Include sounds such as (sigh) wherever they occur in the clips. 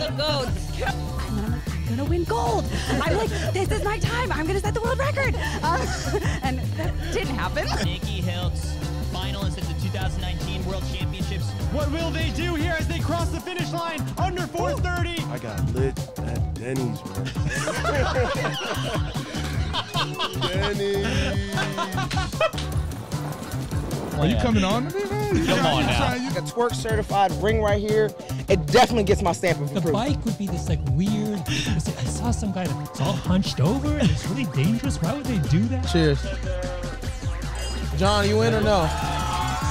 the goats. And then I'm like, I'm gonna win gold. I'm like, this is my time. I'm gonna set the world record. Uh, (laughs) and that didn't happen. Nikki Hiltz, finalist at the 2019 World Championships. What will they do here as they cross the finish line under 430? I got lit at Denny's, man. (laughs) (laughs) Denny's. Are you coming on to me, man? Come on now. a twerk certified ring right here. It definitely gets my stamp of approval. The approval. bike would be this like weird. I saw some guy that's all hunched over and it's really dangerous. Why would they do that? Cheers. John, you in or no?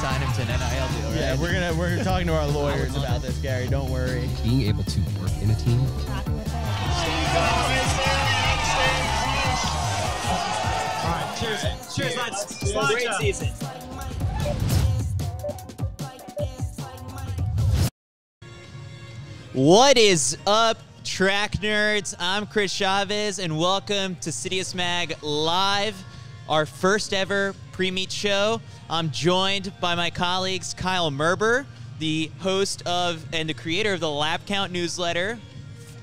Sign him to an NIL deal, Right? Yeah, we're gonna we're talking to our lawyers about this, Gary. Don't worry. being able to work in a team Cheers, Cheers, lads. Great season. What is up, track nerds? I'm Chris Chavez, and welcome to Citius Mag Live, our first ever pre-meet show. I'm joined by my colleagues Kyle Merber, the host of and the creator of the Lap Count newsletter,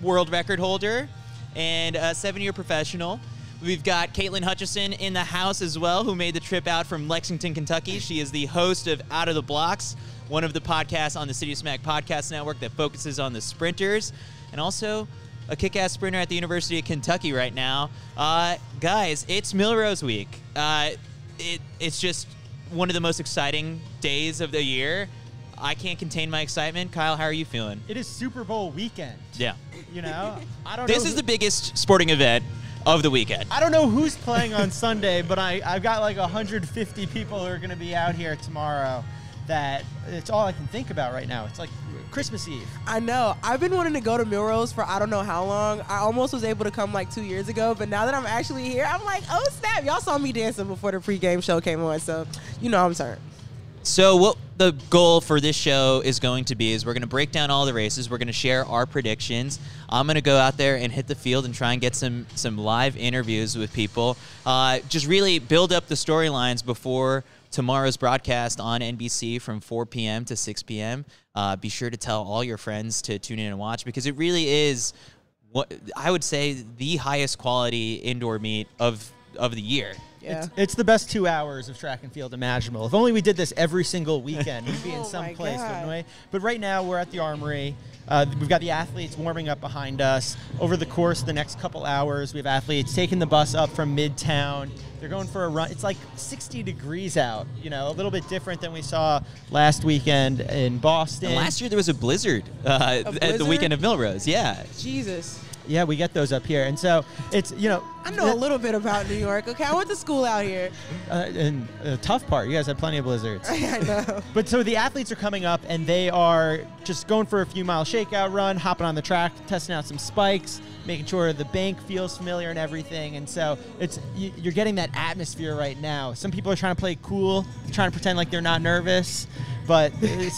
world record holder, and a seven-year professional. We've got Katelyn Hutchison in the house as well, who made the trip out from Lexington, Kentucky. She is the host of Out of the Blocks, one of the podcasts on the Citius Mag Podcast Network that focuses on the sprinters, and also a kick-ass sprinter at the University of Kentucky right now. Uh, guys, it's Millrose Week. Uh, it, it's just one of the most exciting days of the year. I can't contain my excitement. Kyle, how are you feeling? It is Super Bowl weekend. Yeah. You know, I don't. This is the biggest sporting event of the weekend. I don't know who's playing on Sunday, but I, I've got like 150 people who are going to be out here tomorrow. That it's all I can think about right now. It's like Christmas Eve. I know. I've been wanting to go to Millrose for I don't know how long. I almost was able to come like two years ago, but now that I'm actually here, I'm like, oh snap! Y'all saw me dancing before the pregame show came on, so you know I'm turned. So what the goal for this show is going to be is we're going to break down all the races. We're going to share our predictions. I'm going to go out there and hit the field and try and get some some live interviews with people. Uh, just really build up the storylines before tomorrow's broadcast on NBC from 4 p.m. to 6 p.m. Uh, be sure to tell all your friends to tune in and watch because it really is what I would say the highest quality indoor meet of of the year. Yeah. It's, it's the best two hours of track and field imaginable. If only we did this every single weekend, we'd be in (laughs) Oh some place, God. wouldn't we? But right now, we're at the Armory. Uh, we've got the athletes warming up behind us. Over the course of the next couple hours, we have athletes taking the bus up from Midtown. They're going for a run. It's like 60 degrees out, you know, a little bit different than we saw last weekend in Boston. And last year there was a blizzard, uh, at the weekend of Millrose. Yeah. Jesus, yeah, we get those up here. And so it's, you know, I know a little bit about New York. Okay, I went to school out here. (laughs) Uh, and the tough part, you guys had plenty of blizzards. (laughs) I know. But so the athletes are coming up and they are just going for a few mile shakeout run, hopping on the track, testing out some spikes, making sure the bank feels familiar and everything. And so it's you- you're getting that atmosphere right now. Some people are trying to play cool, trying to pretend like they're not nervous, but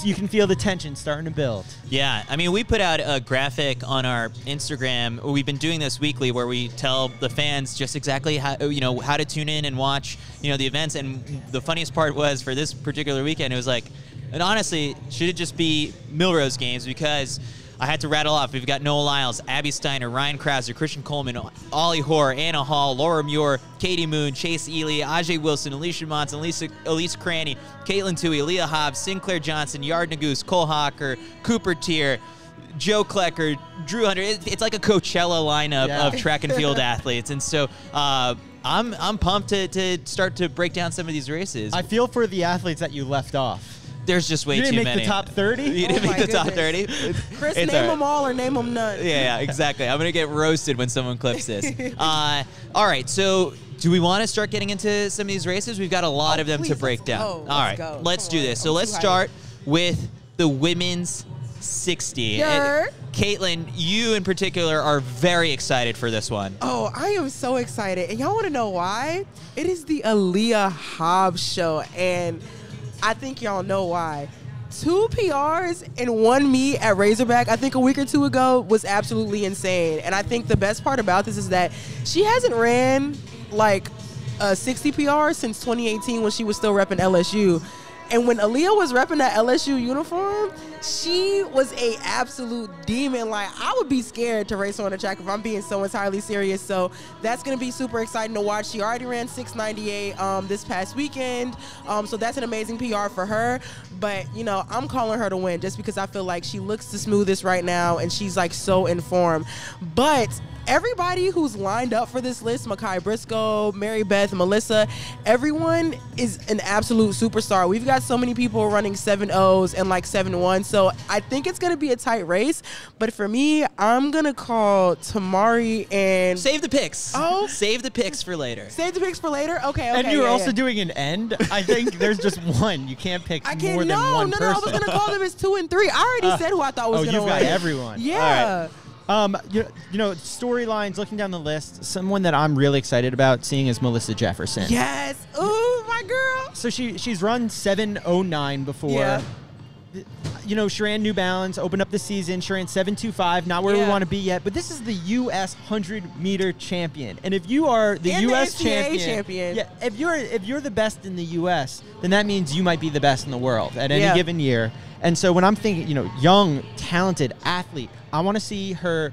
you can feel the tension starting to build. Yeah, I mean, we put out a graphic on our Instagram. We've been doing this weekly, where we tell the fans just exactly how you know how to tune in and watch you know the events. And the funniest part was for this particular weekend, it was like, and honestly, should it just be Millrose games because. I had to rattle off. We've got Noah Lyles, Abby Steiner, Ryan Crouser, Christian Coleman, Olli Hoare, Anna Hall, Laura Muir, Katie Moon, Chase Ealey, Ajee' Wilson, Alicia Monson, Elisa, Elise Cranny, Katelyn Tuohy, Aleia Hobbs, Sinclair Johnson, Yared Nuguse, Cole Hocker, Cooper Teare, Joe Klecker, Drew Hunter. It- It's like a Coachella lineup Yeah. of track and field (laughs) athletes, and so uh, I'm I'm pumped to, to start to break down some of these races. I feel for the athletes that you left off. There's just way you didn't too make many. the top 30? (laughs) You didn't Oh make my the top goodness. 30. Chris, It's name all right. them all or name them none. Yeah, yeah, exactly. I'm gonna get roasted when someone clips this. (laughs) uh, all right, so do we want to start getting into some of these races? We've got a lot Oh, of them to break let's down. go. all Let's right, go. let's Come do on. this. So I'm let's too hyped. start with the women's 60. Yer. Katelyn, you in particular are very excited for this one. Oh, I am so excited. And y'all want to know why? It is the Aleia Hobbs show. And I think y'all know why. Two PRs and one meet at Razorback, I think a week or two ago, was absolutely insane. And I think the best part about this is that she hasn't ran like a 60 PR since 2018 when she was still repping LSU. And when Aleia was repping that LSU uniform, she was a absolute demon. Like I would be scared to race on the track if I'm being so entirely serious. So that's gonna be super exciting to watch. She already ran 698 um, this past weekend, um, so that's an amazing PR for her. But you know, I'm calling her to win just because I feel like she looks the smoothest right now, and she's like so informed. But everybody who's lined up for this list Mikiah Brisco, Mary Beth, Melissa everyone is an absolute superstar. We've got so many people running 7 O's and like 7 1. So I think it's going to be a tight race. But for me, I'm going to call Tamari and. Save the picks. Oh. Save the picks for later. Save the picks for later? Okay, okay. and you're yeah, also yeah. doing an end. I think there's just (laughs) one. You can't pick I more can't. than No, one no, no. I was gonna call them as two and three. I already Uh, said who I thought was oh, gonna win. Oh, you've got everyone. Yeah. Um, you, you know, storylines. Looking down the list, someone that I'm really excited about seeing is Melissa Jefferson. Yes. Ooh, my girl. So she she's run 709 before. Yeah. You know, she ran New Balance, opened up the season. She ran 725, not where we want to be yet. But this is the U.S. 100 meter champion, and if you are the And U.S. NCAA champion, champion. yeah, if you're if you're the best in the U.S., then that means you might be the best in the world at any Yeah. given year. And so when I'm thinking, you know, young, talented athlete, I want to see her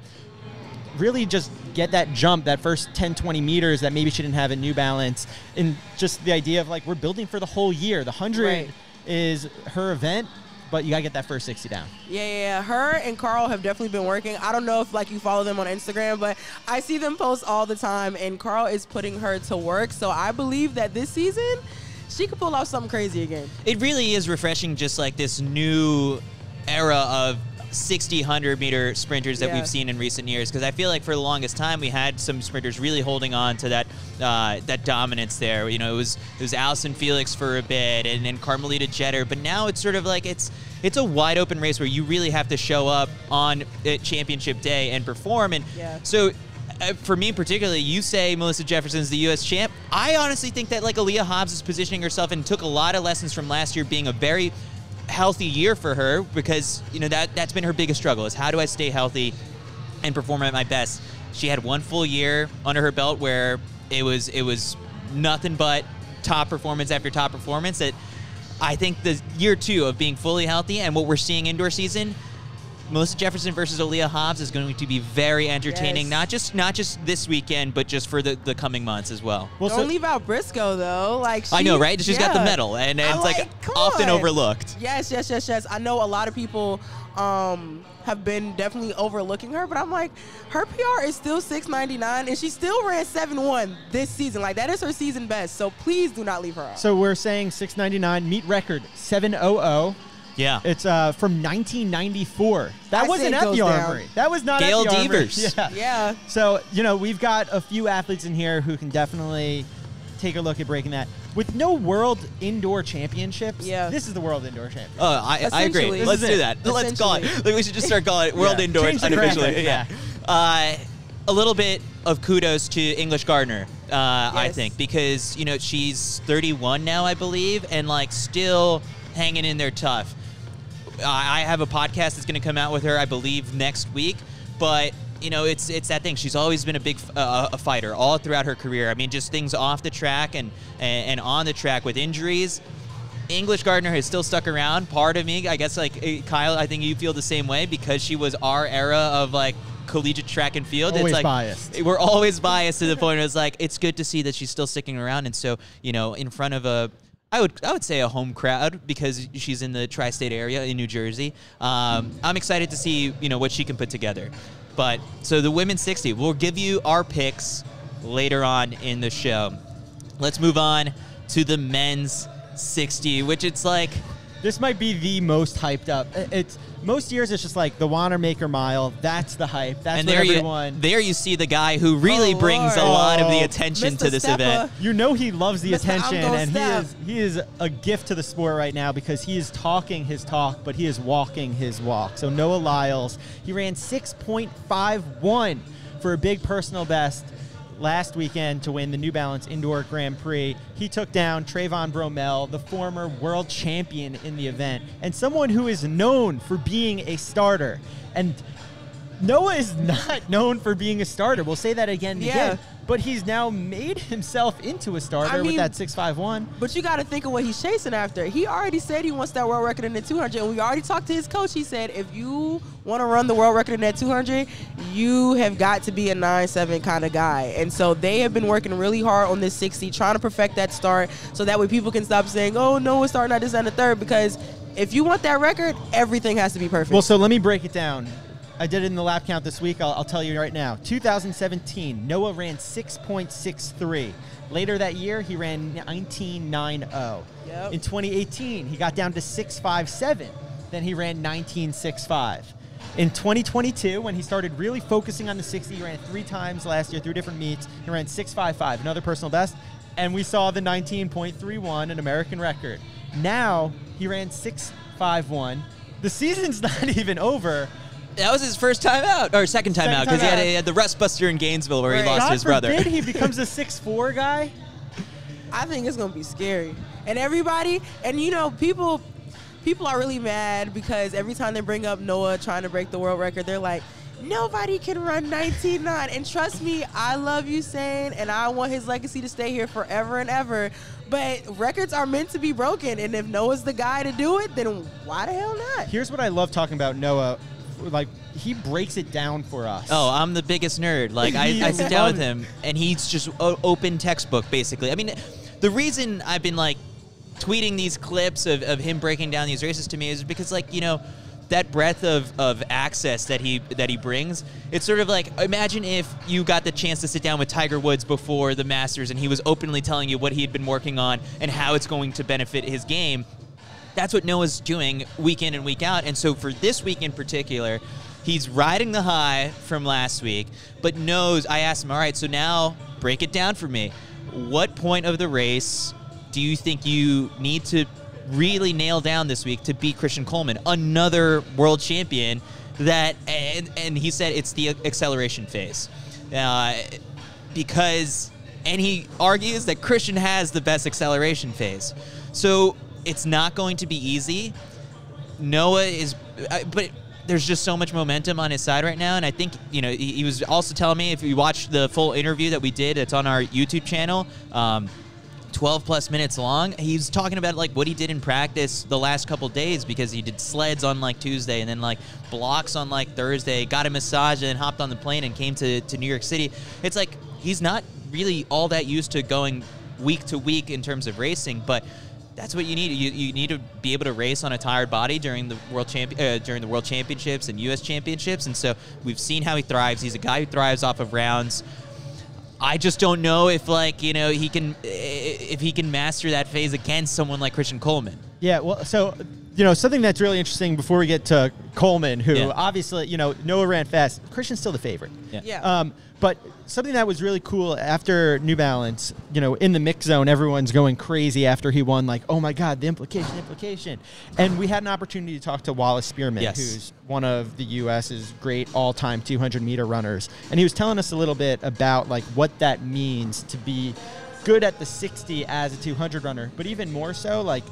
really just get that jump, that first 10, 20 meters that maybe she didn't have in New Balance. And just the idea of like, we're building for the whole year. The 100 Right. is her event, but you got to get that first 60 down. Yeah, yeah, yeah. Her and Carl have definitely been working. I don't know if like you follow them on Instagram, but I see them post all the time, and Carl is putting her to work. So I believe that this season she could pull off something crazy again. It really is refreshing, just like this new era of 60, 100 meter sprinters that Yeah. we've seen in recent years. Because I feel like for the longest time we had some sprinters really holding on to that uh, that dominance there. You know, it was it was Allyson Felix for a bit, and then Carmelita Jeter. But now it's sort of like it's it's a wide open race where you really have to show up on uh, championship day and perform. And Yeah. so Uh, for me particularly, you say Melissa Jefferson's the U.S. champ. I honestly think that like Aleia Hobbs is positioning herself and took a lot of lessons from last year being a very healthy year for her because you know that that's been her biggest struggle is how do I stay healthy and perform at my best. She had one full year under her belt where it was it was nothing but top performance after top performance. That I think the year two of being fully healthy and what we're seeing indoor season Melissa Jefferson versus Aleia Hobbs is going to be very entertaining, Yes. not just not just this weekend, but just for the, the coming months as well. Well, Don't so leave out Brisco though. Like I know, right? She's got the medal, and, and it's like, like, often on. overlooked. Yes, yes, yes, yes. I know a lot of people um, have been definitely overlooking her, but I'm like, her PR is still 6.99, and she still ran 7.1 this season. Like that is her season best. So please do not leave her out. so we're saying 699 meet record 700. Yeah. It's uh, from 1994. That I wasn't it at goes the down. Armory. That was not Gail at the Armory. (laughs) Yeah. yeah. So, you know, we've got a few athletes in here who can definitely take a look at breaking that. With no world indoor championships, Yeah. this is the world indoor championship. Oh, I, I agree. Essentially. Let's do that. Let's call it. Like, we should just start calling it (laughs) World Yeah. Indoors unofficially. graphic, Yeah. Uh, a little bit of kudos to English Gardner, uh, I think, because you know she's 31 now, I believe, and like still hanging in there tough. I have a podcast that's going to come out with her, I believe, next week. But you know, it's it's that thing. She's always been a big uh, a fighter all throughout her career. I mean, just things off the track and and, and on the track with injuries. English Gardner has still stuck around. Part of me, I guess, like eh, Kyle, I think you feel the same way because she was our era of like collegiate track and field. Always it's like biased. We're always biased to the point where it's like it's good to see that she's still sticking around. And so, you know, in front of a I would I would say a home crowd because she's in the tri-state area in New Jersey. Um, I'm excited to see you know what she can put together. But so the women's 60, we'll give you our picks later on in the show. Let's move on to the men's 60, which it's like This might be the most hyped up. It's most years it's just like the Wanamaker Mile. That's the hype. That's and what there you everyone. there you see the guy who really Oh, brings a lot of the Oh, attention Mr. to this Steppa. event. you know he loves the Mr. attention, Algo and he is he is a gift to the sport right now because he is talking his talk, but he is walking his walk. So Noah Lyles, he ran 6.51 for a big personal best last weekend to win the New Balance Indoor Grand Prix. He took down Trayvon Bromell, the former world champion in the event, and someone who is known for being a starter. And Noah is (laughs) not known for being a starter. We'll say that again and Yeah. again. But he's now made himself into a starter I with mean- that six five one. But you got to think of what he's chasing after. He already said he wants that world record in the 200, and we already talked to his coach. He said if you want to run the world record in that 200, you have got to be a 9-7 kind of guy. And so they have been working really hard on this 60, trying to perfect that start, so that way people can stop saying, "Oh, no, it's starting at this and the third. Because if you want that record, everything has to be perfect. Well, so let me break it down. I did it in the lap count this week. I'll, I'll tell you right now. 2017, Noah ran 6.63. Later that year, he ran 19.90. Yep. In 2018, he got down to 6.57. Then he ran 19.65. In 2022, when he started really focusing on the 60, he ran three times last year, three different meets. He ran 6.55, another personal best. And we saw the 19.31, an American record. Now he ran 6.51. The season's (laughs) not even over. That was his first time out, or second time Second out, because he, had- out. he had the Rust Buster in Gainesville where he lost God his brother. forbid he (laughs) becomes a six four guy. I think it's gonna be scary. And everybody, and you know, people, people are really mad because every time they bring up Noah trying to break the world record, they're like, nobody can run 19.9. And trust me, I love Usain, and I want his legacy to stay here forever and ever. But records are meant to be broken, and if Noah's the guy to do it, then why the hell not? Here's what I love talking about Noah. Like he breaks it down for us. Oh, I'm the biggest nerd. Like I, I sit down with him, and he's just o- open textbook basically. I mean, the reason I've been like tweeting these clips of, of him breaking down these races to me is because like you know that breadth of, of access that he that he brings. It's sort of like imagine if you got the chance to sit down with Tiger Woods before the Masters, and he was openly telling you what he had been working on and how it's going to benefit his game that's what Noah's doing week in and week out. And so for this week in particular, he's riding the high from last week, but knows I asked him, all right, so now break it down for me. What point of the race do you think you need to really nail down this week to beat Christian Coleman, another world champion? That and and he said it's the acceleration phase, uh, because and he argues that Christian has the best acceleration phase. So it's not going to be easy. Noah is, uh, but there's just so much momentum on his side right now, and I think you know he, he was also telling me if you watch the full interview that we did, it's on our YouTube channel. Um, 12 plus minutes long. He's talking about like what he did in practice the last couple days because he did sleds on like Tuesday and then like blocks on like Thursday, got a massage and then hopped on the plane and came to, to New York City. It's like he's not really all that used to going week to week in terms of racing, but that's what you need. You, you need to be able to race on a tired body during the world champion uh, during the world championships and U.S. championships, and so we've seen how he thrives. He's a guy who thrives off of rounds. I just don't know if like you know he can if he can master that phase against someone like Christian Coleman. Yeah, well, so you know something that's really interesting before we get to Coleman, who Yeah. obviously you know Noah ran fast. Christian's still the favorite. Yeah. Yeah. Um, but something that was really cool after New Balance, you know, in the mix zone, everyone's going crazy after he won. Like, oh my God, the implication, implication. And we had an opportunity to talk to Wallace Spearman, Yes. who's one of the U.S.'s great all-time 200 meter runners, and he was telling us a little bit about like what that means to be good at the 60 as a 200 runner, but even more so, like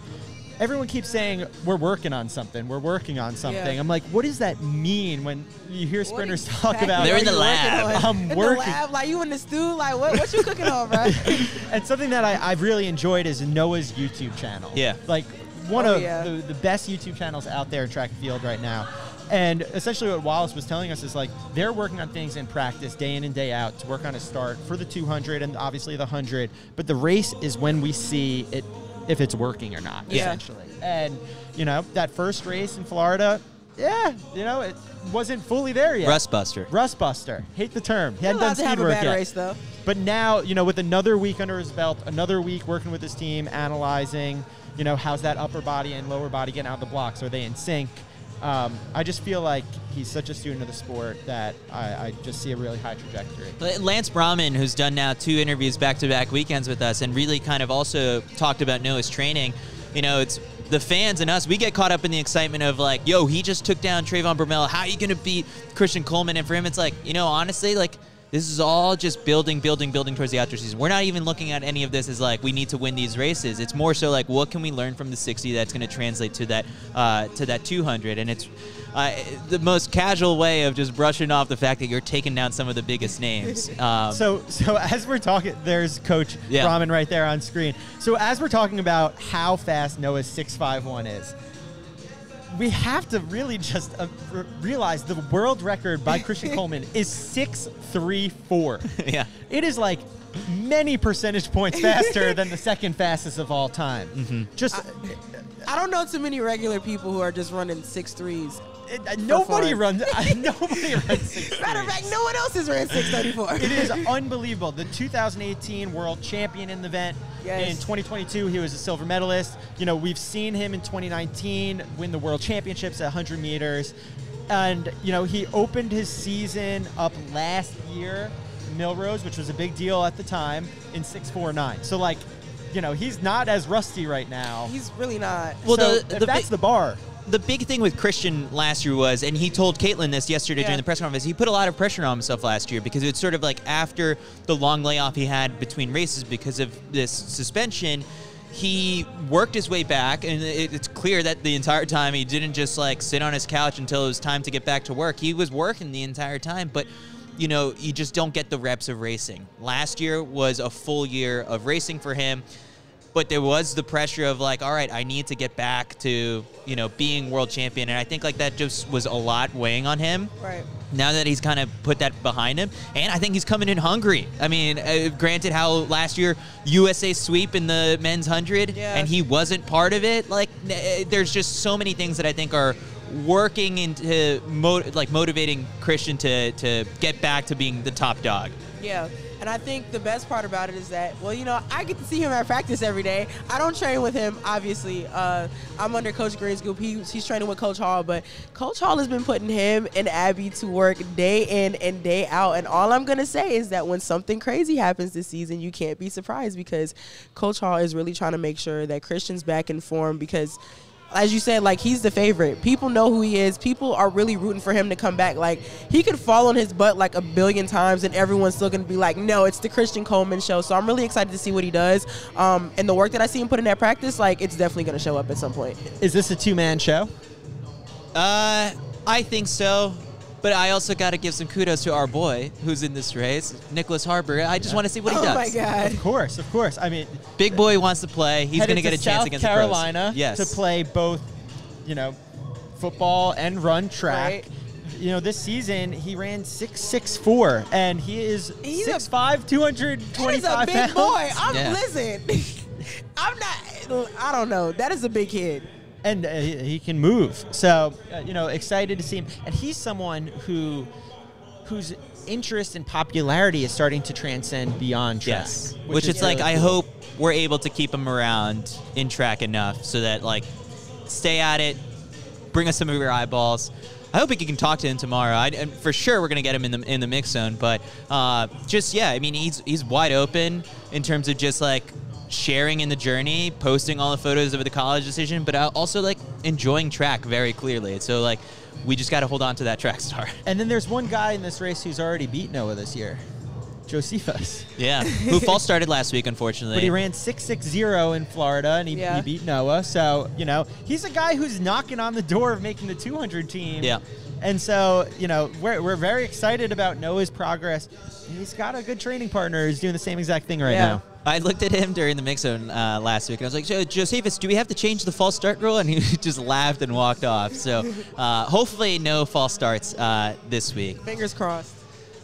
everyone keeps saying we're working on something, we're working on something. Yeah. I'm like, what does that mean when you hear What sprinters talk about? They're are in the you working lab. I'm in working. the lab, like you in the stew, like what, what you cooking on, bro? (laughs) and something that I, I've really enjoyed is Noah's YouTube channel. Yeah. Like one Oh, of yeah. the, the best YouTube channels out there in track and field right now. And essentially what Wallace was telling us is like they're working on things in practice day in and day out to work on a start for the 200 and obviously the 100. But the race is when we see it if it's working or not, Yeah. essentially. And, you know, that first race in Florida, yeah, you know, it wasn't fully there yet. Rust Buster. Rust Buster. Hate the term. He hadn't done speed work bad yet. race though. But now, you know, with another week under his belt, another week working with his team, analyzing, you know, how's that upper body and lower body getting out of the blocks? Are they in sync? Um, I just feel like he's such a student of the sport that I, I just see a really high trajectory. Lance Brauman, who's done now two interviews back to back weekends with us and really kind of also talked about Noah's training, you know, it's the fans and us, we get caught up in the excitement of like, yo, he just took down Trayvon Bromell. How are you going to beat Christian Coleman? And for him, it's like, you know, honestly, like, this is all just building, building, building towards the after season. We're not even looking at any of this as like we need to win these races. It's more so like what can we learn from the 60 that's going to translate to that uh, to that 200. And it's uh, the most casual way of just brushing off the fact that you're taking down some of the biggest names. (laughs) Um, So, so as we're talking, there's Coach Yeah. Brauman right there on screen. So as we're talking about how fast Noah's 651 is, we have to really just uh, r- realize the world record by Christian (laughs) Coleman is 634. (laughs) yeah. It is like many percentage points faster (laughs) than the second fastest of all time. Mm-hmm. Just I don't know too many regular people who are just running six threes. Uh, nobody fun. runs. (laughs) nobody runs six. Matter of fact, no one else has ran six thirty four. It is (laughs) unbelievable. The 2018 world champion in the event. Yes. In 2022, he was a silver medalist. You know, we've seen him in 2019 win the world championships at 100 meters. And, you know, he opened his season up last year, Millrose, which was a big deal at the time, in 649. So, like, you know, he's not as rusty right now. He's really not. Well, so the- the that's big- the bar. The big thing with Christian last year was, and he told Katelyn this yesterday Yeah. during the press conference, he put a lot of pressure on himself last year because it's sort of like after the long layoff he had between races because of this suspension. He worked his way back, and it- it's clear that the entire time he didn't just like sit on his couch until it was time to get back to work. He was working the entire time, but you know, you just don't get the reps of racing. Last year was a full year of racing for him but there was the pressure of like all right i need to get back to you know being world champion and i think like that just was a lot weighing on him Right. now that he's kind of put that behind him and i think he's coming in hungry i mean uh, granted how last year usa sweep in the men's 100 Yeah. and he wasn't part of it like uh, there's just so many things that i think are working into mo- like motivating christian to to get back to being the top dog Yeah. And I think the best part about it is that, well, you know, I get to see him at practice every day. I don't train with him, obviously. Uh, I'm under Coach Green's group. He, he's training with Coach Hall, but Coach Hall has been putting him and Abby to work day in and day out. And all I'm going to say is that when something crazy happens this season, you can't be surprised because Coach Hall is really trying to make sure that Christian's back in form because as you said, like he's the favorite. People know who he is. People are really rooting for him to come back. Like he could fall on his butt like a billion times, and everyone's still gonna be like, "No, it's the Christian Coleman show." So I'm really excited to see what he does. Um, and the work that I see him put in that practice, like it's definitely gonna show up at some point. Is this a two man show? Uh, I think so. But I also got to give some kudos to our boy who's in this race, Nyckoles Harbor. I just want to see what he oh does. oh my god! Of course, of course. I mean, Big boy wants to play. He's going to get a chance South against the Carolina pros. Yes. to play both, you know, football and run track. Right. You know, this season he ran six six four, and he is He's a- six five, two hundred That twenty is a big pounds. boy. I'm Yeah. listen. (laughs) I'm not. I don't know. That is a big kid. And uh, he, can move. So, uh, you know, excited to see him. And he's someone who, whose interest and popularity is starting to transcend beyond track. Yes. which Which, is it's like, really I hope we're able to keep him around in track enough so that, like, stay at it, bring us some of your eyeballs. I hope we can talk to him tomorrow. I, and for sure, we're gonna get him in the in the mix zone. But uh, just yeah, I mean, he's he's wide open in terms of just like sharing in the journey, posting all the photos of the college decision, but uh, also like enjoying track very clearly. So like, we just got to hold on to that track star. (laughs) And then there's one guy in this race who's already beat Noah this year, Josephus. Yeah, (laughs) who false started last week, unfortunately. But he ran 660 in Florida and he, Yeah. he beat Noah. So, you know, he's a guy who's knocking on the door of making the 200 team. Yeah. And so, you know, we're, we're very excited about Noah's progress. He's got a good training partner who's doing the same exact thing right Yeah. now. I looked at him during the mix zone uh, last week, and I was like, "Jo- Josephus, do we have to change the false start rule? And he (laughs) just laughed and walked off. So uh, hopefully, no false starts uh, this week. Fingers crossed.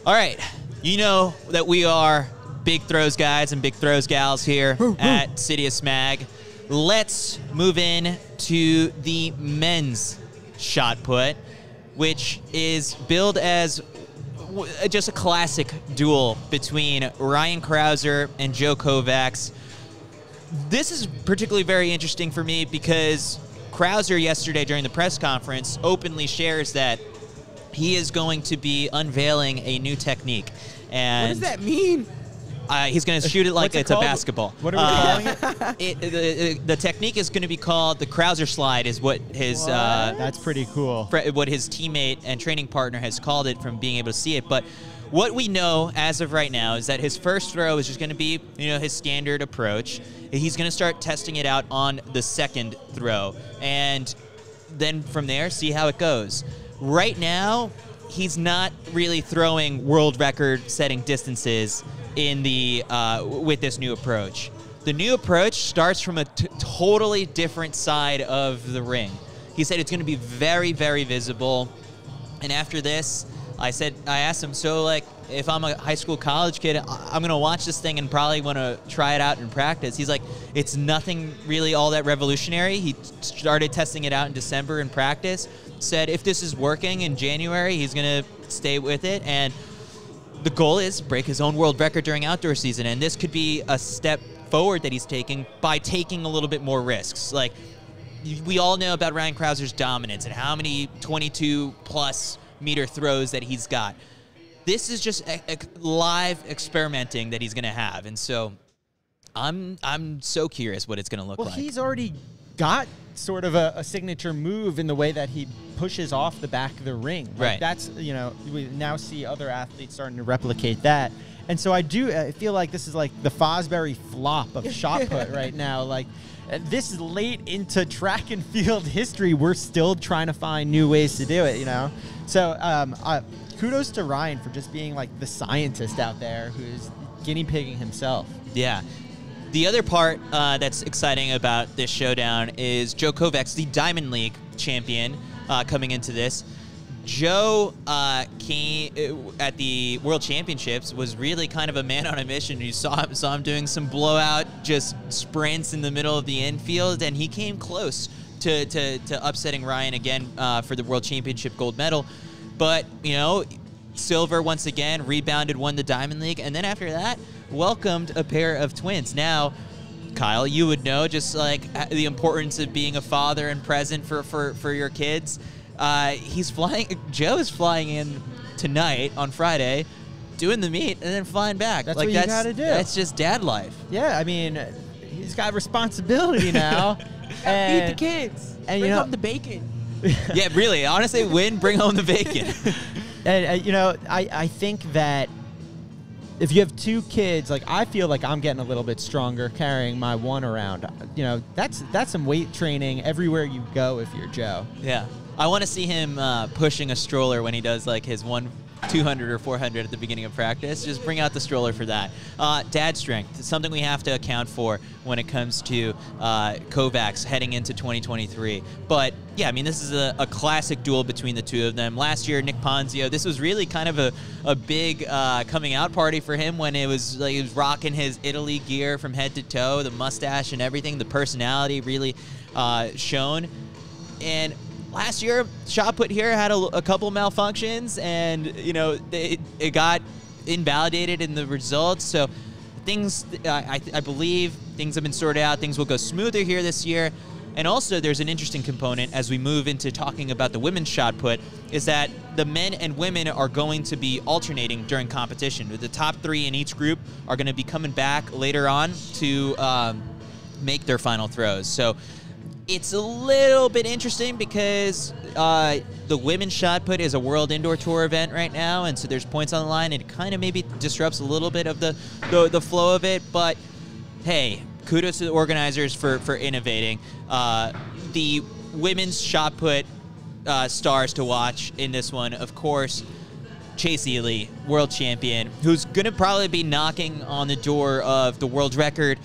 All right, you know that we are big throws guys and big throws gals here at Citius Mag. Let's move in to the men's shot put, which is billed as Uh, just a classic duel between Ryan Crouser and Joe Kovacs. This is particularly very interesting for me because Crouser yesterday during the press conference openly shares that he is going to be unveiling a new technique. And What does that mean? Uh, he's going to shoot it like What's it it's a basketball. What are we Uh, calling it? (laughs) it, the, the technique is going to be called the Crouser slide, is what his uh, That's pretty cool. fr- what his teammate and training partner has called it from being able to see it. But what we know as of right now is that his first throw is just going to be, you know, his standard approach. He's going to start testing it out on the second throw, and then from there, see how it goes. right now he's not really throwing world record setting distances in the uh, with this new approach. The new approach starts from a t- totally different side of the ring. He said it's going to be very, very visible. And after this, I said, I asked him, so like, if I'm a high school college kid, I'm gonna watch this thing and probably want to try it out in practice. He's like, it's nothing really all that revolutionary. He started testing it out in December in practice. Said if this is working in January, he's gonna stay with it. And the goal is break his own world record during outdoor season, and this could be a step forward that he's taking by taking a little bit more risks. Like we all know about Ryan Crouser's dominance and how many 22 plus meter throws that he's got. This is just a, a live experimenting that he's going to have, and so I'm I'm so curious what it's going to look Well, like. he's already got sort of a, a signature move in the way that he pushes off the back of the ring. Like, Right. That's you know we now see other athletes starting to replicate that. And so I do I feel like this is like the Fosbury flop of (laughs) shot put right now. Like uh, this is late into track and field history. We're still trying to find new ways to do it. You know. So um, uh, kudos to Ryan for just being like the scientist out there who's guinea pigging himself. Yeah. The other part uh, that's exciting about this showdown is Joe Kovacs, the Diamond League champion, uh, coming into this. Joe uh, came uh, at the World Championships was really kind of a man on a mission. You saw him saw him doing some blowout just sprints in the middle of the infield, and he came close to, to, to upsetting Ryan again uh, for the World Championship gold medal. But you know, silver once again, rebounded, won the Diamond League, and then after that, welcomed a pair of twins. Now, Kyle, you would know just like the importance of being a father and present for for, for your kids. Uh, he's flying. (laughs) Joe is flying in tonight on Friday, doing the meet, and then flying back. That's like what you that's gotta do. That's just dad life. Yeah, I mean, he's got responsibility now. and, (laughs) Feed the kids. and, you Bring know- home the bacon. (laughs) yeah, really. Honestly, win, bring home the bacon. and, uh, you know, I, I think that if you have two kids, like I feel like I'm getting a little bit stronger carrying my one around. You know, that's that's some weight training everywhere you go if you're Joe. Yeah. I want to see him uh, pushing a stroller when he does like his one 200 or 400 at the beginning of practice. Just bring out the stroller for that. Uh, dad strength, something we have to account for when it comes to uh, Kovacs heading into 2023. But yeah, I mean, this is a, a classic duel between the two of them. Last year, Nick Ponzio, this was really kind of a, a big uh, coming out party for him when it was like he was rocking his Italy gear from head to toe, the mustache and everything, the personality really uh, shown. And last year, shot put here had a, a couple malfunctions, and you know it, it got invalidated in the results. So things, I, I, I believe, things have been sorted out. Things will go smoother here this year. And also, there's an interesting component as we move into talking about the women's shot put is that the men and women are going to be alternating during competition. The top three in each group are going to be coming back later on to um, make their final throws. So it's a little bit interesting because uh, the women's shot put is a world indoor tour event right now, and so there's points on the line. And it kind of maybe disrupts a little bit of the, the the flow of it. But hey, kudos to the organizers for for innovating. Uh, the women's shot put uh, stars to watch in this one, of course. Chase Ealey, world champion, who's going to probably be knocking on the door of the world record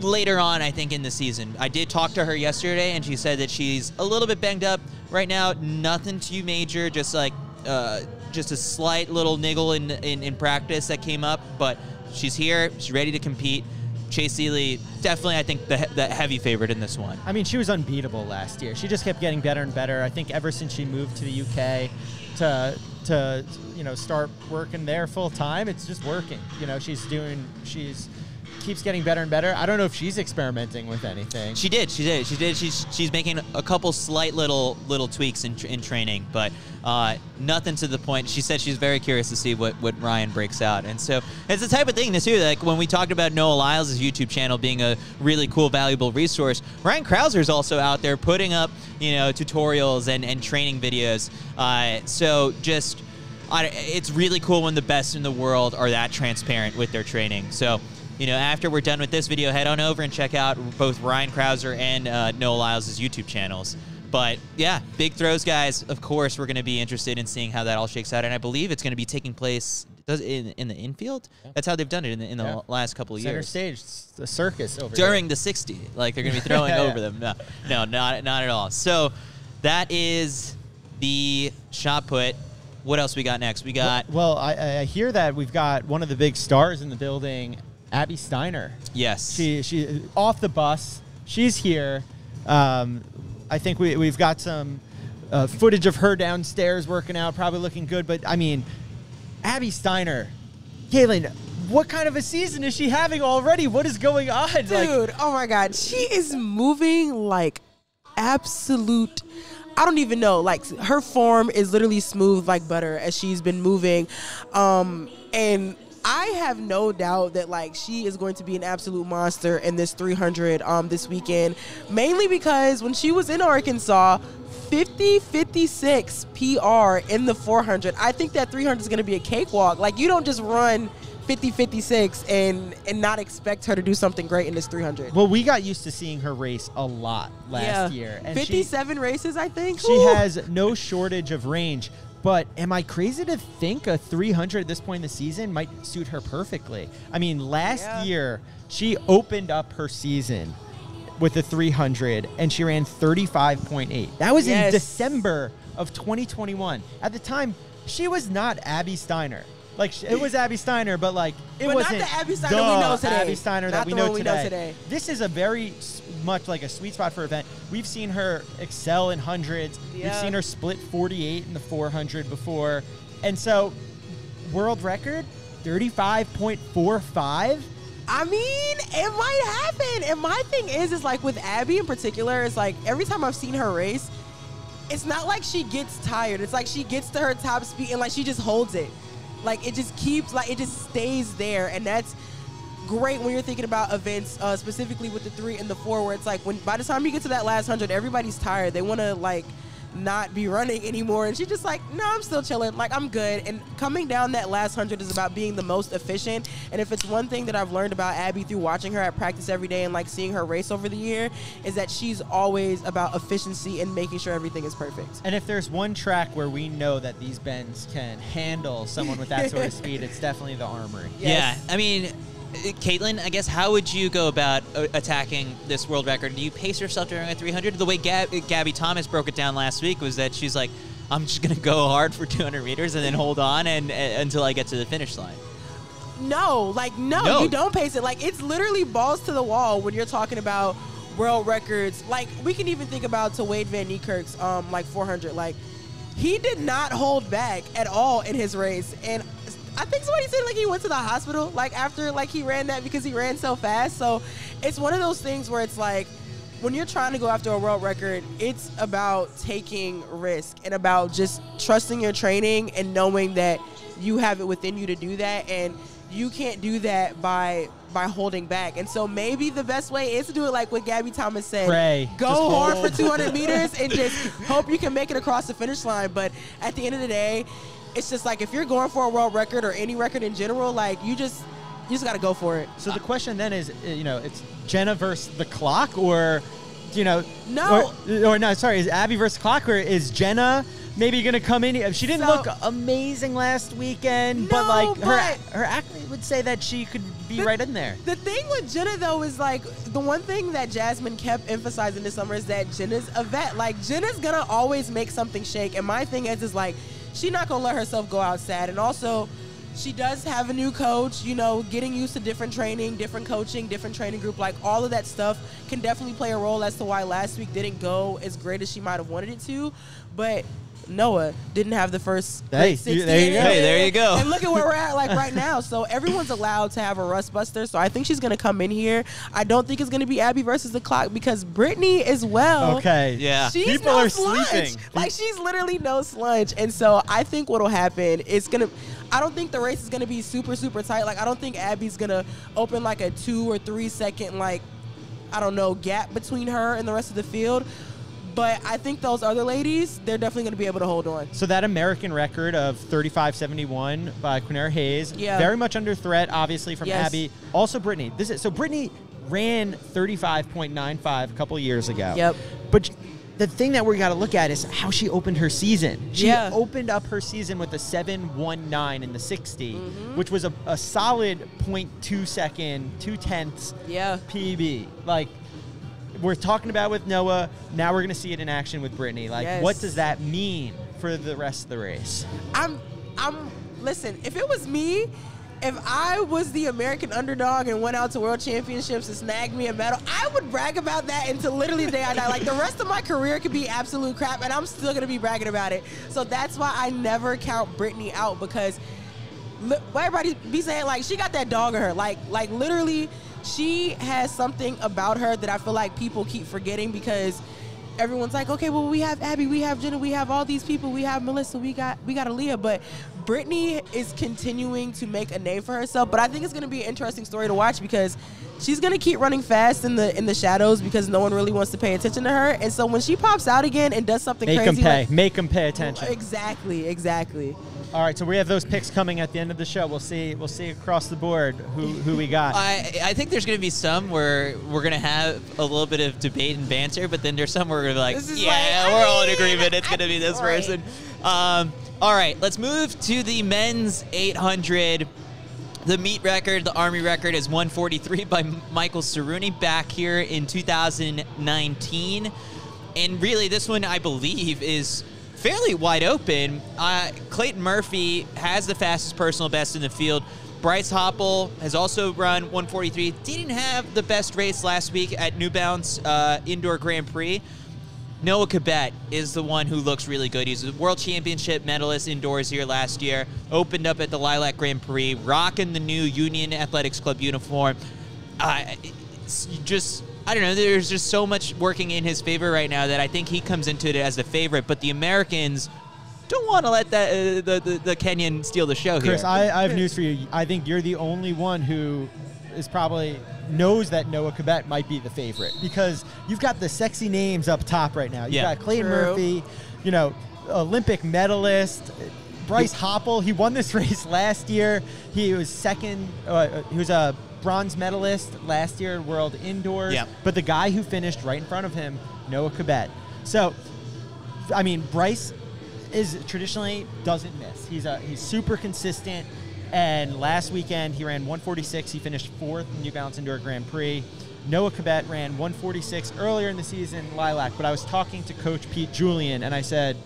later on, I think, in the season. I did talk to her yesterday, and she said that she's a little bit banged up right now. Nothing too major, just like uh, just a slight little niggle in, in in practice that came up, but she's here. She's ready to compete. Chase Ealey, definitely, I think the the heavy favorite in this one. I mean, she was unbeatable last year. She just kept getting better and better. I think ever since she moved to the UK to to you know start working there full time, it's just working. You know, she's doing she's keeps getting better and better. I don't know if she's experimenting with anything. She did. She did. She did. She's she's making a couple slight little little tweaks in, in training, but uh, nothing to the point. She said she's very curious to see what, what Ryan breaks out, and so it's the type of thing this too. Like when we talked about Noah Lyles' YouTube channel being a really cool, valuable resource, Ryan Crouser is also out there putting up you know tutorials and and training videos. Uh, so just. I, it's really cool when the best in the world are that transparent with their training. So, you know, after we're done with this video, head on over and check out both Ryan Crouser and uh, Noah Lyles' YouTube channels. But yeah, big throws, guys. Of course, we're going to be interested in seeing how that all shakes out, and I believe it's going to be taking place in in the infield. That's how they've done it in the, in the Yeah. last couple of Center years. stage, the circus over during the 60 like they're going to be (laughs) throwing Yeah, over yeah. them no no not not at all so that is the shot put what else we got next we got Well, I, I hear that we've got one of the big stars in the building, Abby Steiner. yes She she off the bus. She's here. Um, I think we we've got some uh, footage of her downstairs working out, probably looking good. But I mean, Abby Steiner, Katelyn, what kind of a season is she having already? What is going on? Like, Dude, oh my God. She is moving like absolute. I don't even know. Like her form is literally smooth like butter as she's been moving. Um, and I have no doubt that like she is going to be an absolute monster in this 300 um, this weekend. Mainly because when she was in Arkansas, 50 56 PR in the 400. I think that 300 is going to be a cakewalk. Like you don't just run 50 56 and and not expect her to do something great in this 300. well, we got used to seeing her race a lot last yeah. year, and she- 57 races, I think. She Ooh. has no shortage of range. But am I crazy to think a 300 at this point in the season might suit her perfectly? I mean, last Yeah. year she opened up her season with a 300 and she ran 35.8. That was in December of 2021. At the time, she was not Abby Steiner. Like it was Abby Steiner, but like it But wasn't the Abby Steiner we know today. Abby Steiner that Not we know we know today. This is a very much like a sweet spot for event. We've seen her excel in hundreds. We've seen her split 48 in the 400 before. And so, world record 35.45. I mean, it might happen. And my thing is, is like with Abby in particular, is like every time I've seen her race, it's not like she gets tired. It's like she gets to her top speed and like she just holds it. Like it just keeps, like it just stays there. And that's great when you're thinking about events, uh, specifically with the three and the four, where it's like when by the time you get to that last hundred, everybody's tired. They want to like not be running anymore. And she's just like, no, I'm still chilling. Like I'm good. And coming down that last hundred is about being the most efficient. And if it's one thing that I've learned about Abby through watching her at practice every day and like seeing her race over the year, is that she's always about efficiency and making sure everything is perfect. And if there's one track where we know that these bends can handle someone with that sort of (laughs) speed, it's definitely the Armory. Yes. yeah i mean Katelyn, I guess how would you go about uh, attacking this world record? Do you pace yourself during a 300? The way Gab- Gabby Thomas broke it down last week was that she's like, "I'm just gonna go hard for 200 meters and then hold on and, uh, until I get to the finish line." No, like no, No. you don't pace it. Like it's literally balls to the wall when you're talking about world records. Like we can even think about to Wayde Van Niekerk's um like 400. Like he did not hold back at all in his race, and I think somebody said like he went to the hospital like after like he ran that because he ran so fast. So it's one of those things where it's like when you're trying to go after a world record, it's about taking risk and about just trusting your training and knowing that you have it within you to do that and you can't do that by by holding back. And so maybe the best way is to do it like what Gabby Thomas said. Pray. Go Just hard hold. for 200 (laughs) meters and just hope you can make it across the finish line. But at the end of the day, it's just like if you're going for a world record or any record in general, like you just you just got to go for it. So the question then is, uh, you know, it's Jenna versus the clock, or, you know, No. or, or no, sorry, is Abby versus clock, or is Jenna maybe going to come in? She didn't So- look amazing last weekend, but No, like her but- her athlete would say that she could be The- right in there. The thing with Jenna though is like the one thing that Jasmine kept emphasizing this summer is that Jenna's a vet. Like Jenna's gonna always make something shake. And my thing is is like she's not gonna let herself go out sad. And also she does have a new coach, you know, getting used to different training, different coaching, different training group, like all of that stuff can definitely play a role as to why last week didn't go as great as she might have wanted it to. But Noah didn't have the first Hey, great 60 you- there you go. Hey, there you go. And look at where we're at like right (laughs) now. So everyone's allowed to have a rust buster. So I think she's gonna come in here. I don't think it's gonna be Abby versus the clock because Brittany as well. Okay. Yeah. She's People no are sludge. sleeping. Like she's literally no sludge. And so I think what'll happen is gonna I don't think the race is gonna be super, super tight. Like I don't think Abby's gonna open like a two or three second like I don't know, gap between her and the rest of the field. But I think those other ladies, they're definitely gonna be able to hold on. So that American record of 35.71 by Quanera Hayes, Yeah. very much under threat, obviously from Yes. Abby. Also Brittany. This is so Brittany ran 35.95 a couple years ago. Yep. But the thing that we got to look at is how she opened her season. She Yeah. opened up her season with a 7.19 in the 60, Mm-hmm. which was a, a solid 0.2 second, two tenths Yeah. PB. Like we're talking about with Noah, now we're gonna see it in action with Brittany. Like, Yes. what does that mean for the rest of the race? I'm I'm listen, if it was me, if I was the American underdog and went out to world championships and snagged me a medal, I would brag about that until literally the day I die. Like the rest of my career could be absolute crap and I'm still gonna be bragging about it. So that's why I never count Brittany out because everybody be saying like she got that dog in her. Like like literally she has something about her that I feel like people keep forgetting because everyone's like, okay, well we have Abby, we have Jenna, we have all these people, we have Melissa, we got we got Aleia, but Brittany is continuing to make a name for herself. But I think it's gonna be an interesting story to watch because she's gonna keep running fast in the in the shadows because no one really wants to pay attention to her. And so when she pops out again and does something Make them crazy, pay. like- Make them pay attention. exactly, exactly. All right, so we have those picks coming at the end of the show. We'll see. We'll see across the board who who we got. I, I think there's going to be some where we're going to have a little bit of debate and banter, but then there's some where we're going to be like, yeah, like, we're all in agreement. It's going to be this right. person. Um, all right, let's move to the men's 800. The meet record, the Armory record, is 143 by Michael Saruni back here in 2019. And really, this one, I believe, is fairly wide open. Uh, Clayton Murphy has the fastest personal best in the field. Bryce Hoppel has also run 143. Didn't have the best race last week at New Balance uh, Indoor Grand Prix. Noah Kibet is the one who looks really good. He's a world championship medalist indoors here last year. Opened up at the Lilac Grand Prix, rocking the new Union Athletics Club uniform. Uh, just, I don't know, there's just so much working in his favor right now that I think he comes into it as the favorite. But the Americans don't want to let that uh, the, the, the Kenyan steal the show Chris, here. I, I have news for you. I think you're the only one who is probably knows that Noah Kibet might be the favorite because you've got the sexy names up top right now. You've Yeah. got Clayton True. Murphy, you know, Olympic medalist. Bryce Hoppel, he won this (laughs) race last year. He was second. Uh, he was a bronze medalist last year at World Indoors. Yeah. But the guy who finished right in front of him, Noah Kibet. So I mean, Bryce is traditionally doesn't miss. He's a he's super consistent. And last weekend he ran 146. He finished fourth in New Balance Indoor Grand Prix. Noah Kibet ran 146 earlier in the season, Lilac. But I was talking to Coach Pete Julian, and I said,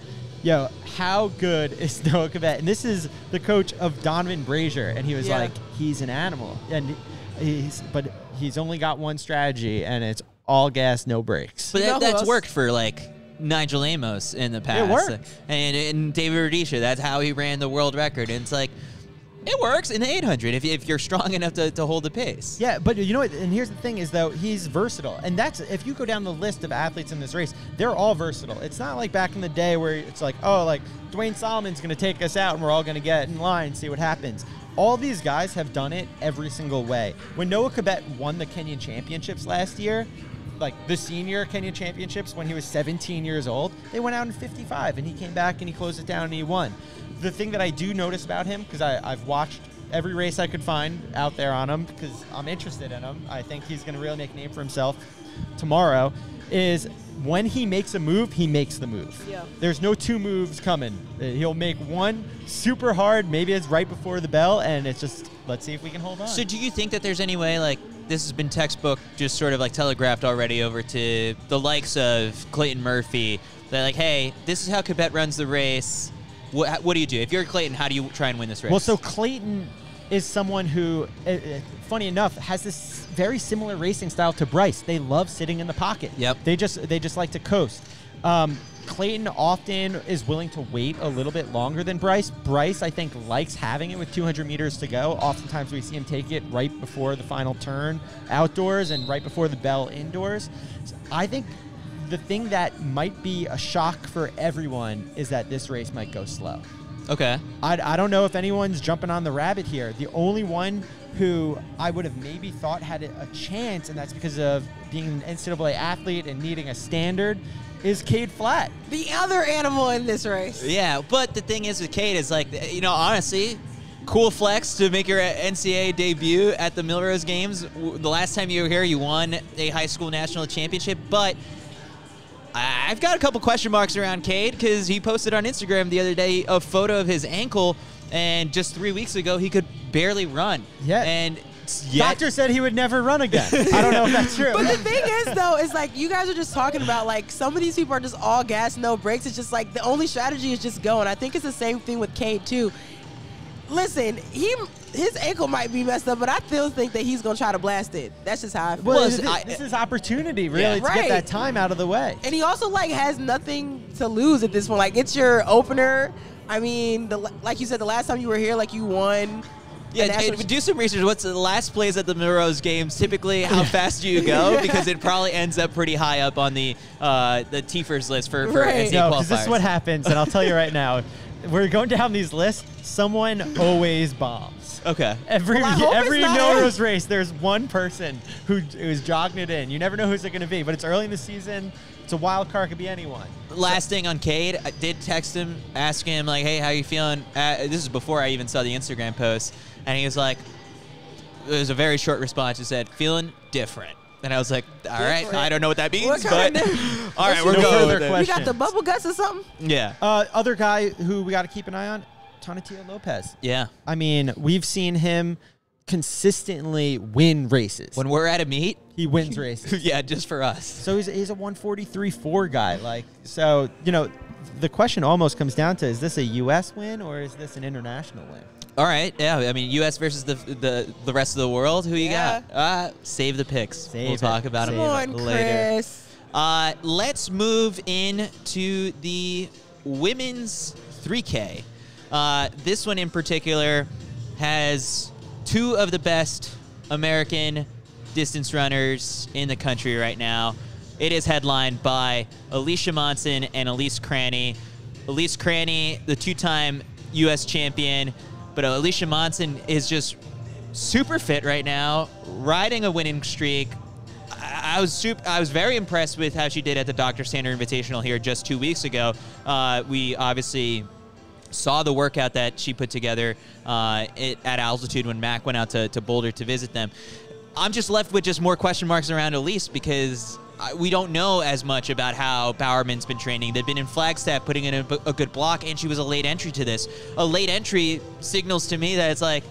"Yo, how good (laughs) is Noah Kibet?" And this is the coach of Donavan Brazier, and he was Yeah. like, "He's an animal." And he's but he's only got one strategy, and it's all gas, no brakes. But that, that's worked for like Nigel Amos in the past. worked. And, and David Rudisha, that's how he ran the world record. And it's like, it works in the 800 if, if you're strong (laughs) enough to, to hold the pace. Yeah, but you know what? And here's the thing: is though he's versatile, and that's if you go down the list of athletes in this race, they're all versatile. It's not like back in the day where it's like, oh, like Duane Solomon's going to take us out, and we're all going to get in line and see what happens. All these guys have done it every single way. When Noah Kibet won the Kenyan Championships last year, like the senior Kenya Championships when he was 17 years old, they went out in 55, and he came back and he closed it down and he won. The thing that I do notice about him, because I've watched every race I could find out there on him, because I'm interested in him, I think he's going to really make a name for himself tomorrow, is when he makes a move, he makes the move. Yeah. There's no two moves coming. Uh, He'll make one super hard, maybe it's right before the bell, and it's just, let's see if we can hold on. So do you think that there's any way, like, this has been textbook, just sort of like telegraphed already over to the likes of Clayton Murphy? They're like, hey, this is how Kibet runs the race. What, what do you do? If you're Clayton, how do you try and win this race? Well, so Clayton is someone who, uh, uh, funny enough, has this very similar racing style to Bryce. They love sitting in the pocket. Yep. They just they just like to coast. Um, Clayton often is willing to wait a little bit longer than Bryce. Bryce, I think, likes having it with 200 meters to go. Oftentimes, we see him take it right before the final turn outdoors and right before the bell indoors. So I think the thing that might be a shock for everyone is that this race might go slow. Okay. I, I don't know if anyone's jumping on the rabbit here. The only one who I would have maybe thought had a a chance, and that's because of being an NCAA athlete and needing a standard, is Cade Flatt. The other animal in this race. Yeah, but the thing is with Cade is like, you know, honestly, cool flex to make your NCAA debut at the Millrose Games. The last time you were here, you won a high school national championship, but I- I've got a couple question marks around Cade because he posted on Instagram the other day a photo of his ankle, and just three weeks ago he could barely run. Yeah. and yet, Doctor said he would never run again. (laughs) I don't know if that's true. But the thing is, though, is like you guys are just talking about like some of these people are just all gas, no brakes. It's just like the only strategy is just going. I think it's the same thing with Cade too. Listen, he his ankle might be messed up, but I still think that he's gonna try to blast it. That's just how I feel. well, Well, this, I- this is opportunity, really, Yeah. to Right. get that time out of the way. and he also like has nothing to lose at this point. Like it's your opener. I mean, the like you said, the last time you were here, like you won. Yeah, national and do some research. What's the last plays at the Millrose games? Typically, how fast do you go? (laughs) Because it probably ends up pretty high up on the uh, the TFRRS list for, for Right. NCAA No, qualifiers. because this is what happens, and I'll tell you right now. We're going down these lists. Someone always bombs. Okay. Every Well, every it's not race, there's one person who who's jogging it in. You never know who's it going to be, but it's early in the season. It's a wild card. Could be anyone. Last thing on Cade, I did text him, ask him like, "Hey, how you feeling?" Uh, this is before I even saw the Instagram post, and he was like, "It was a very short response. He said, feeling different." And I was like, "All right, Different? I don't know what that means, What but of- (laughs) (laughs) all right, we're your- going further with it." question. You got the bubble guts or something? Yeah, Uh, other guy who we got to keep an eye on, Tonatiu Lopez. yeah. I mean, we've seen him consistently win races. When we're at a meet, he wins (laughs) races. yeah, just for us. So he's, he's a 143.4 guy. Like, so, you know, the question almost comes down to is this a U.S. win or is this an international win? All right, yeah. I mean, U.S. versus the the, the rest of the world. Who you Yeah. got? Uh, save the picks. Save we'll it. talk about Save them on, later. Chris. Uh, let's move in to the women's 3K. Uh, this one in particular has two of the best American distance runners in the country right now. It is headlined by Alicia Monson and Elise Cranny. Elise Cranny, the two-time U.S. champion, but Alicia Monson is just super fit right now, riding a winning streak. I was super, I was very impressed with how she did at the Dr. Sander Invitational here just two weeks ago. Uh, we obviously saw the workout that she put together uh, it, at altitude when Mac went out to, to Boulder to visit them. I'm just left with just more question marks around Elise because we don't know as much about how Bowerman's been training. They've been in Flagstaff putting in a good block, and she was a late entry to this. A late entry signals to me that it's like,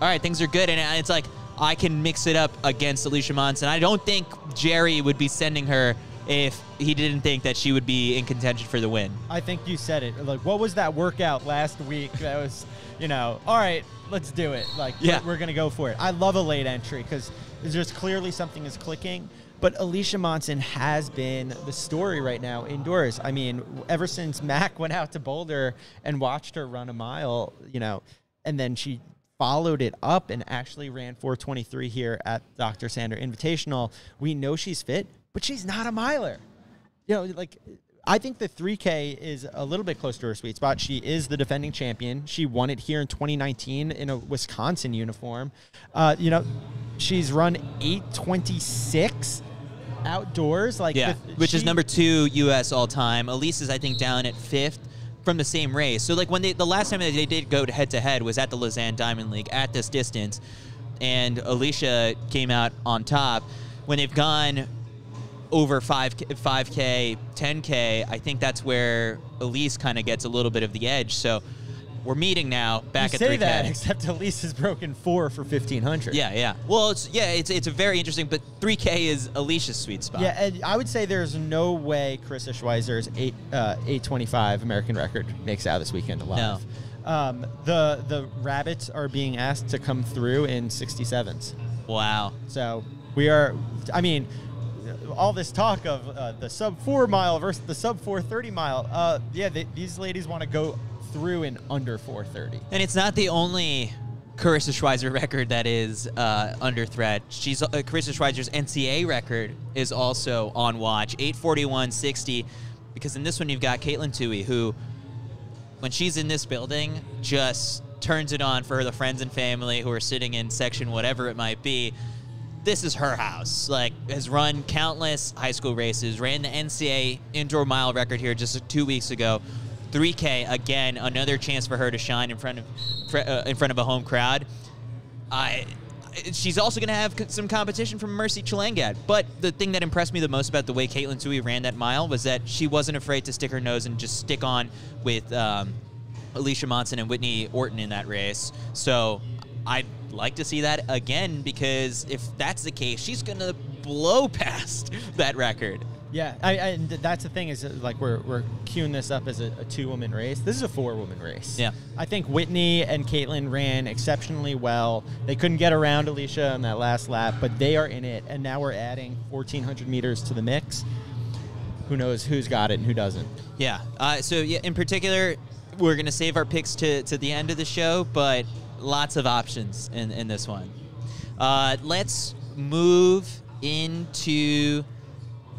all right, things are good, and uh, it's like I can mix it up against Alicia Monson. I don't think Jerry would be sending her if he didn't think that she would be in contention for the win. I think you said it. Like, what was that workout last week? That was, you know, all right, let's do it. Like, Yeah. we're, we're gonna go for it. I love a late entry because there's just clearly something is clicking. But Alicia Monson has been the story right now indoors. I mean, ever since Mac (laughs) went out to Boulder and watched her run a mile, you know, and then she followed it up and actually ran 423 here at Dr. Sander Invitational. We know she's fit, but she's not a miler you know, like I think the 3K is a little bit close to her sweet spot. She is the defending champion. She won it here in 2019 in a Wisconsin uniform. Uh, you know, she's run 826 outdoors. Like, Yeah, the- which is number two U.S. all time. Elise is, I think, down at fifth from the same race. So, like, when they the last time that they did go head to head was at the Lausanne Diamond League at this distance, and Alicia came out on top. When they've gone over 5 5k 10k i think that's where elise kind of gets a little bit of the edge so we're meeting now back you at say 3k that, except Elise has broken four for 1500. yeah yeah well it's yeah it's it's a very interesting but 3k is alicia's sweet spot Yeah, and I would say there's no way Karissa Schweizer's eight uh, eight twenty five American record makes out this weekend alive. Um, the the rabbits are being asked to come through in 67s. wow So we are. I mean, all this talk of uh, the sub four mile versus the sub four thirty mile. Uh, yeah, they, these ladies want to go through in under four thirty. And it's not the only Karissa Schweizer record that is uh, under threat. She's uh, Karissa Schweizer's NCAA record is also on watch, 841.60. Because in this one you've got Katelyn Tuohy, who, when she's in this building, just turns it on for the friends and family who are sitting in section whatever it might be. This is her house. Like, has run countless high school races, ran the NCAA indoor mile record here just two weeks ago. 3K again, another chance for her to shine in front of uh, in front of a home crowd. I she's also going to have some competition from Mercy Chelangat. But the thing that impressed me the most about the way Katelyn Tuohy ran that mile was that she wasn't afraid to stick her nose and just stick on with um, Alicia Monson and Whitney Orton in that race. So I'd like to see that again because if that's the case, she's going to blow (laughs) past that record. Yeah, I, I, and that's the thing is uh, like we're, we're queuing this up as a, a two woman race. This is a four woman race. Yeah. I think Whitney and Katelyn ran exceptionally well. They couldn't get around Alicia on that last lap, but they are in it. And now we're adding 1,400 meters to the mix. Who knows who's got it and who doesn't? Yeah. Uh, so yeah, in particular, we're gonna save our picks to, to the end of the show, but lots of options in, in this one. Uh, let's move into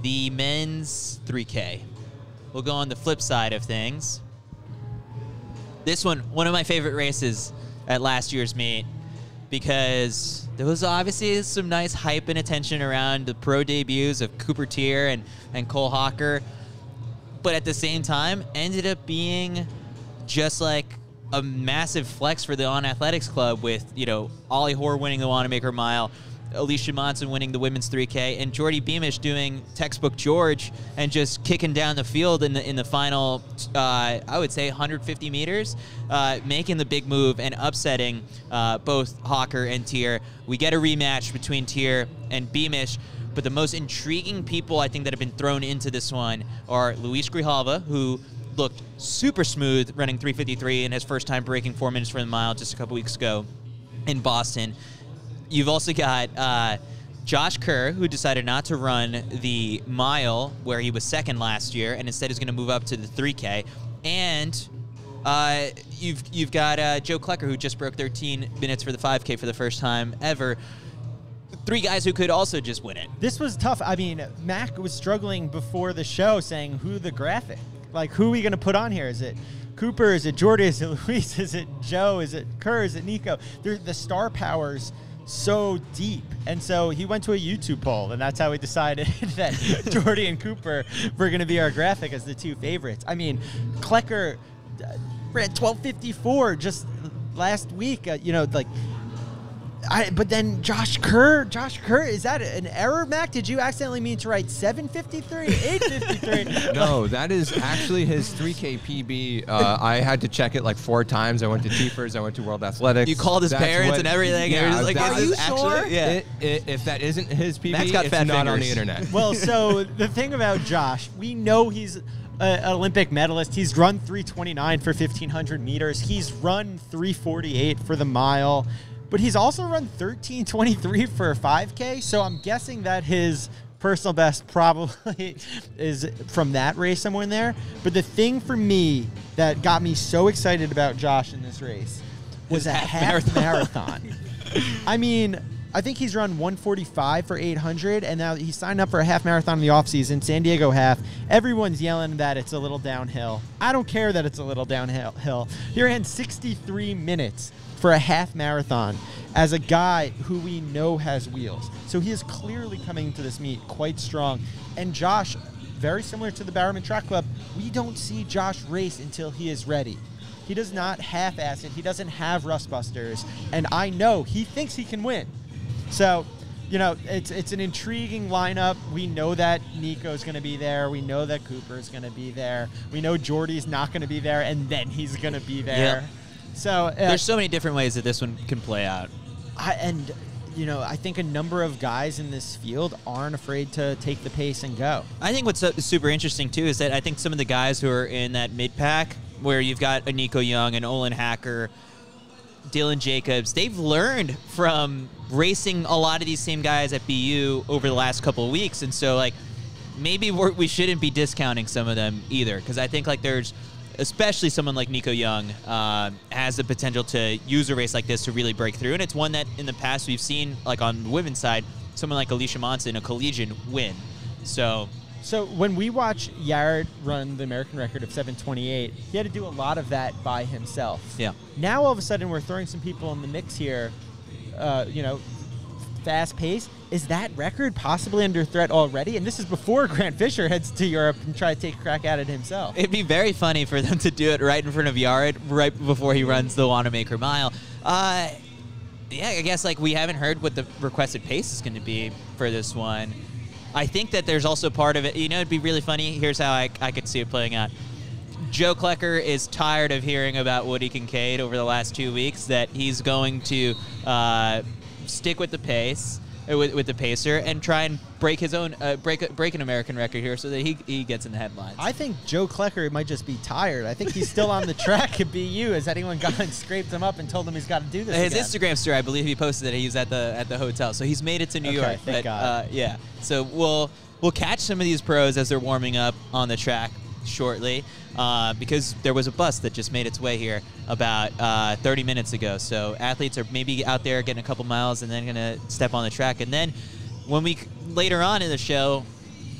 the men's 3K. We'll go on the flip side of things. This one, one of my favorite races at last year's meet, because there was obviously some nice hype and attention around the pro debuts of Cooper Teare and, and Cole Hocker but at the same time ended up being just like a massive flex for the On Athletics Club with, you know, Olli Hoare winning the Wanamaker Mile, Alicia Monson winning the women's 3K, and Geordie Beamish doing textbook George and just kicking down the field in the in the final, uh, I would say 150 meters, uh, making the big move and upsetting uh, both Hocker and Teare. We get a rematch between Teare and Beamish. But the most intriguing people I think that have been thrown into this one are Luis Grijalva, who looked super smooth running 353 in his first time breaking four minutes for the mile just a couple weeks ago in Boston. You've also got uh, Josh Kerr, who decided not to run the mile where he was second last year, and instead is going to move up to the 3K. And uh, you've you've got uh, Joe Klecker, who just broke 13 minutes for the 5K for the first time ever. Three guys who could also just win it. This was tough. I mean, Mac was struggling before the show saying who the graphic. Like, who are we going to put on here? Is it Cooper? Is it Geordie? Is it Luis? Is it Joe? Is it Kerr? Is it Nico? They're, the star powers so deep. And so he went to a YouTube poll, and that's how we decided (laughs) that (laughs) Geordie and Cooper were going to be our graphic as the two favorites. I mean, Klecker uh, ran 1254 just last week. Uh, you know, like. I, but then Josh Kerr, Josh Kerr, is that an error, Mac? Did you accidentally mean to write 753, 853? (laughs) No, that is actually his 3K PB. Uh, I had to check it like four times. I went to TFRRS, I went to World Athletics. You called his That's parents what- and everything. Yeah, You're just like, that- is Are this you actually? sure? Yeah. It- it- if that isn't his PB, Matt's got it's fat not on the internet. (laughs) well, so the thing about Josh, we know he's an Olympic medalist. He's run 329 for 1500 meters. He's run 348 for the mile, but he's also run 1323 for a 5K. So I'm guessing that his personal best probably (laughs) is from that race somewhere in there. But the thing for me that got me so excited about Josh in this race was a half half marathon. marathon. (laughs) I mean, I think he's run 145 for 800, and now he signed up for a half marathon in the offseason, San Diego half. Everyone's yelling that it's a little downhill. I don't care that it's a little downhill. Hill. He ran 63 minutes for a half marathon as a guy who we know has wheels. So he is clearly coming to this meet quite strong. And Josh, very similar to the Bowerman Track Club, we don't see Josh race until he is ready. He does not half-ass it. He doesn't have rust busters, and I know he thinks he can win. So, you know, it's it's an intriguing lineup. We know that Nico's going to be there. We know that Cooper's going to be there. We know Geordie's not going to be there, and then he's going to be there. So, uh, There's so many different ways that this one can play out. I, and you know, I think a number of guys in this field aren't afraid to take the pace and go. I think what's super interesting too is that I think some of the guys who are in that mid pack, where you've got a Nico Young and Olin Hacker, Dylan Jacobs, they've learned from racing a lot of these same guys at BU over the last couple of weeks, and so like maybe we're, we shouldn't be discounting some of them either, because I think like there's especially someone like Nico Young uh, has the potential to use a race like this to really break through, and it's one that in the past we've seen like on the women's side, someone like Alicia Monson, a collegian, win. So So when we watch Yared run the American record of 728, he had to do a lot of that by himself. Yeah. Now all of a sudden we're throwing some people in the mix here. Uh, you know, fast pace. Is that record possibly under threat already? And this is before (laughs) Grant Fisher heads to Europe and try to take a crack at it himself. It'd be very funny for them to do it right in front of Yared, right before he runs the Wanamaker Mile. Uh, yeah, I guess like we haven't heard what the requested pace is going to be for this one. I think that there's also part of it. You know, it'd be really funny. Here's how I, I could see it playing out. Joe Klecker is tired of hearing about Woody Kincaid over the last two weeks. That he's going to uh, stick with the pace. uh, With, with the pacer and try and break his own uh, break break an American record here so that he, he gets in the headlines. I think Joe Klecker might just be tired. I think he's still on the (laughs) track at BU. Has anyone gone and scraped him up and told him he's got to do this? His again? Instagram story, I believe he posted that he was at the at the hotel, so he's made it to New Okay, York. thank but, God. Uh, yeah, so we'll we'll catch some of these pros as they're warming up on the track shortly, uh, because there was a bus that just made its way here about uh, 30 minutes ago. So athletes are maybe out there getting a couple miles and then gonna step on the track, and then when we later on in the show.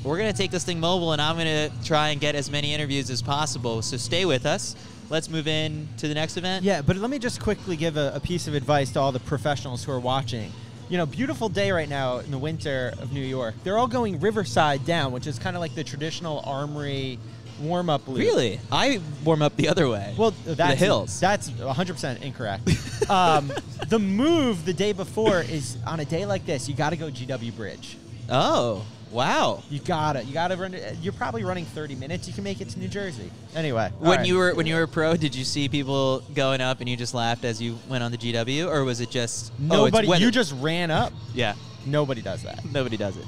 We're gonna take this thing mobile, and I'm gonna try and get as many interviews as possible. So stay with us. Let's move in to the next event. Yeah, but let me just quickly give a, a piece of advice to all the professionals who are watching. You know, beautiful day right now in the winter of New York. They're all going Riverside down, which is kind of like the traditional armory warm up loop. Really? I warm up the other way. Well, the hills. That's 100% incorrect. um, (laughs) the move the day before is on a day like this, you got to go GW Bridge. Oh, wow. You gotta, you gotta run. You're probably running 30 minutes. You can make it to New Jersey. Anyway, When right. you were when you were a pro, did you see people going up and you just laughed as you went on the GW, or was it just oh, nobody, weather- you just ran up. yeah, Nobody does that. nobody does it.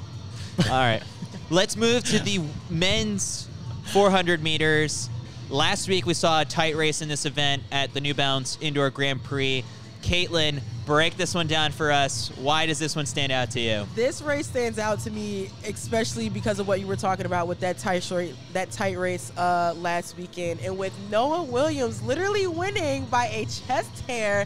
All right, (laughs) let's move to the men's 400 meters. Last week we saw a tight race in this event at the New Balance Indoor Grand Prix. Katelyn, break this one down for us. Why does this one stand out to you? This race stands out to me, especially because of what you were talking about with that tight that tight race uh, last weekend, and with Noah Williams literally winning by a chest hair,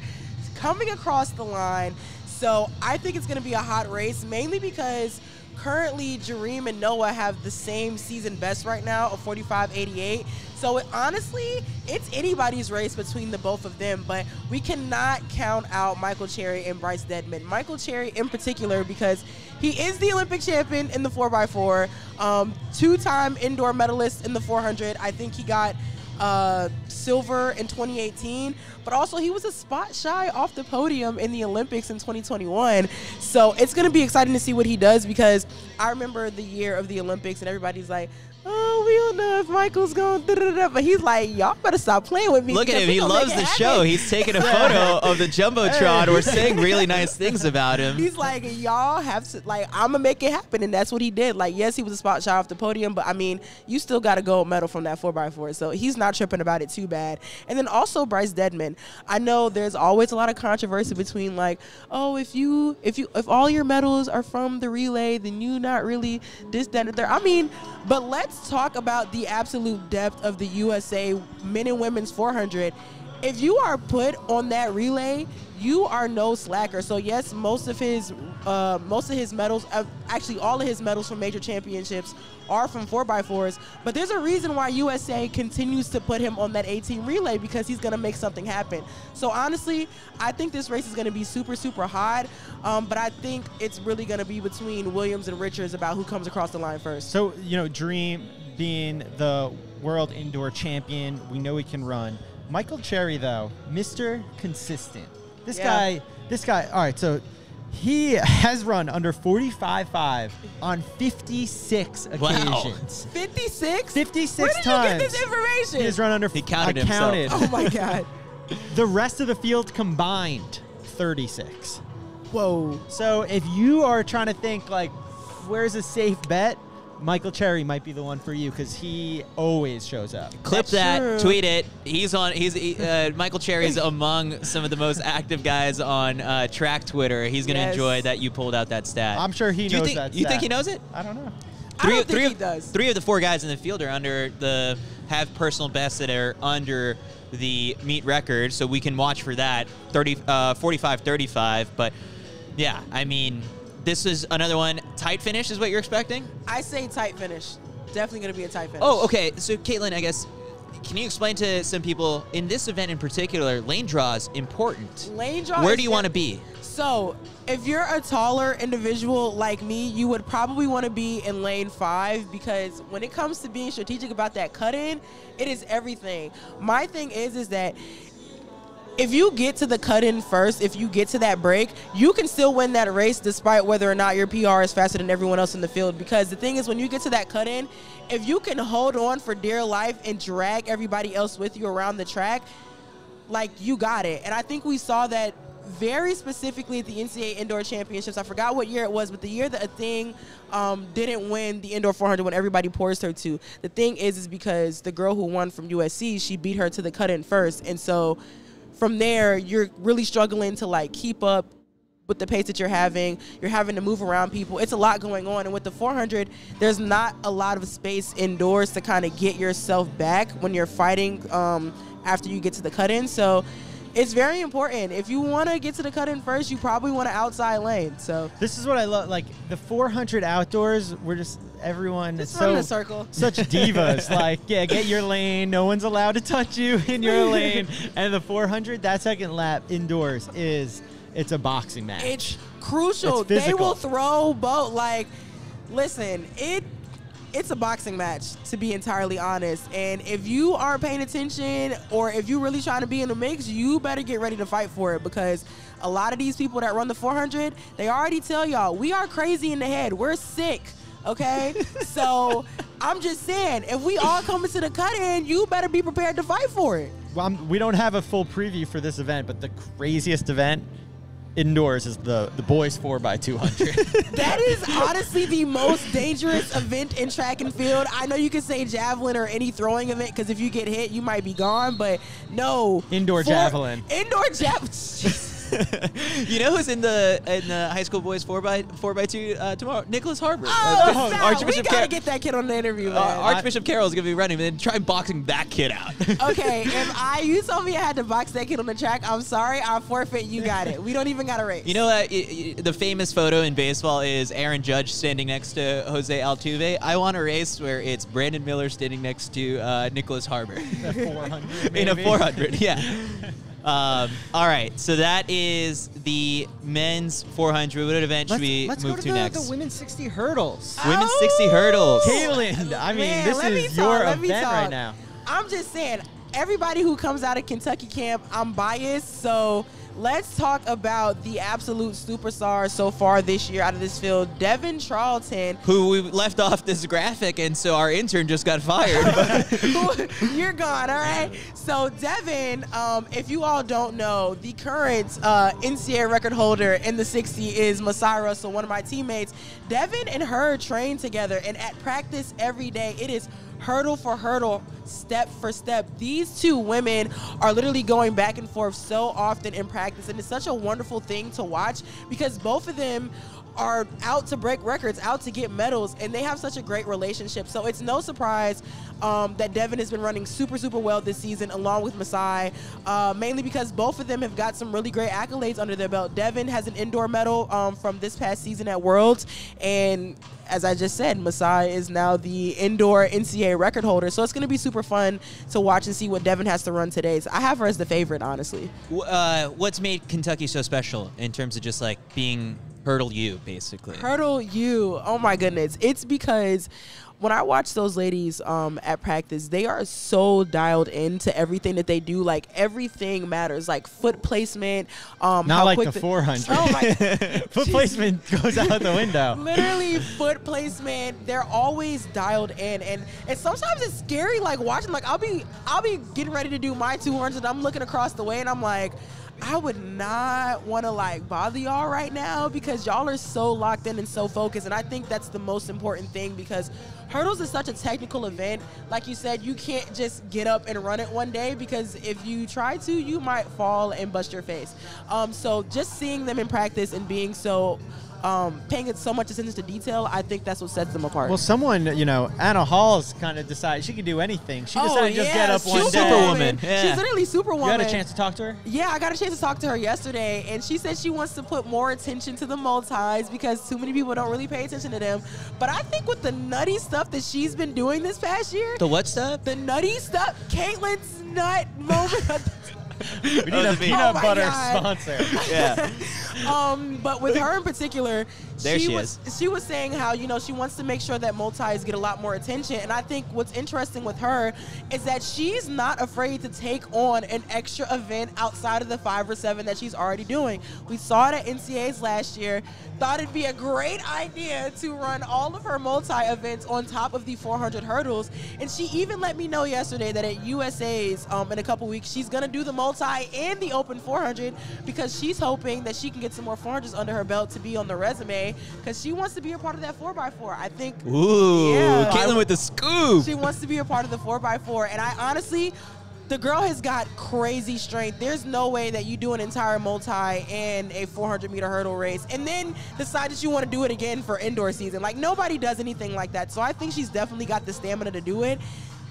coming across the line. So I think it's going to be a hot race, mainly because currently Jereem and Noah have the same season best right now of 45.88. So it, honestly, it's anybody's race between the both of them, but we cannot count out Michael Cherry and Bryce Deadmon. Michael Cherry in particular because he is the Olympic champion in the 4x4, um, two-time indoor medalist in the 400. I think he got uh, silver in 2018, but also he was a spot shy off the podium in the Olympics in 2021. So it's going to be exciting to see what he does because I remember the year of the Olympics and everybody's like, oh, we don't know if Michael's going, da-da-da-da," but he's like, y'all better stop playing with me. Look at him. He loves the show. happen." He's taking a (laughs) photo of the Jumbotron. We're saying really nice things (laughs) about him. He's like, y'all have to like, I'm gonna make it happen, and that's what he did. Like, yes, he was a spot shot off the podium, but I mean, you still got a gold medal from that four x four, so he's not tripping about it too bad. And then also Bryce Deadmon. I know there's always a lot of controversy between like, oh, if you if you if all your medals are from the relay, then you not really this that and the. I mean, but let's talk about the absolute depth of the USA men and women's 400 if you are put on that relay, you are no slacker. So yes, most of his uh, most of his medals, uh, actually all of his medals from major championships are from 4x4s. But there's a reason why USA continues to put him on that 18 relay because he's gonna make something happen. So honestly, I think this race is gonna be super super hot. Um, but I think it's really gonna be between Williams and Richards about who comes across the line first. So, you know, Dream being the world indoor champion, we know he can run. Michael Cherry, though, Mr. Consistent. This Yeah. guy, this guy, all right, so he has run under 45.5 on 56 Wow. occasions. 56. 56 Where did times. you get this information? He has run under. He counted I himself. oh my god. (laughs) (laughs) the rest of the field combined, 36. Whoa. So if you are trying to think like, where's a safe bet? Michael Cherry might be the one for you because he always shows up. Clip That's that, true. tweet it. He's on. He's he- uh, Michael Cherry is among some of the most active guys on uh, track Twitter. He's gonna Yes. enjoy that you pulled out that stat. I'm sure he Do you knows think, that. You think he knows it? I don't know. I don't of- think three he of, does. Three of the four guys in the field are under the have personal bests that are under the meet record, so we can watch for that 30, uh, 45, 35. But yeah, I mean, this is another one. Tight finish is what you're expecting. I say tight finish. Definitely going to be a tight finish. Oh, okay. So, Katelyn, I guess, can you explain to some people in this event in particular, lane draw is important. Lane draw. Where do you want to be? So, if you're a taller individual like me, you would probably want to be in lane five because when it comes to being strategic about that cut in, it is everything. My thing is, is that if you get to the cut in first, if you get to that break, you can still win that race despite whether or not your PR is faster than everyone else in the field. Because the thing is, when you get to that cut in, if you can hold on for dear life and drag everybody else with you around the track, like you got it. And I think we saw that very specifically at the NCAA Indoor Championships. I forgot what year it was, but the year that a thing um, didn't win the indoor 400 when everybody poised her to. The thing is, is because the girl who won from USC, she beat her to the cut in first, and so from there you're really struggling to like keep up with the pace that you're having. You're having to move around people. It's a lot going on. And with the 400, there's not a lot of space indoors to kind of get yourself back when you're fighting um, after you get to the cut in. So it's very important. If you want to get to the cut in first, you probably want to outside lane. So This is what I love. Like the 400 outdoors, we're just everyone is Just in so a circle. (laughs) such divas. like, yeah, get your lane. No one's allowed to touch you in your (laughs) lane. And the 400, that second lap indoors is it's a boxing match. it's crucial. It's they will throw both. Like, listen, it it's a boxing match to be entirely honest. And if you aren't paying attention, or if you're really trying to be in the mix, you better get ready to fight for it because a lot of these people that run the 400, they already tell y'all we are crazy in the head. We're sick. Okay, (laughs) so I'm just saying, if we all come into the cut in, you better be prepared to fight for it. well, I'm, we don't have a full preview for this event, but the craziest event indoors is the the boys 4x200. (laughs) That is honestly the most dangerous event in track and field. I know you can say javelin or any throwing event because if you get hit, you might be gone. But no, Indoor four- javelin. Indoor javelin. (laughs) (laughs) you know who's in the in the high school boys four by four by two uh, tomorrow? Nyckoles Harbor. Oh, Uh, stop. Archbishop we gotta Car- get that kid on the interview, uh. Archbishop Carroll is gonna be running, and then try boxing that kid out. (laughs) okay, if I you told me I had to box that kid on the track, I'm sorry. I forfeit. You got it. We don't even got to race. You know what? I- I- the famous photo in baseball is Aaron Judge standing next to Jose Altuve. I want a race where it's Brandon Miller standing next to uh, Nyckoles Harbor 400 (laughs) in a 400. Yeah. Um, all right, so that is the men's 400. What event should Let's, we let's move go to, to, the, next? the women's 60 hurdles. Women's 60 hurdles. Katelyn, I mean, Man, this let me is talk, your event right now. I'm just saying, everybody who comes out of Kentucky camp, I'm biased. So let's talk about the absolute superstar so far this year out of this field, Devynne Charlton. Who we left off this graphic, and so our intern just got fired. (laughs) You're gone, all right? So, Devin, um, if you all don't know, the current uh, NCAA record holder in the 60 is Masai Russell, one of my teammates. Devin and her train together, and at practice every day, it is hurdle for hurdle, step for step. These two women are literally going back and forth so often in practice, and it's such a wonderful thing to watch because both of them are out to break records, out to get medals, and they have such a great relationship. So it's no surprise um, that Devin has been running super, super well this season, along with Masai, uh, mainly because both of them have got some really great accolades under their belt. Devin has an indoor medal um, from this past season at Worlds, and as I just said, Masai is now the indoor NCAA record holder. So it's going to be super fun to watch and see what Devin has to run today. So I have her as the favorite, honestly. Uh, what's made Kentucky so special in terms of just like being hurdle you, basically? Hurdle you. Oh my goodness. It's because when I watch those ladies um, at practice, they are so dialed into everything that they do. Like everything matters, like foot placement. Um, Not like quick the 400. Oh my! (laughs) Foot placement goes out the window. (laughs) Literally foot placement. They're always dialed in, and and sometimes it's scary. Like watching, like I'll be I'll be getting ready to do my 200. I'm looking across the way, and I'm like. I would not want to like bother y'all right now because y'all are so locked in and so focused. And I think that's the most important thing because hurdles is such a technical event. Like you said, you can't just get up and run it one day because if you try to, you might fall and bust your face. Um, so just seeing them in practice and being so um, paying it so much attention to detail, I think that's what sets them apart. Well, someone, you know, Anna Hall's kind of decided she could do anything. She decided to just get up one day. Superwoman. She's literally Superwoman. You had a chance to talk to her? Yeah, I got a chance to talk to her yesterday, and she said she wants to put more attention to the multis because too many people don't really pay attention to them. But I think with the nutty stuff that she's been doing this past year, The what stuff? the nutty stuff, Katelyn's nut moment. We need Oh, a peanut Oh butter God. sponsor. Yeah. um, but with her in particular, There she was she was saying how you know she wants to make sure that multis get a lot more attention, and I think what's interesting with her is that she's not afraid to take on an extra event outside of the five or seven that she's already doing. We saw it at NCAA's last year. Thought it'd be a great idea to run all of her multi events on top of the 400 hurdles, and she even let me know yesterday that at USA's um, in a couple weeks she's gonna do the multi and the open 400 because she's hoping that she can get some more 400s under her belt to be on the resume because she wants to be a part of that 4x4. I think Ooh, Yeah. Katelyn with the scoop. she wants to be a part of the 4x4. And I honestly, the girl has got crazy strength. There's no way that you do an entire multi and a 400 meter hurdle race and then decide that you want to do it again for indoor season. Like, nobody does anything like that. So I think she's definitely got the stamina to do it.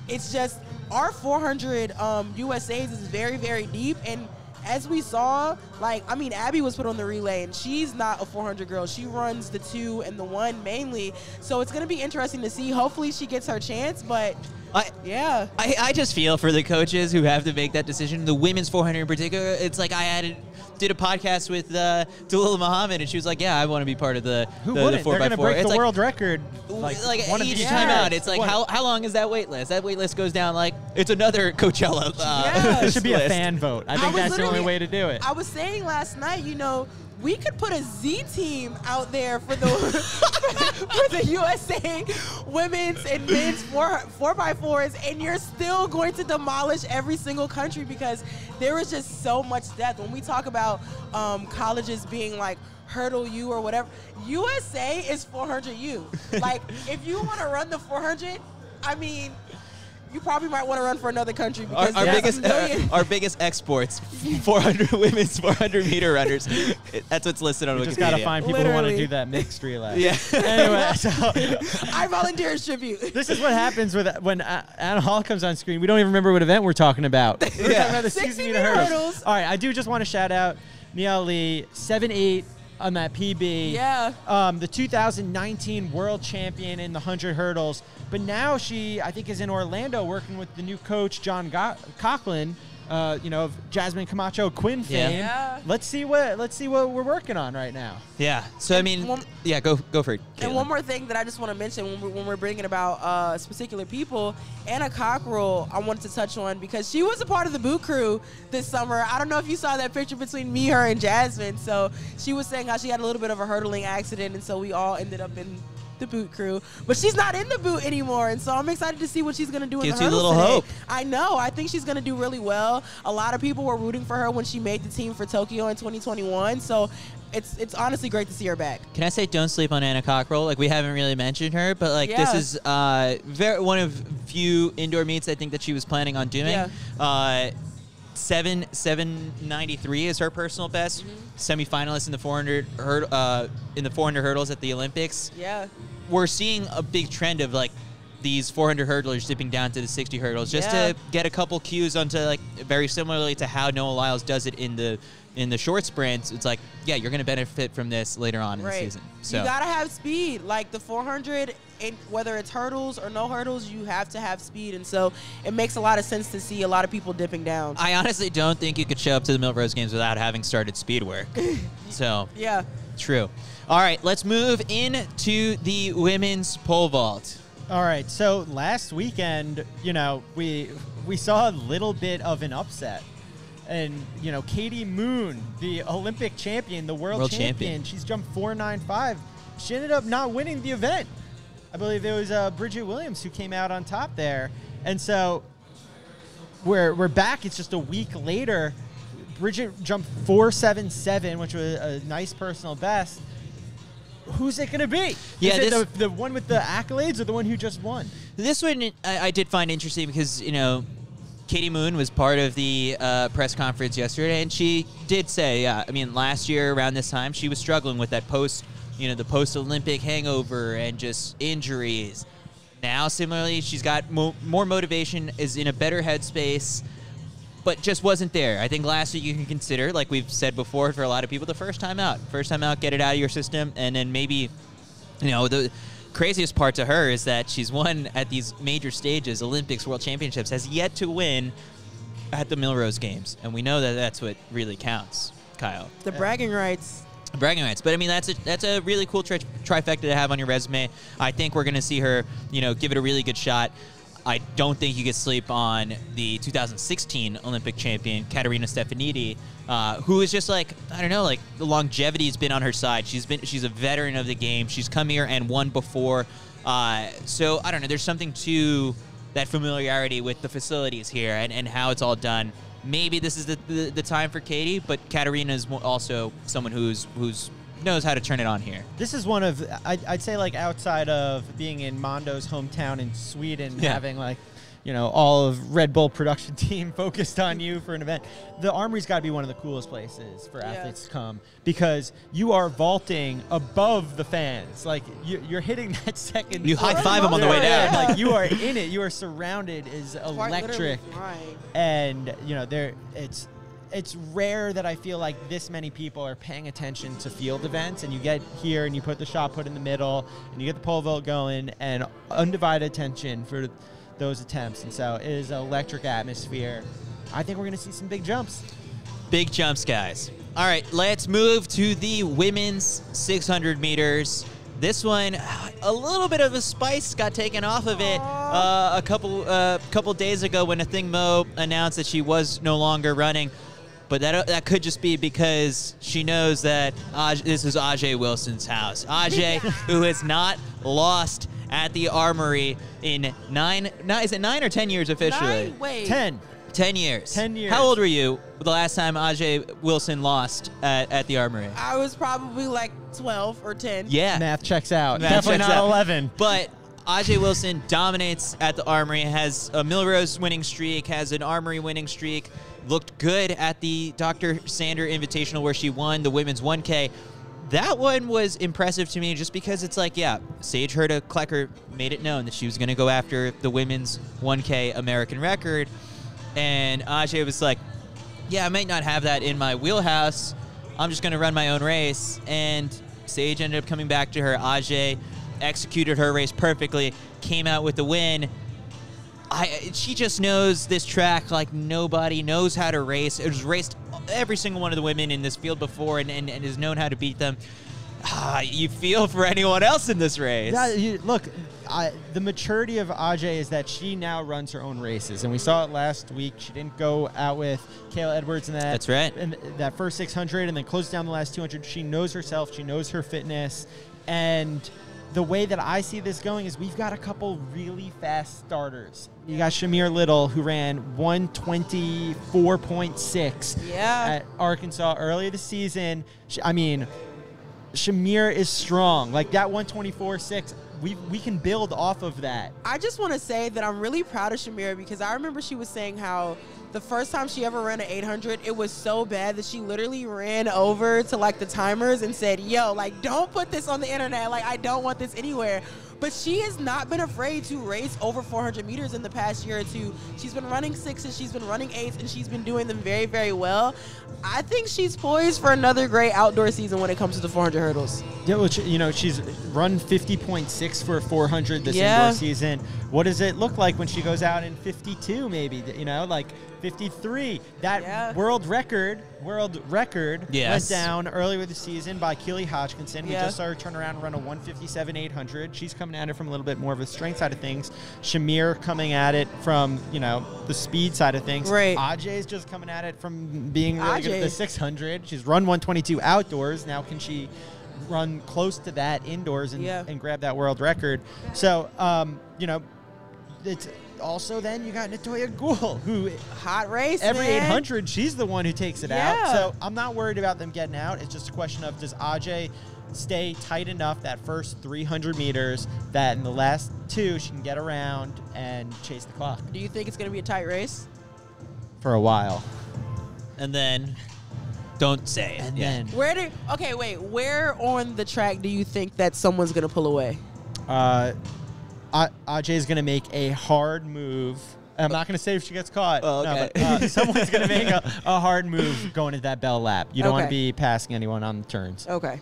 It's just our 400 um, USAs is very, very deep. And as we saw, like, I mean, Abby was put on the relay, and she's not a 400 girl. She runs the two and the one mainly. So it's going to be interesting to see. Hopefully, she gets her chance, but I, yeah. I, I just feel for the coaches who have to make that decision. The women's 400 in particular, it's like I had did a podcast with uh, Dalilah Muhammad, and she was like, "Yeah, I want to be part of the Who the, the wouldn't? four They're by going to four. break It's the like, world record. Like, Like, one each these time years. out, it's like What? how, how long is that wait list? That wait list goes down like it's another Coachella. Uh, Yeah. (laughs) It should be a fan vote. I I think was that's the only way to do it. I was saying last night, you know, we could put a Z team out there for the (laughs) for the USA women's and men's four four by fours, and you're still going to demolish every single country because there is just so much depth. When we talk about um, colleges being like hurdle U or whatever, USA is 400 U. like if you want to run the 400, I mean. You probably might want to run for another country Our, because our there's a biggest million- our biggest exports, (laughs) 400 women's 400 meter runners. That's what's listed on we Wikipedia. just got to find people who want to do that mixed relay. Yeah. anyway, (laughs) so (laughs) I volunteer as tribute. this is what happens with when uh, Anna Hall comes on screen. We don't even remember what event we're talking about. We're Yeah. talking about the 60 60 meter meter hurdles. hurdles. All right, I do just want to shout out Nia Ali, seven eight on that PB. Yeah. Um, the 2019 world champion in the 100 hurdles. But now she, I think, is in Orlando working with the new coach, John Go- Coghlan. Uh, you know, of Jasmine Camacho Quinn Yeah. fame. Yeah. Let's see what let's see what we're working on right now. Yeah. So I mean, one- yeah, go go for it. And one more thing that I just want to mention when we're, when we're bringing about uh, particular people, Anna Cockrell, I wanted to touch on because she was a part of the boot crew this summer. I don't know if you saw that picture between me, her, and Jasmine. So she was saying how she had a little bit of a hurdling accident, and so we all ended up in the boot crew. But she's not in the boot anymore, and so I'm excited to see what she's going to do in Gives the you a little today. hope. I know. I think she's going to do really well. A lot of people were rooting for her when she made the team for Tokyo in 2021. So it's it's honestly great to see her back. Can I say don't sleep on Anna Cockrell? Like we haven't really mentioned her, but like this is uh, very one of few indoor meets I think that she was planning on doing. Yeah. Uh, seven seven ninety three is her personal best. Semifinalist in the 400 hurd- uh, in the 400 hurdles at the Olympics. Yeah. We're seeing a big trend of like these 400 hurdlers dipping down to the 60 hurdles just Yeah. to get a couple cues onto like very similarly to how Noah Lyles does it in the in the short sprints. It's like yeah, you're going to benefit from this later on in the season. So You gotta have speed. Like the 400, and whether it's hurdles or no hurdles, you have to have speed. And so it makes a lot of sense to see a lot of people dipping down. I honestly don't think you could show up to the Millrose Games without having started speed work. (laughs) so yeah. true. All right, let's move into the women's pole vault. All right. So last weekend, you know, we we saw a little bit of an upset. And, you know, Katie Moon, the Olympic champion, the world, World champion, champion. she's jumped 495. She ended up not winning the event. I believe it was uh, Bridget Williams who came out on top there. And so we're, we're back. It's just a week later. Bridget jumped 477, which was a nice personal best. Who's it going to be? Yeah, Is it the, the one with the accolades or the one who just won? This one I, I did find interesting because you know Katie Moon was part of the uh, press conference yesterday, and she did say, yeah, I mean, last year around this time, she was struggling with that post, you know, the post Olympic hangover and just injuries. Now, similarly, she's got mo- more motivation, is in a better headspace, but just wasn't there. I think last week you can consider, like we've said before, for a lot of people, the first time out. First time out, get it out of your system, and then maybe, you know, the craziest part to her is that she's won at these major stages, Olympics, World Championships, has yet to win at the Millrose Games, and we know that that's what really counts, Kyle. The bragging rights. bragging rights. But I mean, that's a that's a really cool tri- trifecta to have on your resume. I think we're going to see her, you know, give it a really good shot. I don't think you could sleep on the 2016 Olympic champion Katerina Stefanidi, uh, who is just like I don't know, like the longevity has been on her side. She's been she's a veteran of the game. She's come here and won before. Uh, so I don't know. There's something to that familiarity with the facilities here and, and how it's all done. Maybe this is the, the, the time for Katie, but Katerina is also someone who's who's knows how to turn it on here. This is one of I'd, I'd say like outside of being in Mondo's hometown in Sweden, Yeah. having like you know all of Red Bull production (laughs) team focused on you for an event. The Armory's got to be one of the coolest places for athletes to come because you are vaulting above the fans. Like you, you're hitting (laughs) that second. You floor. high them on the way Yeah, down. Like you are (laughs) in it. You are surrounded. Is electric flying. and you know there it's it's rare that I feel like this many people are paying attention to field events, and you get here and you put the shot put in the middle, and you get the pole vault going, and undivided attention for those attempts. And so it is an electric atmosphere. I think we're going to see some big jumps. Big jumps, guys. All right, let's move to the women's 600 meters. This one, a little bit of a spice got taken off of it uh, a couple uh, couple days ago when Athing Mu announced that she was no longer running. But that uh, that could just be because she knows that Aj, this is Ajee' Wilson's house. Ajee', who has not lost at the Armory in nine, nine is it nine or ten years officially? Nine? Wait. Ten. 10 years. 10 years. How old were you the last time Ajee' Wilson lost at, at the Armory? I was probably like 12 or 10. Yeah. Math checks out. Math Definitely checks not out. 11. But Ajee' Wilson dominates at the Armory, has a Millrose winning streak, has an Armory winning streak, looked good at the Dr. Sander Invitational where she won the women's 1K. That one was impressive to me just because it's like, yeah, Sage Hurta-Klecker made it known that she was going to go after the women's 1K American record. And Ajee' was like, yeah, I might not have that in my wheelhouse. I'm just going to run my own race. And Sage ended up coming back to her. Ajee' executed her race perfectly, came out with the win. I, she just knows this track like nobody knows how to race. Was raced every single one of the women in this field before and, and, and has known how to beat them. Ah, you feel for anyone else in this race. Yeah, you, look, I, the maturity of Ajee' is that she now runs her own races, and we saw it last week. She didn't go out with Kaela Edwards in that. That's right. In that first 600, and then closed down the last 200. She knows herself. She knows her fitness, and the way that I see this going is we've got a couple really fast starters. You got Shamier Little, who ran 124.6 Yeah. at Arkansas earlier this season. I mean, Shamier is strong. Like that 124.6, we we can build off of that. I just want to say that I'm really proud of Shamier because I remember she was saying how the first time she ever ran an 800, it was so bad that she literally ran over to like the timers and said, "Yo, like don't put this on the internet. Like I don't want this anywhere." But she has not been afraid to race over 400 meters in the past year or two. She's been running sixes, she's been running eights, and she's been doing them very, very well. I think she's poised for another great outdoor season when it comes to the 400 hurdles. Yeah, well, you know, she's run 50.6 for 400 this Yeah. indoor season. What does it look like when she goes out in 52 maybe, you know, like 53? That Yeah. world record, world record Yes. went down earlier this season by Keely Hodgkinson. We just saw her turn around and run a 157 800. She's coming at it from a little bit more of a strength side of things. Shamier coming at it from, you know, the speed side of things. Right. Ajay's just coming at it from being really good at the 600. She's run 122 outdoors. Now can she run close to that indoors and, Yeah. and grab that world record? So, um, you know, it's also then you got Natoya Goule, who Hot race. every man. 800 she's the one who takes it out. So I'm not worried about them getting out. It's just a question of does Aj stay tight enough that first 300 meters that in the last two she can get around and chase the clock Do you think it's going to be a tight race? for a while. and then don't say it. And Yeah. then Where do okay, wait, where on the track do you think that someone's gonna pull away? Uh, A- is going to make a hard move. I'm not going to say if she gets caught. Oh, No, okay. but, uh, someone's going to make a, (laughs) a hard move going into that bell lap. You don't want to be passing anyone on the turns. Okay.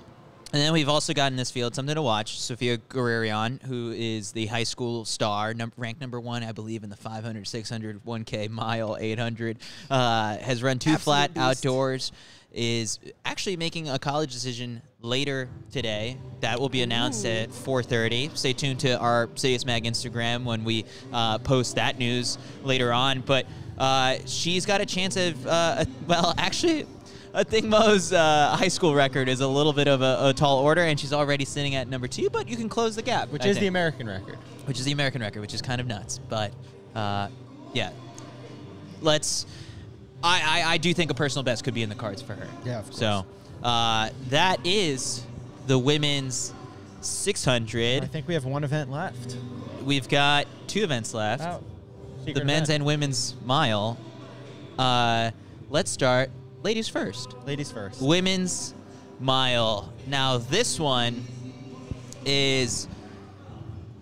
And then we've also got in this field something to watch. Sophia Gorriaran, who is the high school star, num- ranked number one, I believe, in the 500, 600, 1K, mile, 800, uh, has run two Absolute flat beast. outdoors, is actually making a college decision later today. That will be announced at 4:30. Stay tuned to our Citius Mag Instagram when we uh, post that news later on. But uh, she's got a chance of, uh, well, (laughs) actually. I think Mu's uh, high school record is a little bit of a, a tall order, and she's already sitting at number two. But you can close the gap, which I is the. American record. which is the American record, which is kind of nuts. But uh, yeah, let's. I, I I do think a personal best could be in the cards for her. Yeah, of course. So uh, that is the women's 600. I think we have one event left. We've got two events left Oh, the men's event. and women's mile. Uh, let's start ladies first. ladies first. Women's mile. Now this one is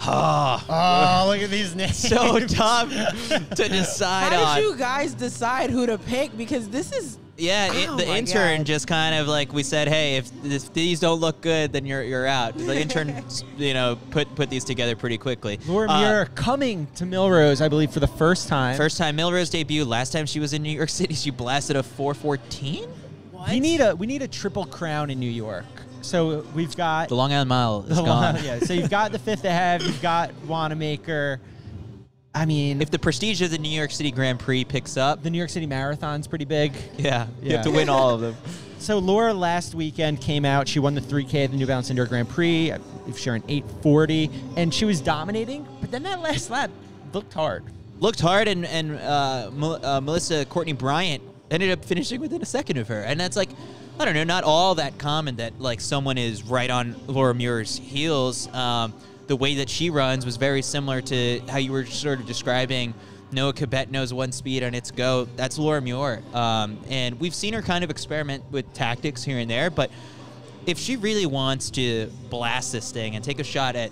Oh, look at these (laughs) names. so tough to (laughs) decide How on. did you guys decide who to pick? Because this is yeah, it, Oh the my intern God. just kind of like we said, hey, if, if these don't look good, then you're you're out. The intern, (laughs) you know, put put these together pretty quickly. Laura Uh, Muir coming to Millrose, I believe, for the first time. First time Millrose debut. Last time she was in New York City, she blasted a 414. what? we need a we need a triple crown in New York. So we've got The Long Island Mile is gone. one- yeah. So you've got the fifth ahead. You've got Wanamaker. I mean, If the prestige of the New York City Grand Prix picks up, the New York City Marathon's pretty big. yeah, you Yeah. have to win all of them. (laughs) So Laura last weekend came out. She won the 3K of the New Balance Indoor Grand Prix. I believe she ran 840, and she was dominating. But then that last lap looked hard. looked hard, and and uh, Mel- uh, Melissa Courtney Bryant ended up finishing within a second of her, and that's like. I don't know, not all that common that like someone is right on Laura Muir's heels. Um, the way that she runs was very similar to how you were sort of describing Noah Kibet knows one speed and it's go. That's Laura Muir. Um, and we've seen her kind of experiment with tactics here and there, but if she really wants to blast this thing and take a shot at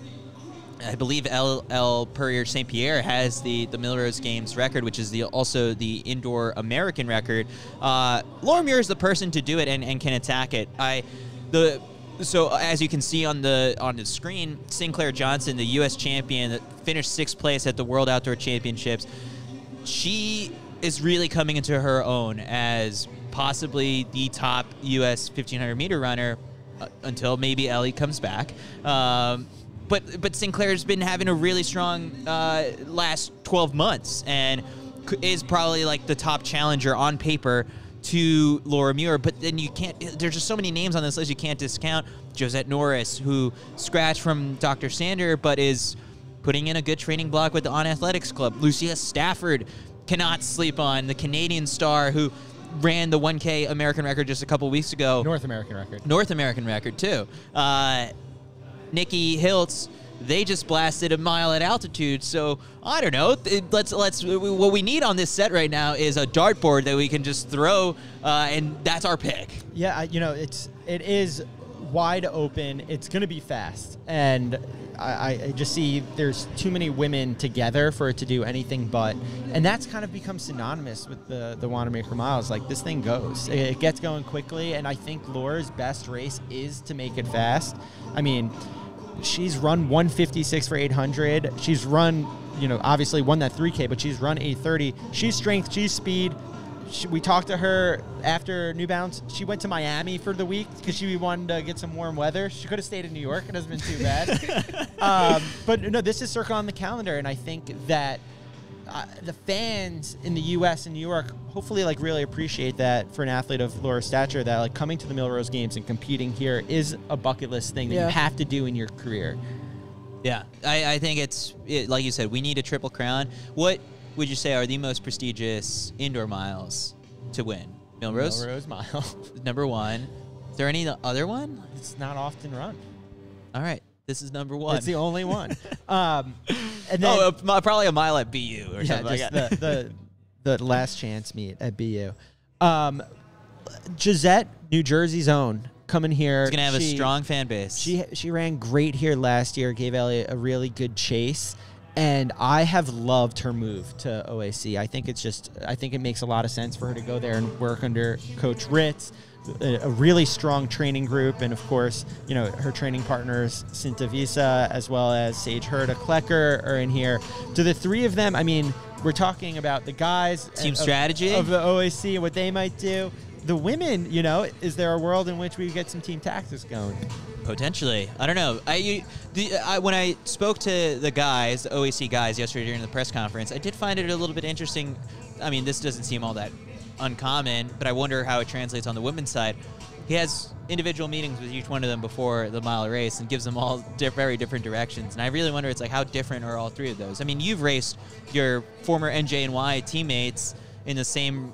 I believe L. Elle Purrier St. Pierre has the the Millrose Games record, which is the also the indoor American record. Uh, Laura Muir is the person to do it and, and can attack it. I the so as you can see on the on the screen, Sinclair Johnson, the U.S. champion, finished sixth place at the World Outdoor Championships. She is really coming into her own as possibly the top U.S. 1500 meter runner uh, until maybe Ellie comes back. Um, but but Sinclair's been having a really strong uh, last 12 months and is probably like the top challenger on paper to Laura Muir. But then you can't. There's just so many names on this list you can't discount. Josette Norris, who scratched from Dr. Sander, but is putting in a good training block with the On Athletics Club. Lucia Stafford cannot sleep on the Canadian star who ran the 1K American record just a couple weeks ago. North American record. North American record too. Uh, Nikki Hiltz, they just blasted a mile at altitude. So I don't know. Let's let's what we need on this set right now is a dartboard that we can just throw, uh, and that's our pick. Yeah, you know, it's it is wide open. It's going to be fast, and I, I- just see there's too many women together for it to do anything but, and that's kind of become synonymous with the the Wanamaker miles. Like this thing goes, it, it gets going quickly, and I think Laura's best race is to make it fast. I mean. She's run 156 for 800. She's run, you know, obviously won that 3K, but she's run 830. She's strength, she's speed. She, we talked to her after New Balance. She went to Miami for the week because she wanted to get some warm weather. She could have stayed in New York. It hasn't been too bad. (laughs) um, but no, this is circle on the calendar, and I think that uh, the fans in the U.S. and New York hopefully like really appreciate that for an athlete of Laura's stature that like coming to the Millrose Games and competing here is a bucket list thing that Yeah. you have to do in your career. Yeah, I, I think it's it, like you said. We need a triple crown. What would you say are the most prestigious indoor miles to win? Millrose, Millrose Mile. (laughs) number one. Is there any other one? it's not often run. All right, this is number one. It's the only one. (laughs) um, and then oh, a, probably a mile at BU or yeah, something like just that. the, the the last chance meet at BU. Um, Josette, New Jersey's own, coming here. She's gonna have a strong fan base. She she ran great here last year. Gave Elliot a really good chase, And I have loved her move to OAC. I think it's just, I think it makes a lot of sense for her to go there and work under Coach Ritz, a, a really strong training group. And of course, you know, her training partners, Sinta Vissa, as well as Sage Hurta-Klecker, are in here. To the three of them, I mean, we're talking about the guys Team of- strategy? of the OAC and what they might do. The women, you know, is there a world in which we get some team tactics going? Potentially, I don't know. I, you, the, I when I spoke to the guys, the OAC guys, yesterday during the press conference, I did find it a little bit interesting. I mean, this doesn't seem all that uncommon, but I wonder how it translates on the women's side. He has individual meetings with each one of them before the mile race and gives them all di- very different directions. And I really wonder, it's like how different are all three of those? I mean, you've raced your former NJNY teammates in the same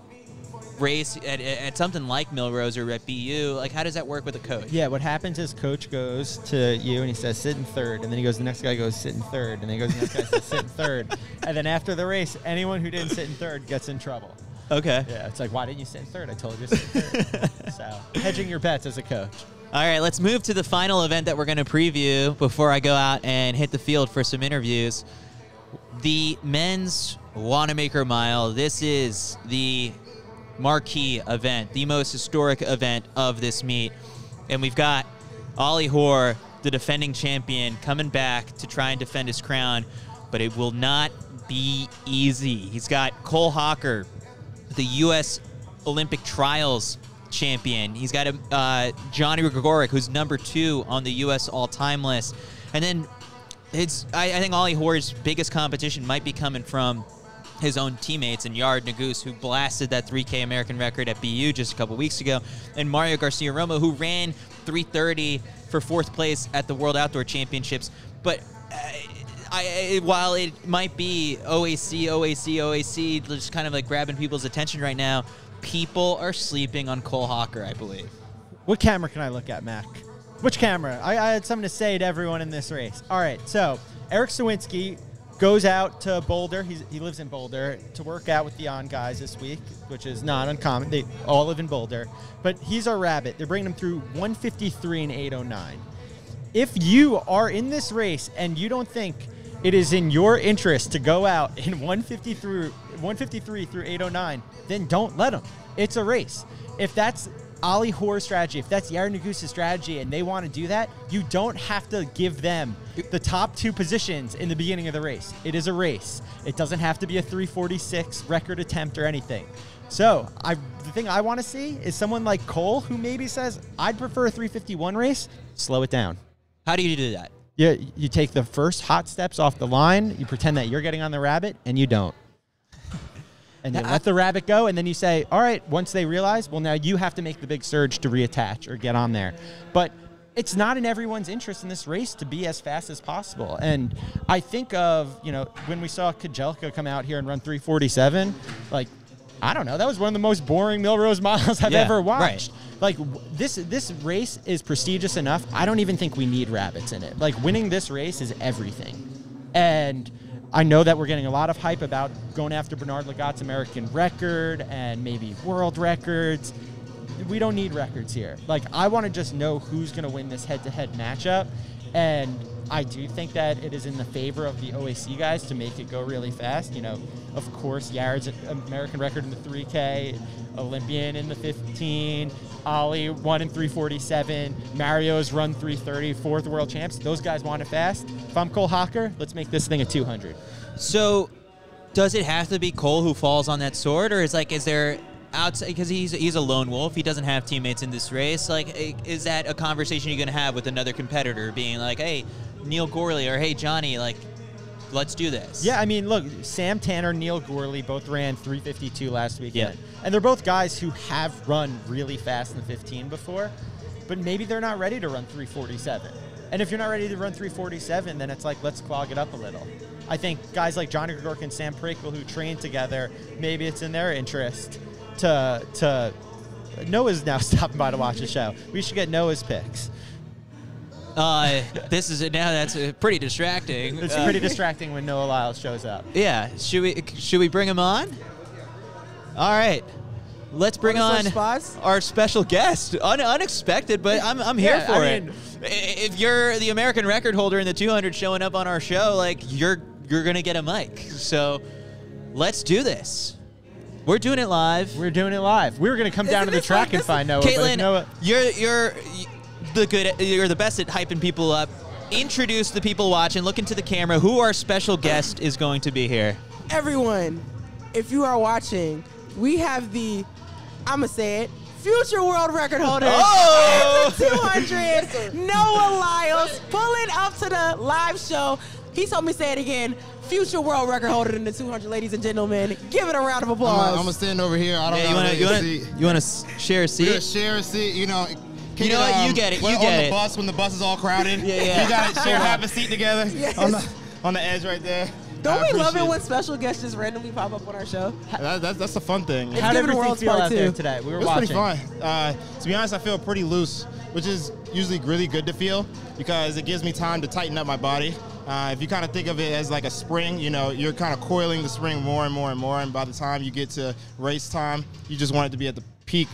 race at, at something like Millrose or at BU. Like, how does that work with a coach? Yeah, what happens is coach goes to you and he says sit in third, and then he goes the next guy goes sit in third, and then he goes the next guy says sit in third, (laughs) and then after the race, anyone who didn't sit in third gets in trouble. Okay. Yeah, it's like why didn't you sit in third? I told you to sit in third. (laughs) so hedging your bets as a coach. All right, let's move to the final event that we're going to preview before I go out and hit the field for some interviews. The men's Wanamaker Mile. This is the marquee event, the most historic event of this meet. And we've got Olli Hoare, the defending champion, coming back to try and defend his crown, but it will not be easy. He's got Cole Hocker, the U.S. Olympic trials champion. He's got a, uh, Johnny Gregorek, who's number two on the U.S. all-time list. And then it's I, I think Olli Hoare's biggest competition might be coming from his own teammates and Yared Nuguse, who blasted that 3K American record at BU just a couple weeks ago, and Mario Garcia Romo, who ran 330 for fourth place at the World Outdoor Championships. But uh, I, I, while it might be OAC, OAC, OAC, just kind of like grabbing people's attention right now, people are sleeping on Cole Hocker, I believe. What camera can I look at, Mac? Which camera? I, I had something to say to everyone in this race. All right, so Eric Sowinski goes out to Boulder. He's, he lives in Boulder to work out with the on guys this week, which is not uncommon. They all live in Boulder, but he's our rabbit. They're bringing him through 153 and 809. If you are in this race and you don't think it is in your interest to go out (laughs) in 150 through 153 through 809, then don't let them. It's a race. If that's Olli Hoare's strategy, if that's Nuguse's strategy and they want to do that, you don't have to give them the top two positions in the beginning of the race. It is a race. It doesn't have to be a 346 record attempt or anything. So I, the thing I want to see is someone like Cole who maybe says, I'd prefer a 351 race, slow it down. How do you do that? You, you take the first hot steps off the line, you pretend that you're getting on the rabbit, and you don't. And you let the rabbit go, and then you say, all right, once they realize, well, now you have to make the big surge to reattach or get on there. But it's not in everyone's interest in this race to be as fast as possible. And I think of, you know, when we saw Kejelcha come out here and run 347, like, I don't know, that was one of the most boring Millrose miles I've Yeah, ever right. watched. Like this this race is prestigious enough. I don't even think we need rabbits in it. Like winning this race is everything. And I know that we're getting a lot of hype about going after Bernard Lagat's American record and maybe world records. We don't need records here. Like I want to just know who's going to win this head-to-head matchup and I do think that it is in the favor of the OAC guys to make it go really fast. You know, of course, Yared's an American record in the 3K, Olympian in the 15, Olli won in 347, Mario's run 330, fourth world champs. Those guys want it fast. If I'm Cole Hocker, let's make this thing a 200. So, does it have to be Cole who falls on that sword, or is like, is there outside because he's he's a lone wolf. He doesn't have teammates in this race. Like, is that a conversation you're gonna have with another competitor, being like, hey, Neil Gourley, or hey, Johnny, like, let's do this? Yeah, I mean, look, Sam Tanner, Neil Gourley both ran 352 last weekend. Yeah. And they're both guys who have run really fast in the 15 before, but maybe they're not ready to run 347. And if you're not ready to run 347, then it's like, let's clog it up a little. I think guys like Johnny Gregorek and Sam Prakel who train together, maybe it's in their interest to to Noah's now (laughs) stopping by to watch the show. We should get Noah's picks. Uh, this is now that's uh, pretty distracting. It's Uh, pretty distracting when Noah Lyles shows up. Yeah. Should we should we bring him on? All right. Let's bring on switch spots? our special guest. Un- unexpected, but I'm, I'm here Yeah, for I it. mean- If you're the American record holder in the 200 showing up on our show, like you're you're gonna get a mic. So let's do this. We're doing it live. We're doing it live. We were gonna come down to the track like and find Noah. but if Katelyn, Noah, you're you're the good. You're the best at hyping people up. Introduce the people watching. Look into the camera. Who our special guest is going to be here? Everyone, if you are watching, we have the, I'ma say it, future world record holder Oh! at the 200, (laughs) Noah Lyles, pulling up to the live show. He told me to say it again. Future world record holder in the 200, ladies and gentlemen. Give it a round of applause. I'm, gonna stand over here. I don't Yeah, know. you want to you want see. to you want to share a We're seat? share a seat. You know. Can You know what? You um, get it. when You on get the it. bus when the bus is all crowded. Yeah, yeah. You gotta share half a seat together (laughs) Yes. on the on the edge right there. Don't I we love it when special guests just randomly pop up on our show? That, that's, that's a fun thing. It's how did giving everything feel Part out there today? We were It was watching. pretty fun. Uh, to be honest, I feel pretty loose, which is usually really good to feel because it gives me time to tighten up my body. Uh, if you kind of think of it as like a spring, you know, you're kind of coiling the spring more and more and more, and by the time you get to race time, you just want it to be at the peak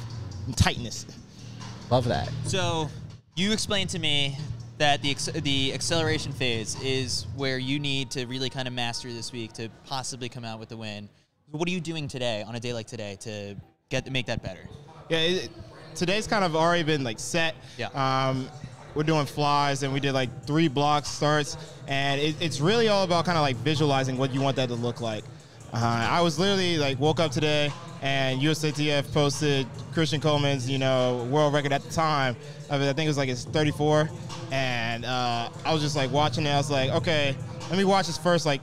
tightness. Love that. So, you explained to me that the the acceleration phase is where you need to really kind of master this week to possibly come out with the win. What are you doing today on a day like today to get to make that better? Yeah, it, today's kind of already been like set. Yeah. Um, we're doing flies, and we did like three block starts, and it, it's really all about kind of like visualizing what you want that to look like. Uh, I was literally like woke up today, and USATF posted Christian Coleman's you know world record at the time. Of it. I think it was like it's 34, and uh, I was just like watching it. I was like, okay, let me watch this first like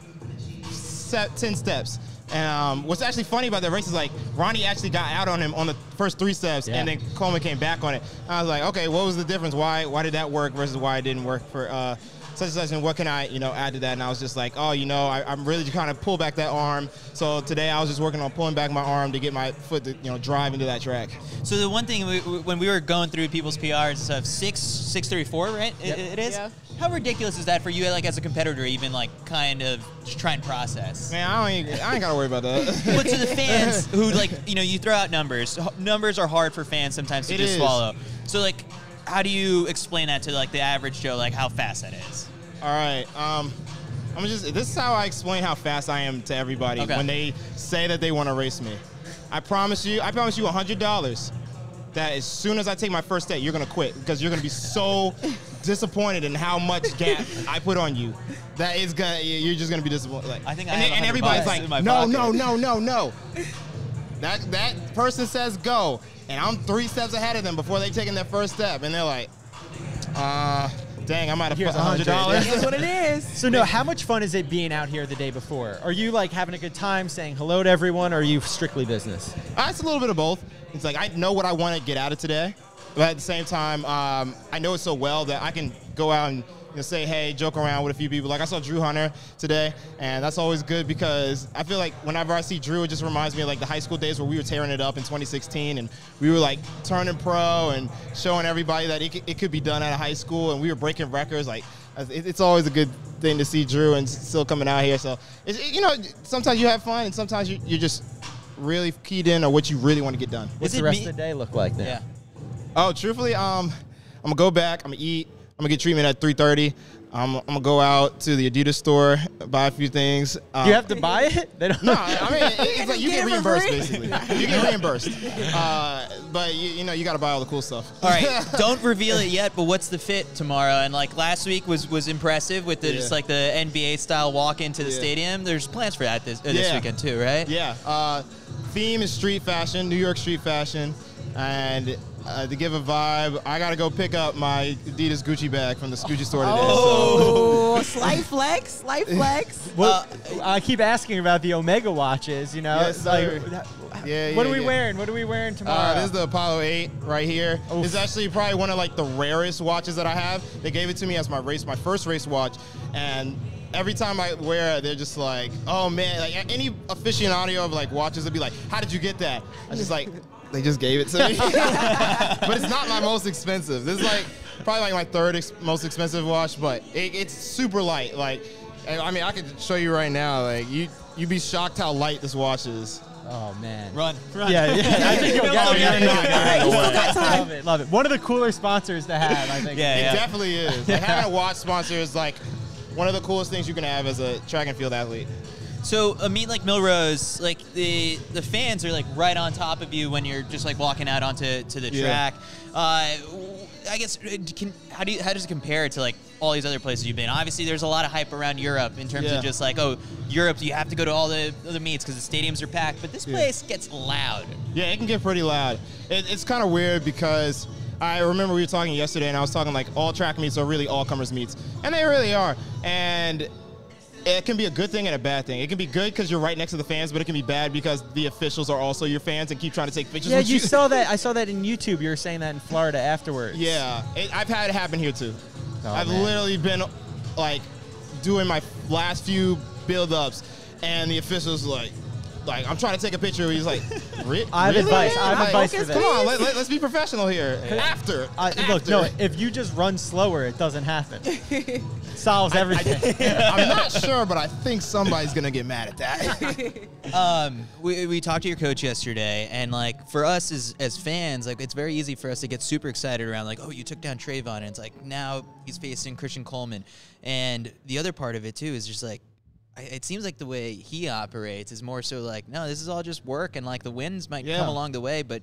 set 10 steps. And um, what's actually funny about that race is like Ronnie actually got out on him on the first three steps, Yeah. and then Coleman came back on it. I was like, okay, what was the difference? Why why did that work versus why it didn't work for uh, such and such? And what can I you know add to that? And I was just like, oh, you know, I, I'm really kind of pull back that arm. So today I was just working on pulling back my arm to get my foot to you know drive into that track. So the one thing we, when we were going through people's PRs and stuff, six six thirty four, right? It- it is. Yeah. How ridiculous is that for you, like as a competitor, even like kind of try and process? Man, I don't even, I ain't gotta worry about that. but to the fans (laughs) who like you know you throw out numbers numbers are hard for fans sometimes to It just is. swallow so like how do you explain that to like the average joe like how fast that is All right. Um, I'm gonna just. This is how I explain how fast I am to everybody Okay. when they say that they want to race me. I promise you. I promise you hundred dollars that as soon as I take my first step, you're gonna quit because you're gonna be so (laughs) disappointed in how much gap I put on you. That is gonna. You're just gonna be disappointed. Like, I think I and, everybody's like, no, no, no, no, no. (laughs) That that person says go, and I'm three steps ahead of them before they taking their first step, and they're like, uh, dang, I'm out of Here's hundred $100. dollars. (laughs) That's what it is. So no, how much fun is it being out here the day before? Are you like having a good time, saying hello to everyone, or are you strictly business? Uh, it's a little bit of both. It's like I know what I want to get out of today, but at the same time, um, I know it so well that I can go out and you know, say, hey, joke around with a few people. Like I saw Drew Hunter today, and that's always good because I feel like whenever I see Drew, it just reminds me of like the high school days where we were tearing it up in 2016, and we were like turning pro and showing everybody that it, it could be done at a high school, and we were breaking records. Like it- it's always a good thing to see Drew and still coming out here. So it's, it- you know, sometimes you have fun, and sometimes you, you're just really keyed in on what you really want to get done. What's the rest me- of the day look like then? yeah Oh, truthfully, um, I'm gonna go back. I'm gonna eat. I'm gonna get treatment at 3:30. Um, I'm gonna go out to the Adidas store, buy a few things. Um, you have to buy it? (laughs) They don't. no, I mean it's (laughs) like you Get get reimbursed basically. (laughs) You get reimbursed, uh, but you, you know you got to buy all the cool stuff. all right don't reveal it yet but what's the fit tomorrow and like last week was was impressive with the just like the nba style walk into the Yeah. stadium there's plans for that this, uh, this Yeah. weekend too right Yeah. Uh, theme is street fashion, New York street fashion, and uh, to give a vibe, I gotta go pick up my Adidas Gucci bag from the Gucci store today. Oh, (laughs) slight flex, slight flex. (laughs) Well, I keep asking about the Omega watches. You know, Yes, like, sir. Yeah, what are we yeah. wearing? What are we wearing tomorrow? Uh, this is the Apollo 8 right here. Oof. It's actually probably one of like the rarest watches that I have. They gave it to me as my race, my first race watch, and every time I wear it, they're just like, "Oh man!" Like any aficionado of like watches would be like, "How did you get that?" I was just like, "They just gave it to me." (laughs) but it's not my most expensive. This is like probably like my third ex- most expensive watch, but it, it's super light. Like, I mean, I could show you right now. Like you, you'd be shocked how light this watch is. oh man. run run Yeah, yeah. (laughs) I think you'll (laughs) get it. Yeah, yeah, yeah. You still got time. Love it, love it. One of the cooler sponsors to have, I think. Yeah, It yeah. definitely is. Like having a watch sponsor is like one of the coolest things you can have as a track and field athlete. So a meet like Millrose, like the the fans are like right on top of you when you're just like walking out onto to the Yeah. track. Uh, I guess uh, can, how do you, how does it compare to like all these other places you've been? Obviously, there's a lot of hype around Europe in terms Yeah. of just like oh Europe, you have to go to all the other meets because the stadiums are packed. But this Yeah. place gets loud. Yeah, it can get pretty loud. It, it's kind of weird because I remember we were talking yesterday, and I was talking like all track meets are really all comers meets, and they really are. And it can be a good thing and a bad thing. It can be good because you're right next to the fans, but it can be bad because the officials are also your fans and keep trying to take pictures. Yeah, with you saw that. (laughs) I saw that in YouTube. You were saying that in Florida afterwards. Yeah, it, I've had it happen here too. Oh, I've man. literally been like doing my last few build-ups, and the officials like, like I'm trying to take a picture. He's like, (laughs) "Re- I have really? advice. I have Like, advice for that. Come on, let, let, us be professional here. (laughs) After, Uh, look, no. If you just run slower, it doesn't happen. Solves everything. (laughs) I'm not (laughs) sure, but I think somebody's gonna get mad at that. (laughs) Um, we, we talked to your coach yesterday, and like for us as as fans, like it's very easy for us to get super excited around like, oh, you took down Trayvon, and it's like now he's facing Christian Coleman, and the other part of it too is just like. It seems like the way he operates is more so like, no, this is all just work, and like the wins might Yeah. come along the way, but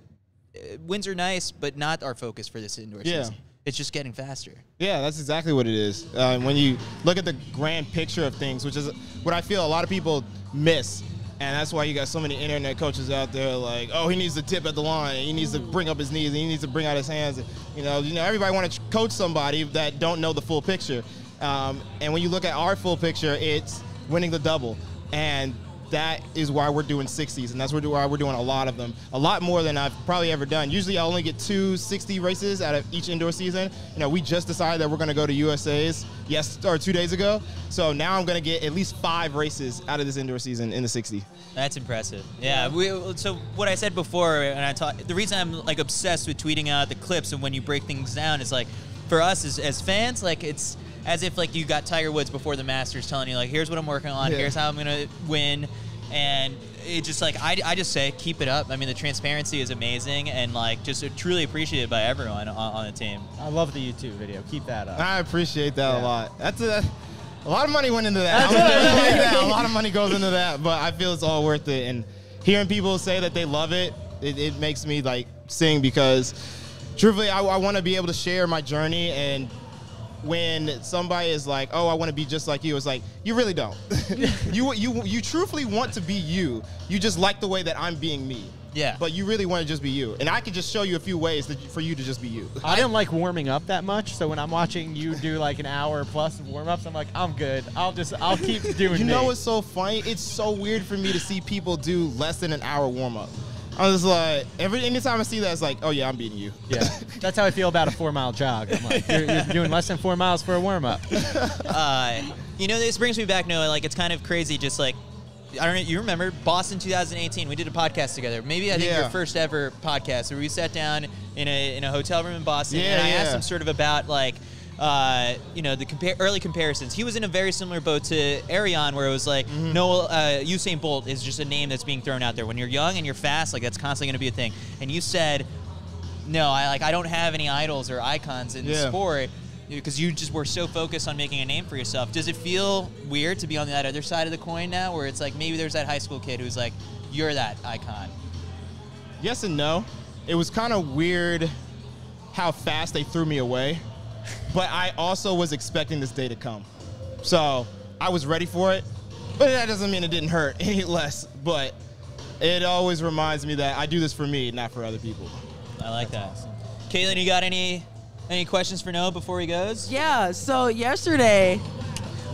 uh, wins are nice, but not our focus for this indoor Yeah. season. It's just getting faster. Yeah, that's exactly what it is. Uh, when you look at the grand picture of things, which is what I feel a lot of people miss, and that's why you got so many internet coaches out there like, oh, he needs to tip at the line, he needs to bring up his knees, he needs to bring out his hands. You know, you know, everybody want to coach somebody that don't know the full picture. Um, and when you look at our full picture, it's winning the double, and that is why we're doing 60s, and that's why we're doing a lot of them, a lot more than I've probably ever done. Usually, I only get two 60 races out of each indoor season. You know, we just decided that we're going to go to USA's yes or two days ago, so now I'm going to get at least five races out of this indoor season in the 60. That's impressive. Yeah. We, so what I said before, and I taught the reason I'm like obsessed with tweeting out the clips and when you break things down is like, for us as, as fans, like it's as if like you got Tiger Woods before the Masters telling you like, here's what I'm working on, Yeah. here's how I'm gonna win, and it just like I, I just say keep it up. I mean the transparency is amazing and like just truly appreciated by everyone on, on the team. I love the YouTube video. Keep that up. I appreciate that a lot. That's a, a lot of money went into that. I'm gonna tell you like that. A lot of money goes into that, but I feel it's all worth it. And hearing people say that they love it, it, it makes me like sing because, truthfully, I, I want to be able to share my journey. And when somebody is like, "Oh, I want to be just like you," it's like you really don't. (laughs) you you you truthfully want to be you. You just like the way that I'm being me. Yeah. But you really want to just be you, and I could just show you a few ways that, for you to just be you. (laughs) I don't like warming up that much, so when I'm watching you do like an hour plus of warm ups, I'm like, I'm good. I'll just, I'll keep (laughs) doing. It. You know me. what's so funny? It's so weird for me to see people do less than an hour warm up. I was like, every anytime I see that, it's like, oh yeah, I'm beating you. Yeah, that's how I feel about a four mile jog. I'm like, you're, you're doing less than four miles for a warm up. (laughs) uh, you know, this brings me back, Noah. Like, it's kind of crazy. Just like, I don't know. You remember Boston 2018? We did a podcast together. Maybe I think Yeah. your first ever podcast, where we sat down in a in a hotel room in Boston, Yeah, and I asked him sort of about like. Uh, you know the compare early comparisons. He was in a very similar boat to Erriyon, where it was like Mm-hmm. Noel uh, Usain Bolt is just a name that's being thrown out there. When you're young and you're fast, like that's constantly going to be a thing. And you said, no, I like I don't have any idols or icons in Yeah. sport because you just were so focused on making a name for yourself. Does it feel weird to be on that other side of the coin now, where it's like maybe there's that high school kid who's like, you're that icon? Yes and no. It was kind of weird how fast they threw me away, but I also was expecting this day to come. So I was ready for it, but that doesn't mean it didn't hurt (laughs) any less. But it always reminds me that I do this for me, not for other people. I like that. Katelyn, you got any any questions for Noah before he goes? Yeah, so yesterday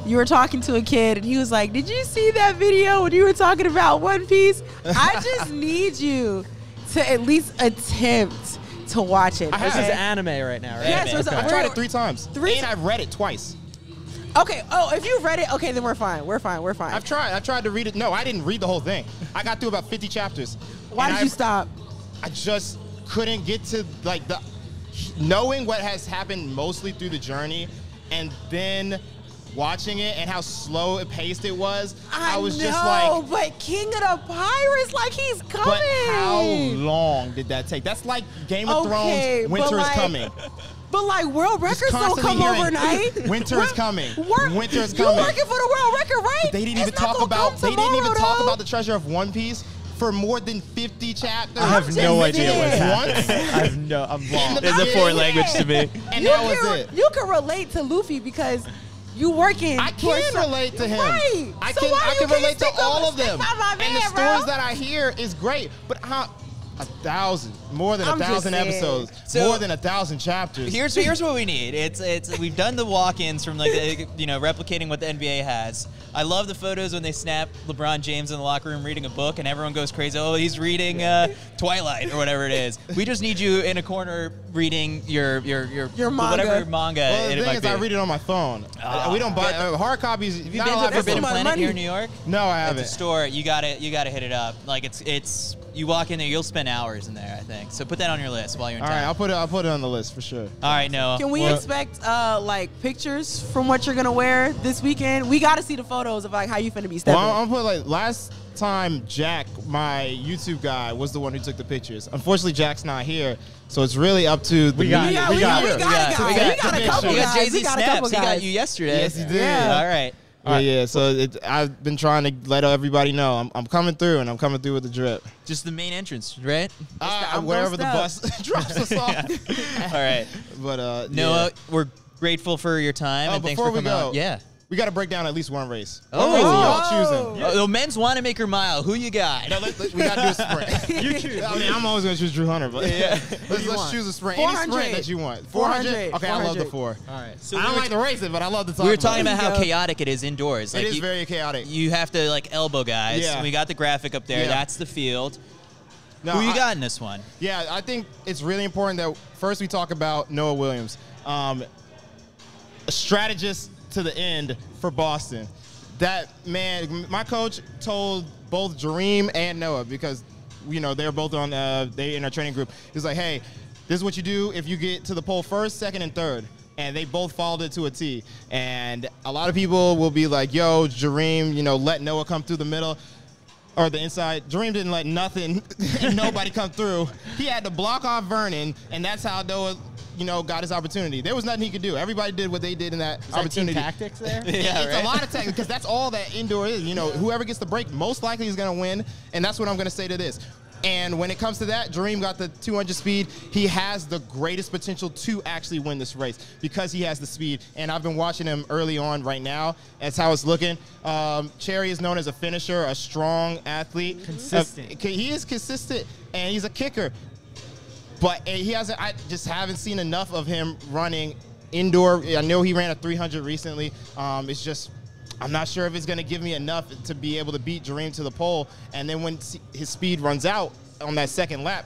you were talking to a kid and he was like, Did you see that video when you were talking about One Piece? I just (laughs) need you to at least attempt to watch it. I This is anime right now, right? Yeah, so it's- I we're- tried it three times, Three and I've read it twice. Okay, oh, if you've read it, okay, then we're fine. We're fine. We're fine. I've tried. I tried to read it. No, I didn't read the whole thing. I got through about 50 chapters. Why And did you I've- stop? I just couldn't get to like the knowing what has happened mostly through the journey, and then watching it and how slow it paced it was. I, was know, just like, but King of the Pirates, like he's coming. but how long did that take? That's like Game of Okay, Thrones. Winter but is like- coming. But like world Just records don't come hearing, overnight. (laughs) Winter is Work- coming. Work, Winter is coming. You coming. working for the world record, right? They didn't It's even talk about. come They didn't even tomorrow, talk about the treasure of One Piece for more than 50 chapters. I have no idea what's Once? happening. I have no. I'm lost. It's a foreign language to me. And you that was it. You can relate to Luffy because you working. I can relate to him. Right. I So can I can relate to all of them. and the stories that I hear is great. But how a thousand, more than a I'm just thousand episodes, So- more than a thousand chapters. Here's here's what we need. It's it's we've done the walk-ins from like the, you know replicating what the NBA has. I love the photos when they snap LeBron James in the locker room reading a book and everyone goes crazy. Oh, he's reading uh, Twilight or whatever it is. We just need you in a corner reading your your your, Your whatever manga. manga well, it the thing is, be. I read it on my phone. Ah. we don't buy uh, hard copies. Have you been to Forbidden Planet money. here in New York? No, I haven't. the store, you gotta you gotta hit it up. Like it's it's you walk in there, you'll spend hours in there. I think. So put that on your list while you're in All town. right, I'll put it. I'll put it on the list for sure. All right, Noah. Can we Well, expect uh like pictures from what you're gonna wear this weekend? We got to see the photos of like how you finna be Well, stepping. I'm, I'm put like last time Jack, my YouTube guy, was the one who took the pictures. Unfortunately, Jack's not here, so it's really up to the We got it, we got we it. got, got- guys. we We got- got, a couple You got guys. Jay Z we got a couple snaps. He got you yesterday. Yes, he did. Yeah. All right. Yeah, yeah. So it, I've been trying to let everybody know I'm, I'm coming through, and I'm coming through with the drip. Just the main entrance, right? Uh, I'm wherever the bus (laughs) drops us off. All right. But uh, Noah, yeah. we're grateful for your time Oh, and thanks for we coming go, on. Yeah. We got to break down at least one race. Oh. What race are y'all choosing? Oh, the men's Wanamaker Mile. Who you got? No, let, let- we got to do a sprint. (laughs) You choose. I mean, I'm always going to choose Drew Hunter, but (laughs) let's, let's choose a sprint. Any 400. sprint that you want. 400? 400. Okay, I love the four. All right. So I don't like to race it, but I love to talk we were talking it. about how chaotic it is indoors. Like It is you, very chaotic. you have to like elbow guys. Yeah. We got the graphic up there. Yeah. That's the field. No, Who you I- got in this one? Yeah, I think it's really important that first we talk about Noah Williams, um, a strategist to the end for Boston. That man, my coach told both Jereem and Noah because you know they're both on uh, they in our training group. He's like, hey, this is what you do if you get to the pole first, second, and third. And they both followed it to a T. And a lot of people will be like, yo, Jereem, you know, let Noah come through the middle or the inside. Dream didn't let nothing, (laughs) nobody come through. He had to block off Vernon, and that's how Noah, you know, got his opportunity. There was nothing he could do. Everybody did what they did in that Is that team opportunity. tactics there? (laughs) Yeah, it's right? a lot of tactics because that's all that indoor is. You know, whoever gets the break most likely is going to win, and that's what I'm going to say to this. And when it comes to that, Dream got the 200 speed. He has the greatest potential to actually win this race because he has the speed. And I've been watching him early on right now. That's how it's looking. Um, Cherry is known as a finisher, a strong athlete. Consistent. Uh, he is consistent, and he's a kicker. But uh, he hasn't. I just haven't seen enough of him running indoor. I know he ran a 300 recently. Um, it's just. I'm not sure if it's going to give me enough to be able to beat Jereem to the pole. And then when his speed runs out on that second lap,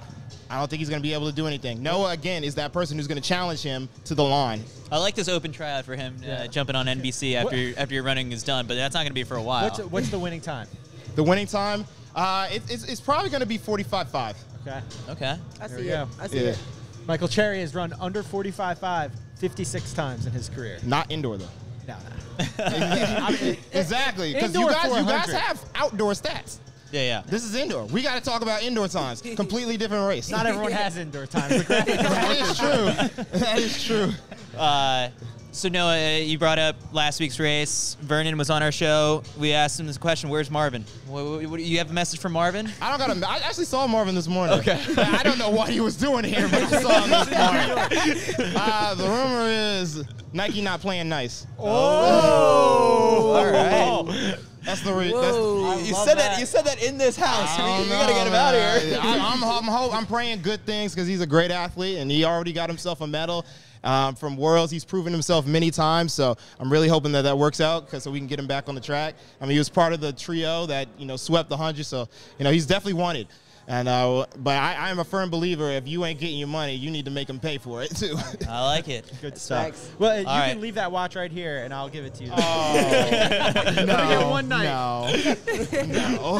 I don't think he's going to be able to do anything. Noah, again, is that person who's going to challenge him to the line. I like this open tryout for him uh, Yeah. jumping on NBC after your, after your running is done, but that's not going to be for a while. What's, what's the winning time? The winning time, uh, it, it's, it's probably going to be 45.5. Okay. okay. I There see we it. go. I see Yeah. it. Michael Cherry has run under 45.5 56 times in his career. Not indoor, though. No, no. (laughs) exactly. Because you Indoor guys, you guys 400. have outdoor stats. Yeah, yeah. This is indoor. We got to talk about indoor times. (laughs) Completely different race. Not everyone has (laughs) indoor time. The graphic that is true. That is true. Uh, so Noah, uh, you brought up last week's race. Vernon was on our show. We asked him this question: Where's Marvin? What, what, what- you have a message from Marvin? I don't got a. I actually saw Marvin this morning. Okay. (laughs) I don't know what he was doing here, but I saw him this (laughs) morning. Uh, the rumor is Nike not playing nice. Oh, all right. That's the. Re- Whoa. You said that. that. You said that in this house. I We, don't we gotta get him know, out of here. I'm, I'm, I'm, I'm praying good things because he's a great athlete and he already got himself a medal um, from Worlds. He's proven himself many times, so I'm really hoping that that works out because so we can get him back on the track. I mean, he was part of the trio that you know swept the hundred, so you know he's definitely wanted. And uh, but I, I'm a firm believer if you ain't getting your money, you need to make them pay for it (laughs) too. I like it. Good stuff. Facts. Well, you All can right. leave that watch right here, and I'll give it to you. Oh, (laughs) get one night. No, (laughs) no.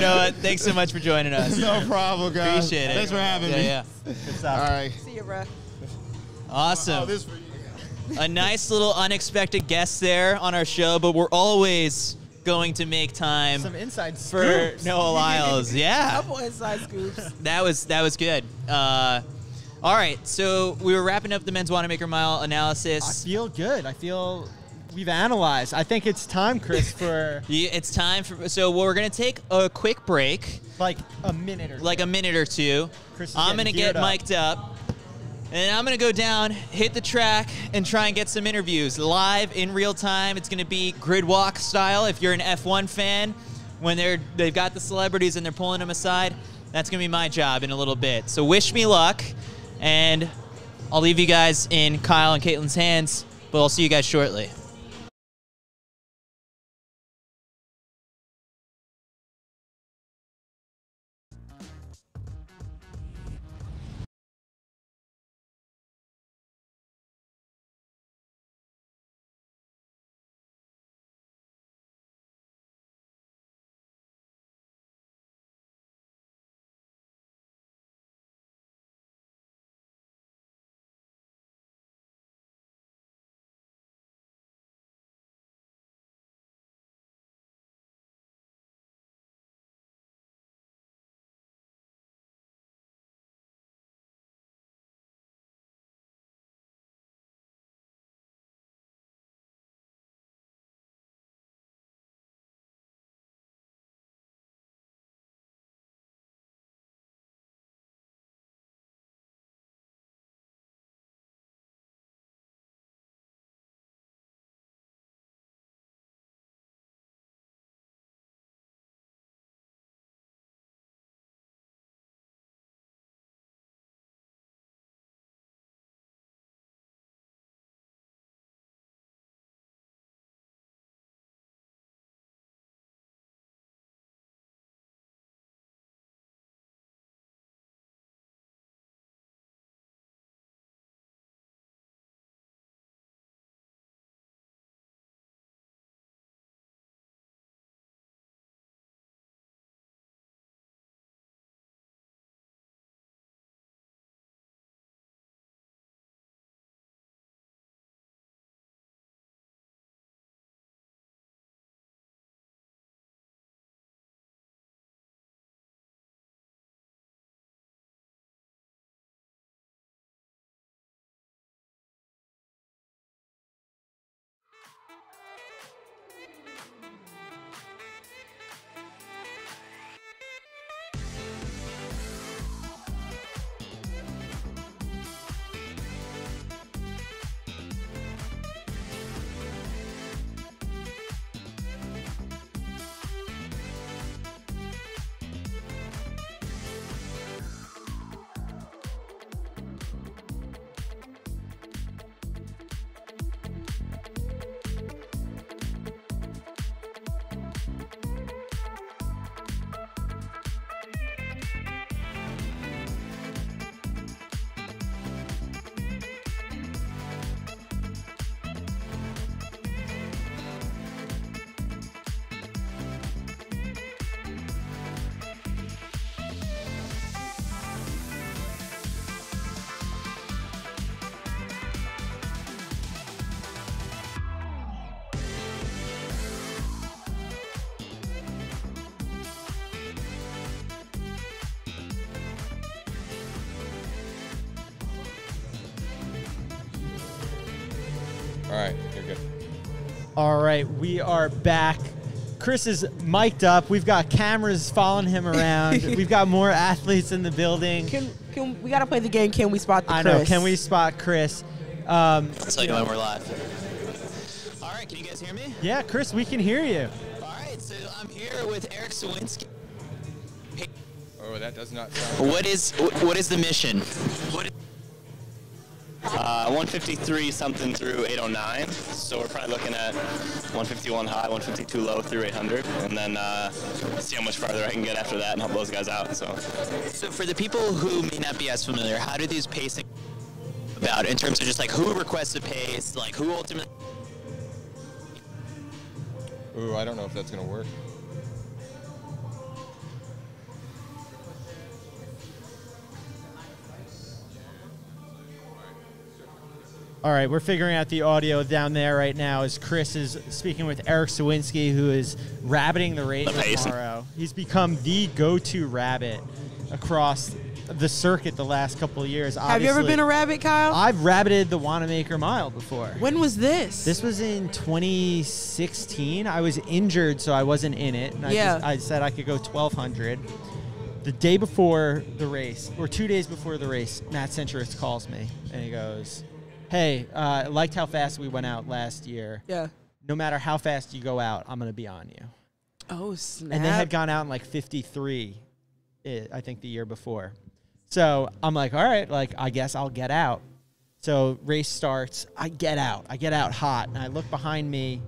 Noah, thanks so much for joining us. no problem, guys. Appreciate it. Thanks for having yeah, me. Yeah. Good stuff. All right. See you, bro. Awesome. Oh, this for you. a nice little unexpected guest there on our show, but we're always going to make time Some inside for scoops. Noah (laughs) Lyles. Yeah. Couple inside scoops. that was that was good. Uh, All right, so we were wrapping up the men's Wanamaker Mile analysis. I feel good. I feel we've analyzed. I think it's time, Chris, (laughs) for Yeah, It's time for. So we're gonna take a quick break, like a minute or like a minute or two. I'm gonna get up. mic'd up, and I'm gonna go down, hit the track, and try and get some interviews live in real time. It's gonna be grid walk style. If you're an F1 fan, when they're they've got the celebrities and they're pulling them aside, that's gonna be my job in a little bit. So wish me luck, and I'll leave you guys in Kyle and Caitlin's hands. But I'll see you guys shortly. You're good. All right, we are back. Chris is mic'd up. We've got cameras following him around. (laughs) We've got more athletes in the building. Can, can we gotta play the game? Can we spot the I Chris? know. Can we spot Chris? Um, I'll tell you when we're live. All right, can you guys hear me? yeah, Chris, we can hear you. All right, so I'm here with Erik Sowinski. Oh, that does not sound. What is what is the mission? What Uh, 153 something through 809. So we're probably looking at 151 high, 152 low through 800, and then uh, see how much farther I can get after that and help those guys out. So. So for the people who may not be as familiar, how do these pacing about in terms of just like who requests a pace, like who ultimately Ooh, I don't know if that's gonna work. All right, we're figuring out the audio down there right now as Chris is speaking with Erik Sowinski, who is rabbiting the race tomorrow. He's become the go-to rabbit across the circuit the last couple of years. Have you ever been a rabbit, Kyle? I've rabbited the Wanamaker Mile before. when was this? This was in 2016. I was injured, so I wasn't in it. And I, Yeah. just, I said I could go 1200. The day before the race, or two days before the race, Matt Centrowitz calls me and he goes, Hey, uh, I liked how fast we went out last year. Yeah. No matter how fast you go out, I'm going to be on you. Oh snap! And they had gone out in like 53, i- I think the year before. So I'm like, all right, like I guess I'll get out. So race starts. I get out. I get out hot, and I look behind me.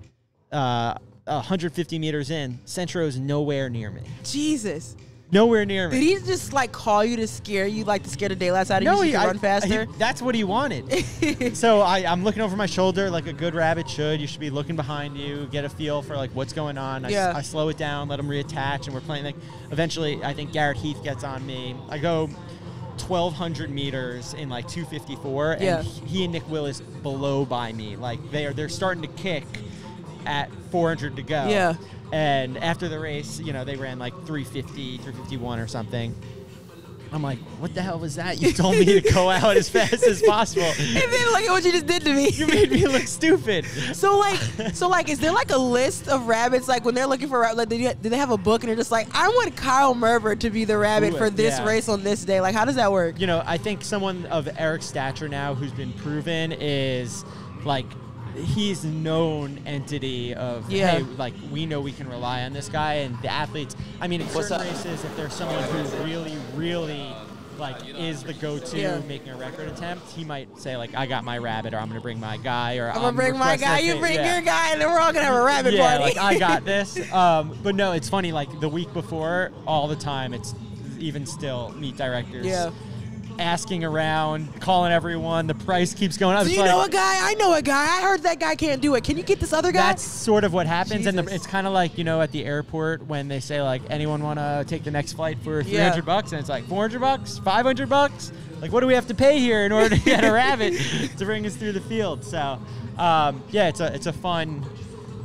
Uh, 150 meters in, Centro's nowhere near me. Jesus. Nowhere near me. Did he just like call you to scare you, like to scare the daylights out of you so you I- run faster? he- that's what he wanted. (laughs) so I, I'm looking over my shoulder like a good rabbit should. You should be looking behind you, get a feel for like what's going on. I, Yeah. I slow it down, let him reattach, and we're playing. Like eventually, I think Garrett Heath gets on me. I go 1,200 meters in like 254, and Yeah. he and Nick Willis below by me. Like they are, they're starting to kick at 400 to go. Yeah. And after the race, you know, they ran like 350, 351 or something. I'm like, what the hell was that? You told me to go out as fast as possible. (laughs) and then look at what you just did to me. You made me look stupid. So like, so like, is there like a list of rabbits? Like when they're looking for like, do, do they have a book and they're just like, I want Kyle Merber to be the rabbit Ooh, for this yeah. race on this day. Like, how does that work? You know, I think someone of Erik's stature now who's been proven is like he's known entity of Yeah. hey, like we know we can rely on this guy and the athletes. I mean, in What's certain up? races, if there's someone who really, really like is the go-to Yeah. making a record attempt, he might say like, "I got my rabbit," or "I'm gonna bring my guy," or I'm gonna bring my guy, you bring Yeah. your guy, and then we're all gonna have a rabbit yeah, party. like I got (laughs) this. Um, but no, it's funny. Like the week before, all the time, it's even still meet directors. Yeah. Asking around, calling everyone. The price keeps going up. Do you like- know a guy? I know a guy. I heard that guy can't do it. Can you get this other guy? That's sort of what happens, and the, it's kind of like you know at the airport when they say like anyone want to take the next flight for three hundred Yeah. bucks, and it's like four hundred bucks, five hundred bucks. Like what do we have to pay here in order to get a rabbit (laughs) to bring us through the field? So um, yeah, it's a it's a fun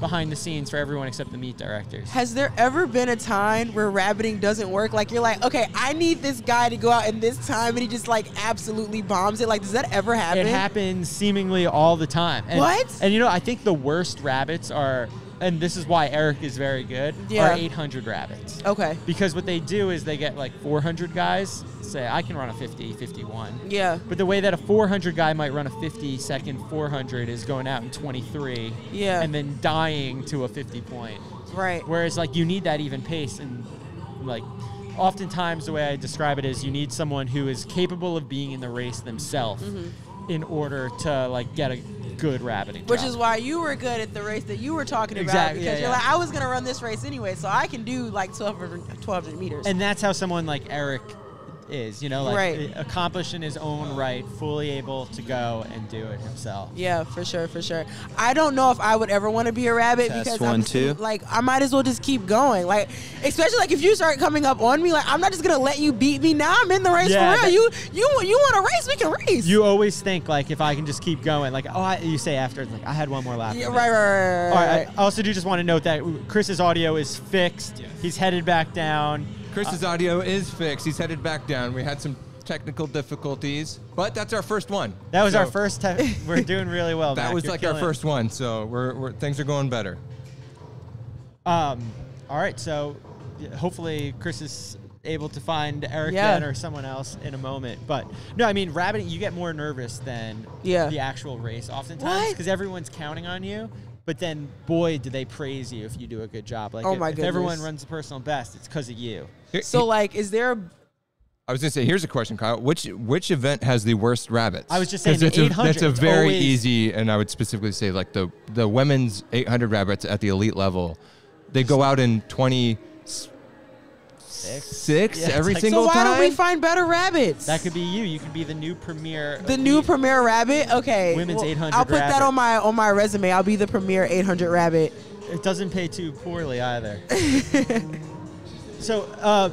behind the scenes for everyone except the meat directors. Has there ever been a time where rabbiting doesn't work? Like you're like, okay, I need this guy to go out in this time, and he just like absolutely bombs it. Like, does that ever happen? It happens seemingly all the time. And, What? And you know, I think the worst rabbits are, and this is why Erik is very good, Yeah. are 800 rabbits. Okay. Because what they do is they get like 400 guys say, I can run a 50, 51. Yeah. But the way that a 400 guy might run a 50 second 400 is going out in 23. Yeah. And then dying to a 50 point. Right. Whereas like you need that even pace and like oftentimes the way I describe it is you need someone who is capable of being in the race themselves mm-hmm. in order to like get a good rabbiting. Which is why you were good at the race that you were talking about. Exactly, Because yeah, you're yeah. like, I was gonna run this race anyway, so I can do like 1200, 1200 meters. and that's how someone like Erik is, you know, like Right. Eh, accomplished in his own right, fully able to go and do it himself. Yeah, for sure, for sure. I don't know if I would ever want to be a rabbit Test because one, I'm two. like I might as well just keep going. Like especially like if you start coming up on me, like I'm not just gonna let you beat me. Now I'm in the race Yeah, for real. you you you want to race? We can race. You always think like if I can just keep going, like oh, I, you say after like I had one more lap. yeah, right, right, right, right, All right. right. I also do just want to note that Chris's audio is fixed. He's headed back down. Chris's audio is fixed. He's headed back down. We had some technical difficulties, but that's our first one. That was our first. Te- (laughs) we're doing really well. That Mac. was You're like our killing it. first one, so we're, we're things are going better. Um, all right, so hopefully Chris is able to find Erik Yeah. then or someone else in a moment. But no, I mean, rabbiting, you get more nervous than Yeah. the actual race oftentimes because everyone's counting on you. But then, boy, do they praise you if you do a good job. Like, Oh if, my if everyone runs the personal best, it's because of you. So like, is there? A, I was gonna say, here's a question, Kyle. Which which event has the worst rabbits? I was just saying the it's a- 800, That's a it's very always- easy, and I would specifically say like the the women's 800 rabbits at the elite level, they go out in 26 Yeah, it's every like- single so why time. don't we find better rabbits? That could be you. You could be the new premier. the new elite. premier rabbit. Okay, Women's 800 I'll put that on my on my resume. I'll be the premier 800 rabbit. It doesn't pay too poorly either. (laughs) so uh,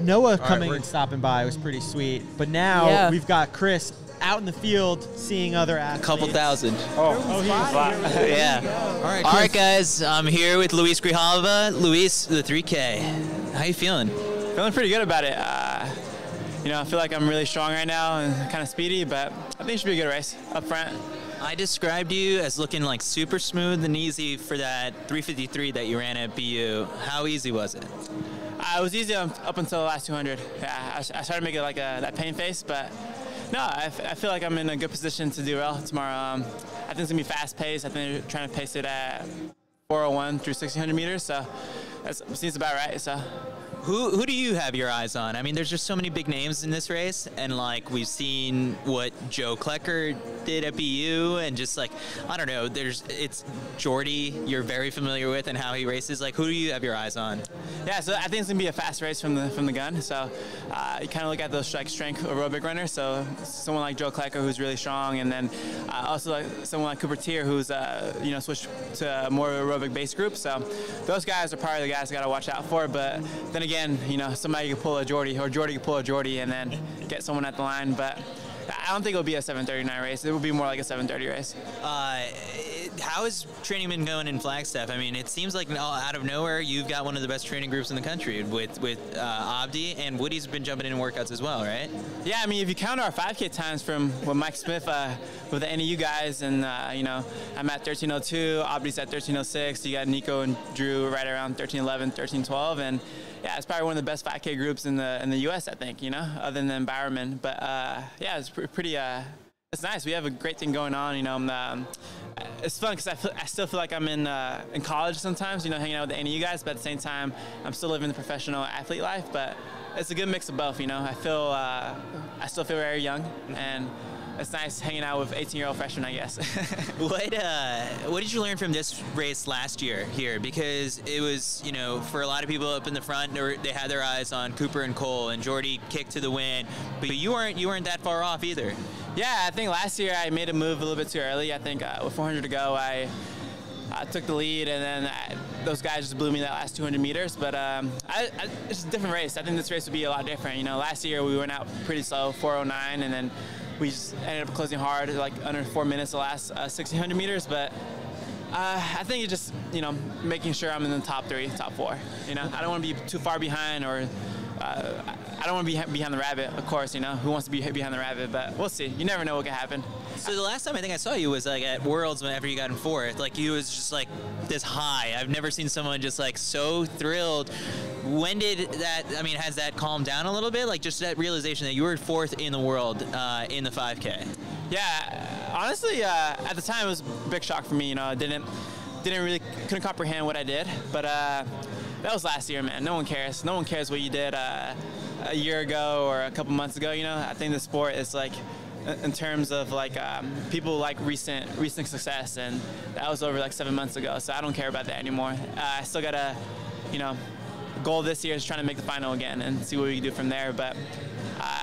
Noah coming we're- and stopping by was pretty sweet, but now Yeah. we've got Chris out in the field seeing other A athletes. couple thousand. Oh, he's yeah. All right, All right, guys. I'm here with Luis Grijalva. Luis, the 3K. How you feeling? Feeling pretty good about it. Uh, you know, I feel like I'm really strong right now and kind of speedy, but I think it should be a good race up front. I described you as looking like super smooth and easy for that 353 that you ran at BU. How easy was it? Uh, it was easy up up until the last 200. Yeah, I, I started to make it like a, that pain face, but no, I, feel like I'm in a good position to do well tomorrow. Um, I think it's gonna be fast paced. I think they're trying to pace it at 401 through 1600 meters, so that seems about right. So. Who, who do you have your eyes on? I mean, there's just so many big names in this race, and like we've seen what Joe Klecker did at BU, and just like I don't know, there's it's Geordie you're very familiar with and how he races. Like, who do you have your eyes on? Yeah, so I think it's gonna be a fast race from the from the gun. So uh, you kind of look at those like strength aerobic runners. So someone like Joe Klecker who's really strong, and then uh, also like someone like Cooper Teare who's uh, you know switched to more aerobic base group. So those guys are probably the guys I gotta watch out for. But then again, you know somebody could pull a Geordie or Geordie could pull a Geordie and then get someone at the line. But I don't think it'll be a 7:39 race. It will be more like a 7:30 race. Uh, how has training been going in Flagstaff? I mean, it seems like out of nowhere you've got one of the best training groups in the country with with uh, Abdi and Woody's been jumping in workouts as well, right? Yeah, I mean, if you count our 5K times from with Mike Smith uh, with the NEU guys, and uh, you know, I'm at 1302, Abdi's at 1306. You got Nico and Drew right around 1311, 1312, and yeah, it's probably one of the best 5K groups in the in the U.S. I think, you know, other than the Bowerman. But uh, yeah, it's pr- pretty. Uh, it's nice. We have a great thing going on. You know, um, it's fun because I, I still feel like I'm in uh, in college sometimes. You know, hanging out with any of you guys, but at the same time, I'm still living the professional athlete life. But it's a good mix of both. You know, I feel uh, I still feel very young and. It's nice hanging out with 18-year-old freshmen, I guess. (laughs) what uh, What did you learn from this race last year here? Because it was, you know, for a lot of people up in the front, they, were, they had their eyes on Cooper and Cole, and Geordie kicked to the win, but you weren't you weren't that far off either. Yeah, I think last year I made a move a little bit too early. I think uh, with 400 to go, I I took the lead, and then I, those guys just blew me that last 200 meters. But um, I, I, it's a different race. I think this race would be a lot different. You know, last year we went out pretty slow, 409, and then we just ended up closing hard, like under four minutes the last uh, 1600 meters. But uh, I think it's just you know making sure I'm in the top three, top four. You know, I don't want to be too far behind or. Uh, I don't want to be behind the rabbit, of course. You know, who wants to be behind the rabbit? But we'll see. You never know what can happen. So the last time I think I saw you was like at Worlds whenever you got in fourth. Like you was just like this high. I've never seen someone just like so thrilled. When did that? I mean, has that calmed down a little bit? Like just that realization that you were fourth in the world uh, in the 5K. Yeah, honestly, uh, at the time it was a big shock for me. You know, I didn't didn't really couldn't comprehend what I did, but. Uh, that was last year, man. No one cares. No one cares what you did uh, a year ago or a couple months ago. You know, I think the sport is like, in terms of like um, people like recent recent success, and that was over like seven months ago. So I don't care about that anymore. Uh, I still gotta, you know, goal this year is trying to make the final again and see what we can do from there. But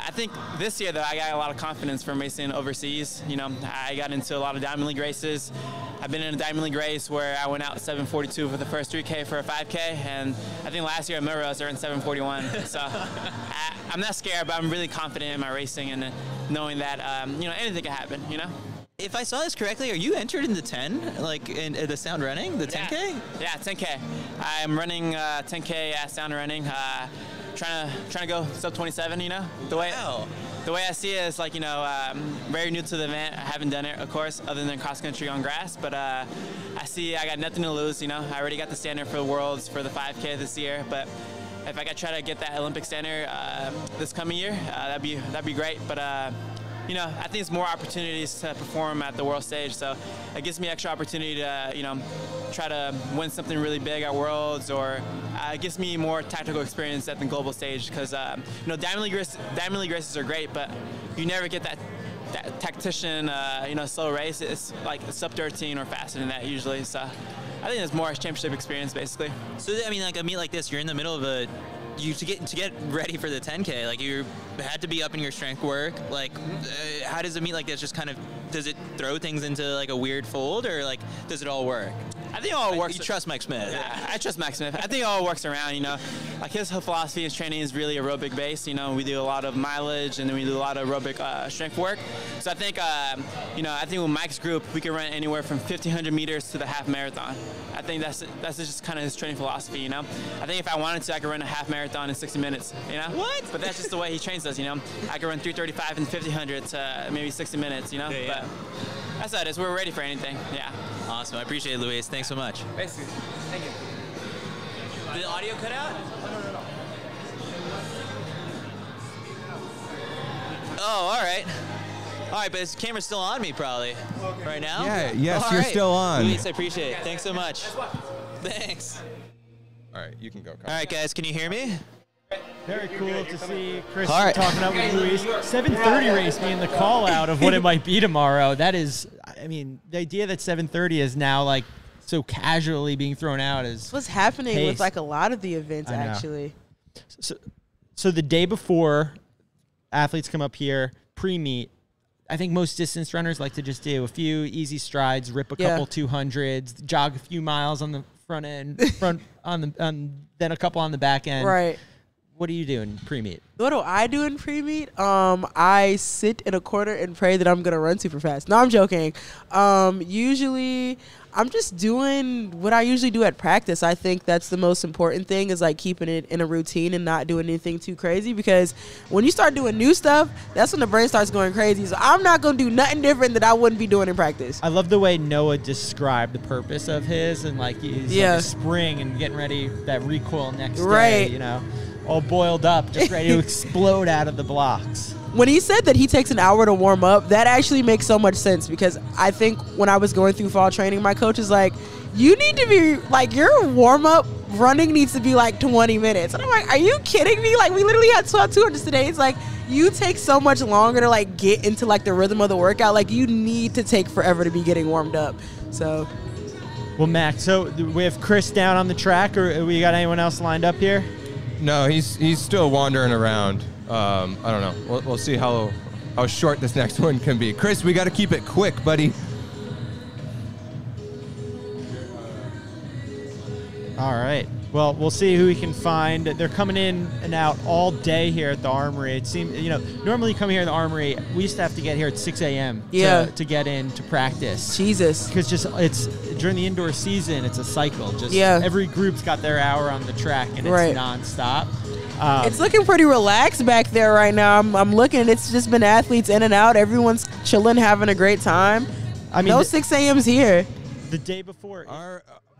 I think this year, though, I got a lot of confidence from racing overseas. You know, I got into a lot of Diamond League races. I've been in a Diamond League race where I went out 7:42 for the first 3K for a 5K, and I think last year at Millrose I ran 7:41. so (laughs) I, I'm not scared, but I'm really confident in my racing and knowing that um, you know anything can happen. You know. If I saw this correctly, are you entered in the 10, like in, in the Sound Running, the 10K? Yeah, 10K. I'm running uh, 10K at Sound Running. Uh, trying to trying to go sub 27. You know, the way wow. the way I see it is like you know um, very new to the event. I haven't done it, of course, other than cross country on grass. But uh, I see I got nothing to lose. You know, I already got the standard for the worlds for the 5K this year, but. If I could try to get that Olympic standard uh, this coming year, uh, that'd be that'd be great. But uh, you know, I think it's more opportunities to perform at the world stage. So it gives me extra opportunity to, you know, try to win something really big at Worlds, or uh, it gives me more tactical experience at the global stage. Because uh, you know, Diamond League, races, Diamond League races are great, but you never get that. That tactician, uh, you know, slow race. It's like sub 13 or faster than that usually. So I think it's more championship experience, basically. So I mean, like a meet like this, you're in the middle of a you to get to get ready for the 10k like you had to be up in your strength work like uh, how does a meet like this just kind of does it throw things into like a weird fold or like does it all work I think it all works. You trust Mike Smith? Yeah, I trust Mike Smith. I think it all works around. You know, like his philosophy is training is really aerobic based. You know, we do a lot of mileage and then we do a lot of aerobic uh, strength work. So I think, uh, you know, I think with Mike's group, we can run anywhere from 1,500 meters to the half marathon. I think that's that's just kind of his training philosophy. You know, I think if I wanted to, I could run a half marathon in 60 minutes. You know, what? But that's just the way he trains us. You know, I could run 335 and 1,500 to uh, maybe 60 minutes. You know, Yeah, yeah. but that's how it is. We're ready for anything. Yeah. Awesome. I appreciate it, Luis. Thanks so much. Basically. Thank you. Did the audio cut out? Oh, all right. All right, but his camera's still on me probably right now. Yeah, yes, All you're right. still on. Luis, I appreciate it. Thanks so much. Thanks. All right, you can go. All right, guys, can you hear me? Very cool to see Chris All right. talking up with Luis. 7:30 race being the call out of what it might be tomorrow. That is, I mean, the idea that 7:30 is now like so casually being thrown out is What's happening pace. with like a lot of the events actually. So, so the day before, athletes come up here pre-meet. I think most distance runners like to just do a few easy strides, rip a Yeah. couple 200s, jog a few miles on the front end, front on the on, then a couple on the back end. Right. What are you doing pre-meet? What do I do in pre-meet? Um, I sit in a corner and pray that I'm gonna run super fast. No, I'm joking. Um, usually, I'm just doing what I usually do at practice. I think that's the most important thing is like keeping it in a routine and not doing anything too crazy. Because when you start doing new stuff, that's when the brain starts going crazy. So I'm not gonna do nothing different that I wouldn't be doing in practice. I love the way Noah described the purpose of his and like he's Yeah. like spring and getting ready that recoil next day, Right. you know, all boiled up, just ready to (laughs) explode out of the blocks. When he said that he takes an hour to warm up, that actually makes so much sense because I think when I was going through fall training, my coach is like, you need to be like your warm up running needs to be like 20 minutes. And I'm like, are you kidding me? Like we literally had 12 200s today. It's like you take so much longer to like get into like the rhythm of the workout. Like you need to take forever to be getting warmed up. So Well, Max, so we have Chris down on the track, or uh, we got anyone else lined up here? No, he's he's still wandering around. Um, I don't know. We'll, we'll see how how short this next one can be. Chris, we got to keep it quick, buddy. All right. Well, we'll see who we can find. They're coming in and out all day here at the Armory. It seems, you know, normally you come here in the Armory. We used to have to get here at 6 a.m. Yeah. To, to get in to practice. Jesus. Because just it's during the indoor season, it's a cycle. Just Yeah. every group's got their hour on the track, and it's Right. nonstop. Um, it's looking pretty relaxed back there right now. I'm, I'm looking. It's just been athletes in and out. Everyone's chilling, having a great time. I mean, no the- 6 a.m.s here. the day before.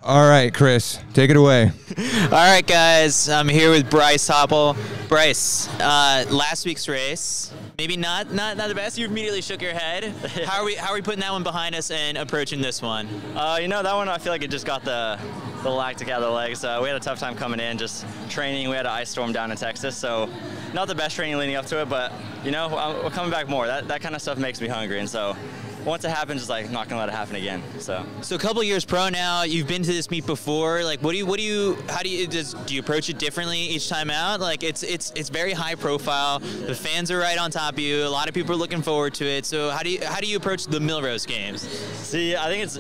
All right, Chris, take it away. (laughs) All right, guys. I'm here with Bryce Hoppel. Bryce, uh, last week's race, maybe not, not not the best. You immediately shook your head. (laughs) How are we how are we putting that one behind us and approaching this one? Uh, you know, that one I feel like it just got the the lactic out of the legs. Uh, we had a tough time coming in, just training. We had an ice storm down in Texas, so not the best training leading up to it. But you know, I'm- we're coming back more. That that kind of stuff makes me hungry, and so once it happens, it's like not gonna let it happen again. So. So a couple years pro now. You've been to this meet before. Like, what do you what do you how do you does, do you approach it differently each time out? Like, it's it's it's very high profile. The fans are right on top of you. A lot of people are looking forward to it. So how do you how do you approach the Millrose games? See, I think it's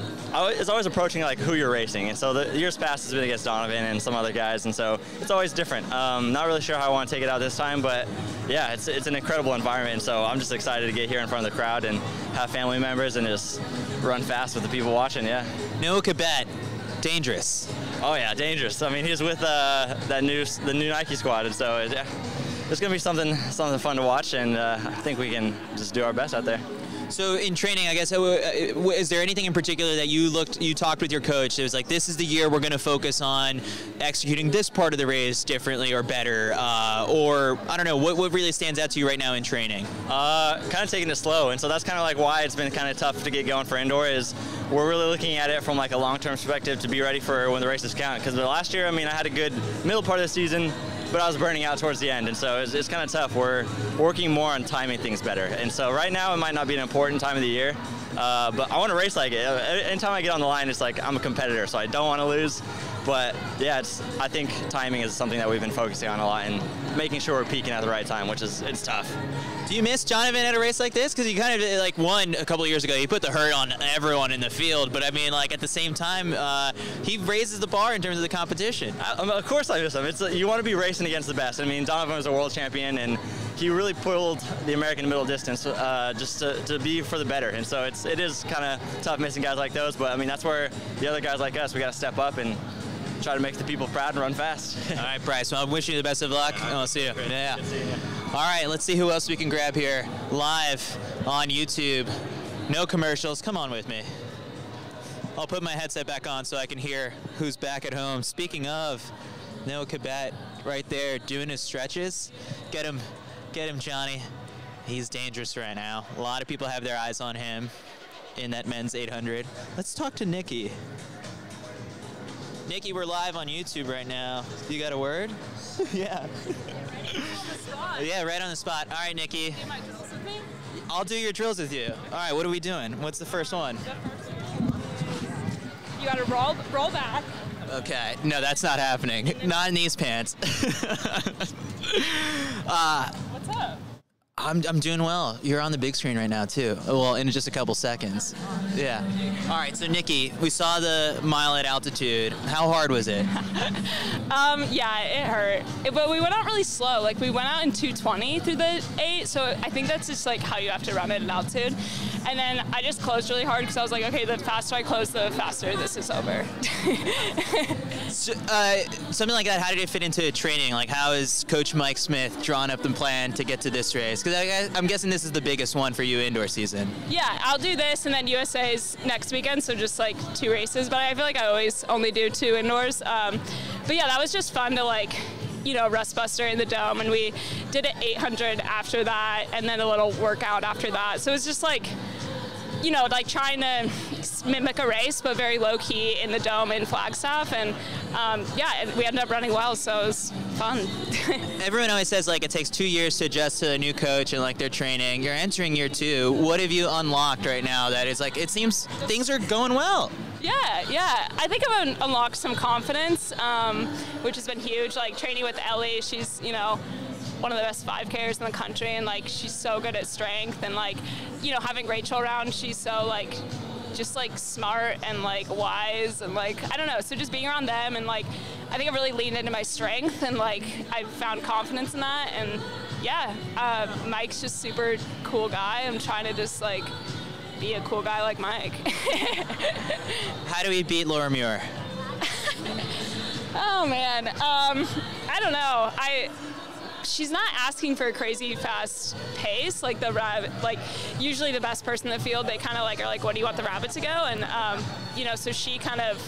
it's always approaching like who you're racing, and so the years past has been against Donavan and some other guys, and so it's always different. Um, not really sure how I want to take it out this time, but yeah, it's it's an incredible environment, and so I'm just excited to get here in front of the crowd and have family members and just run fast with the people watching. Yeah. Noah Kibet, dangerous. Oh yeah, dangerous. I mean, he's with uh, that new the new Nike squad, and so yeah, it's gonna be something something fun to watch, and uh, I think we can just do our best out there. So in training, I guess, uh, uh, is there anything in particular that you looked, you talked with your coach? It was like, this is the year we're going to focus on executing this part of the race differently or better, uh, or I don't know, what, what really stands out to you right now in training? Uh, kind of taking it slow, and so that's kind of like why it's been kind of tough to get going for indoor. Is we're really looking at it from like a long-term perspective to be ready for when the races count. Because last year, I mean, I had a good middle part of the season, but I was burning out towards the end, and so it's, it's kind of tough. We're working more on timing things better, and so right now it might not be an important time of the year, Uh, but I want to race like it. Anytime I get on the line, it's like I'm a competitor, so I don't want to lose. But yeah, it's, I think timing is something that we've been focusing on a lot and making sure we're peaking at the right time, which is it's tough. Do you miss Donavan at a race like this? Because he kind of like won a couple of years ago. He put the hurt on everyone in the field, but I mean, like at the same time, uh, he raises the bar in terms of the competition. I, um, of course I miss him. It's you want to be racing against the best. I mean, Donavan was a world champion, and he really pulled the American middle distance uh, just to, to be for the better. And so it's it is kind of tough missing guys like those. But I mean, that's where the other guys like us, we got to step up and try to make the people proud and run fast. (laughs) All right, Bryce. Well, I'm wishing you the best of luck. and I'll see you. Yeah. All right, let's see who else we can grab here live on YouTube. No commercials. Come on with me. I'll put my headset back on so I can hear who's back at home. Speaking of, Noah Kibet right there doing his stretches. Get him, get him, Johnny. He's dangerous right now. A lot of people have their eyes on him in that men's 800. Let's talk to Nikki. Nikki, we're live on YouTube right now. You got a word? (laughs) yeah. Yeah, right on the spot. All right, Nikki. I'll do your drills with you. All right, what are we doing? What's the first one? You gotta roll roll back. Okay, no, that's not happening. Not in these pants. uh, (laughs) What's up? I'm, I'm doing well. You're on the big screen right now, too. Well, in just a couple seconds. Yeah. All right, so Nikki, we saw the mile at altitude. How hard was it? (laughs) Um, yeah, it hurt. It- but we went out really slow. Like we went out in 220 through the eight, so I think that's just like how you have to run it at altitude. And then I just closed really hard because I was like, okay, the faster I close, the faster this is over. (laughs) So, uh, something like that, how did it fit into training? Like, how is Coach Mike Smith drawn up the plan to get to this race? Because I'm guessing this is the biggest one for you indoor season. yeah, I'll do this, and then USA's next weekend, so just like two races. But I feel like I always only do two indoors. Um, but yeah, that was just fun to like you know, Rust Buster in the dome, and we did an 800 after that, and then a little workout after that. So it was just like, you know, like trying to mimic a race, but very low key in the dome in Flagstaff, and um, yeah, and we ended up running well, so it was fun. (laughs) Everyone always says like it takes two years to adjust to a new coach and like their training. You're entering year two. What have you unlocked right now that is like it seems things are going well? Yeah, yeah. I think I've un- unlocked some confidence, um, which has been huge. Like training with Ellie, she's you know one of the best five Kers in the country, and like she's so good at strength, and like you know having Rachel around, she's so like just like smart and like wise and like I don't know. So just being around them and like I think I've really leaned into my strength and like I've found confidence in that and yeah, uh, Mike's just super cool guy. I'm trying to just like be a cool guy like Mike. (laughs) How do we beat Laura Muir? (laughs) Oh man, um, I don't know. I she's not asking for a crazy fast pace like the rabbit. Like usually the best person in the field, they kind of like are like, what do you want the rabbit to go? And um, you know, so she kind of.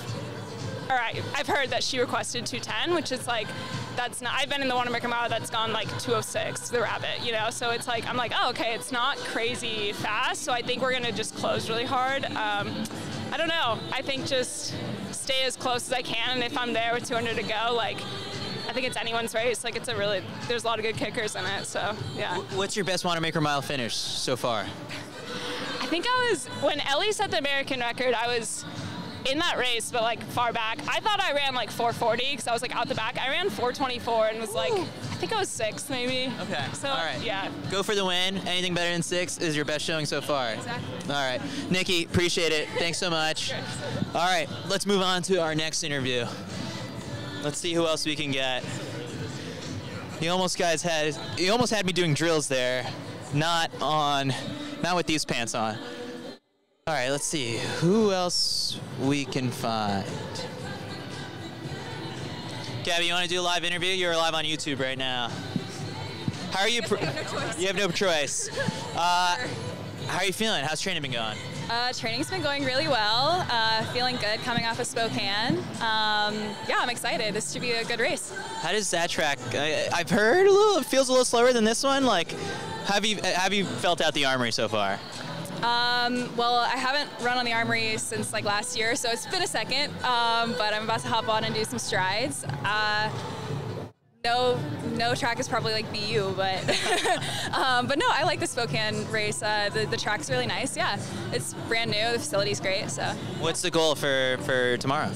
All right, I've heard that she requested 210, which is like, that's not. I've been in the American Mile that's gone like 206, the rabbit, you know. So it's like I'm like, oh, okay, it's not crazy fast. So I think we're gonna just close really hard. Um, I don't know. I think just stay as close as I can, and if I'm there with 200 to go, like I think it's anyone's race. Like it's a really there's a lot of good kickers in it. So yeah. What's your best Wanamaker mile finish so far? I think I was when Ellie set the American record. I was in that race, but like far back. I thought I ran like 440 because I was like out the back. I ran 424 and was like I think I was sixth maybe. Okay. So All right. yeah. Go for the win. Anything better than six is your best showing so far. Exactly. All right. Nikki, appreciate it. Thanks so much. All right, let's move on to our next interview. Let's see who else we can get. He almost guys had he almost had me doing drills there. Not on not with these pants on. All right, let's see who else we can find. Gabby, you want to do a live interview? You're live on YouTube right now. How are you? Pr- you have no choice. Uh, how are you feeling? How's training been going? Uh, training's been going really well. Uh, feeling good coming off of Spokane. Um, yeah, I'm excited. This should be a good race. How does that track? I, I've heard a little. It feels a little slower than this one. Like, have you have you felt out the armory so far? Um, well, I haven't run on the Armory since like last year, so it's been a second. Um, but I'm about to hop on and do some strides. Uh, no, no track is probably like BU, but (laughs) um, but no, I like the Spokane race. Uh, the the track's really nice. Yeah, it's brand new. The facility's great. So. What's the goal for for tomorrow?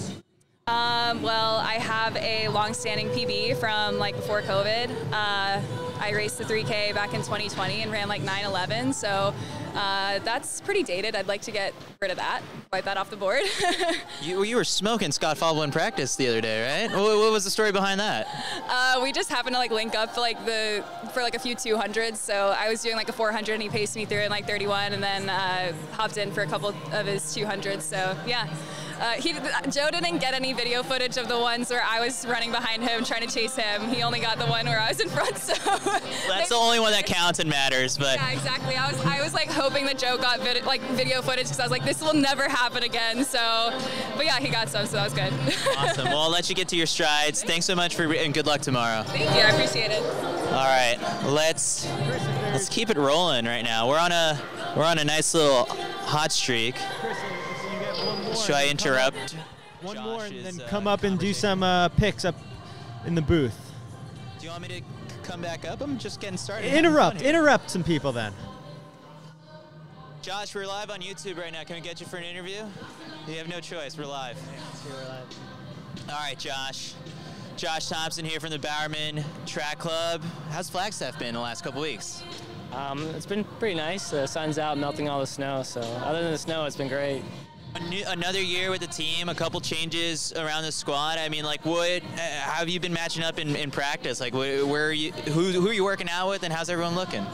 Um, well, I have a long-standing PB from like before COVID. Uh, I raced the 3K back in 2020 and ran like 9:11, so uh, that's pretty dated. I'd like to get rid of that, wipe that off the board. (laughs) You, you were smoking Scott Fauble in practice the other day, right? What, what was the story behind that? uh, we just happened to like link up for like the for like a few 200s. So I was doing like a 400 and he paced me through in like 31, and then uh, hopped in for a couple of his 200s. So yeah. Uh, he, Joe didn't get any video footage of the ones where I was running behind him trying to chase him. He only got the one where I was in front. So That's the only one that counts and matters. But yeah, exactly. I was I was like hoping that Joe got vid- like video footage because I was like this will never happen again. So, but yeah, he got some, so that was good. awesome. Well, I'll let you get to your strides. Thanks so much for and good luck tomorrow. Thank you. I appreciate it. All right, let's let's keep it rolling right now. We're on a we're on a nice little hot streak. Should I interrupt? One more and then come up and do some uh, picks up in the booth. Do you want me to come back up? I'm just getting started. Interrupt, interrupt some people then. Josh, we're live on YouTube right now. Can we get you for an interview? You have no choice. We're live. All right, Josh. Josh Thompson here from the Bowerman Track Club. How's Flagstaff been the last couple weeks? Um, it's been pretty nice. The sun's out, melting all the snow. So other than the snow, it's been great. A new- Another year with the team, a couple changes around the squad. I mean, like, what? Uh, have you been matching up in, in practice? Like, wh- where are you? Who, who are you working out with, and how's everyone looking?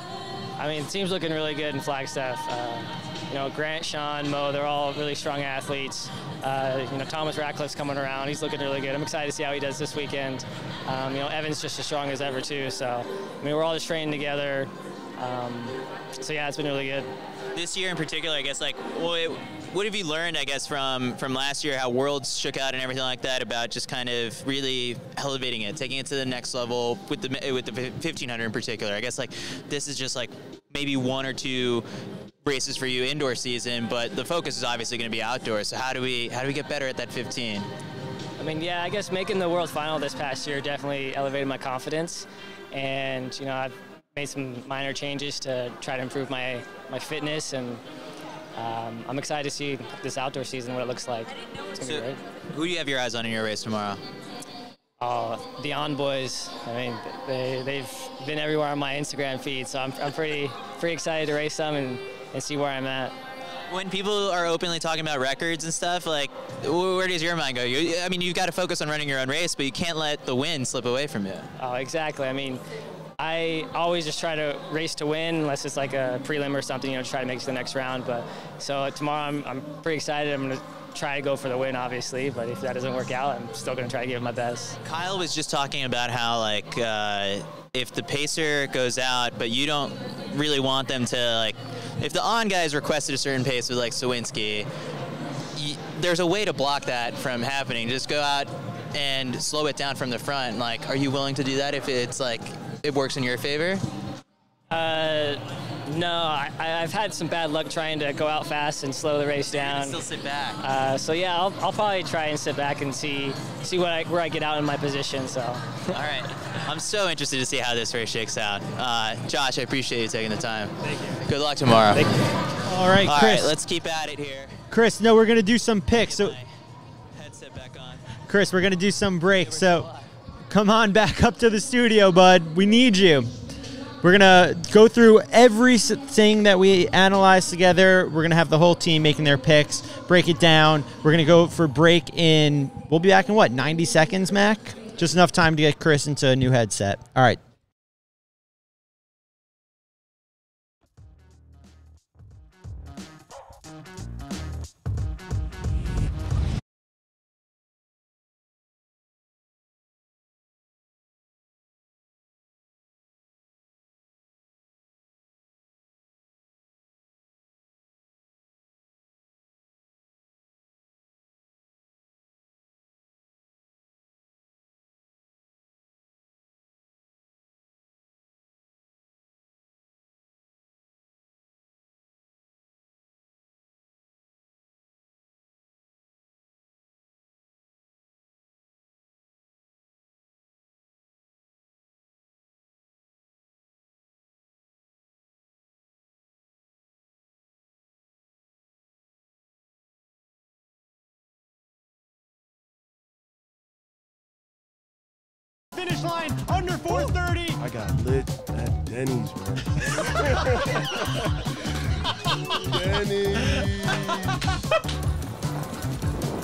I mean, the team's looking really good in Flagstaff. Uh, you know, Grant, Sean, Mo, they're all really strong athletes. Uh, you know, Thomas Ratcliffe's coming around. He's looking really good. I'm excited to see how he does this weekend. Um, you know, Evan's just as strong as ever, too. So, I mean, we're all just training together. Um, so, yeah, it's been really good. This year in particular, I guess, like, what, what have you learned, I guess, from from last year, how Worlds shook out and everything like that, about just kind of really elevating it, taking it to the next level with the with the 1500 in particular. I guess like this is just like maybe one or two races for you indoor season, but the focus is obviously going to be outdoors. So how do we how do we get better at that 15? I mean, yeah, I guess making the world final this past year definitely elevated my confidence. And, you know, I've made some minor changes to try to improve my, my fitness. And um, I'm excited to see this outdoor season, what it looks like. It's going to be great. Who do you have your eyes on in your race tomorrow? Uh, the On Boys, I mean, they, they've been everywhere on my Instagram feed, so I'm, I'm pretty, pretty excited to race them and, and see where I'm at. When people are openly talking about records and stuff, like, where does your mind go? You, I mean, you've got to focus on running your own race, but you can't let the win slip away from you. Oh, exactly. I mean, I always just try to race to win, unless it's like a prelim or something, you know, try to make it to the next round. But so tomorrow, I'm, I'm pretty excited. I'm going to try to go for the win, obviously. But if that doesn't work out, I'm still going to try to give my best. Kyle was just talking about how like uh, if the pacer goes out, but you don't really want them to like, if the on guys requested a certain pace with like Sowinski, there's a way to block that from happening. Just go out and slow it down from the front. Like, are you willing to do that if it's like it works in your favor? Uh, no, I, I've had some bad luck trying to go out fast and slow the race down. Still sit back. Uh, so yeah, I'll, I'll probably try and sit back and see see what I, where I get out in my position. So. All right. I'm so interested to see how this race shakes out. Uh, Josh, I appreciate you taking the time. Thank you. Good luck tomorrow. Thank you. All right, All Chris. right, let's keep at it here. Chris, no, we're gonna do some picks. So, Headset back on. Chris, we're gonna do some breaks. So, come on back up to the studio, bud. We need you. We're gonna go through every s- thing that we analyzed together. We're gonna have the whole team making their picks, break it down. We're gonna go for break in. We'll be back in what 90 seconds, Mac? Just enough time to get Chris into a new headset. All right. Finish line under 430. I got lit at Denny's, man.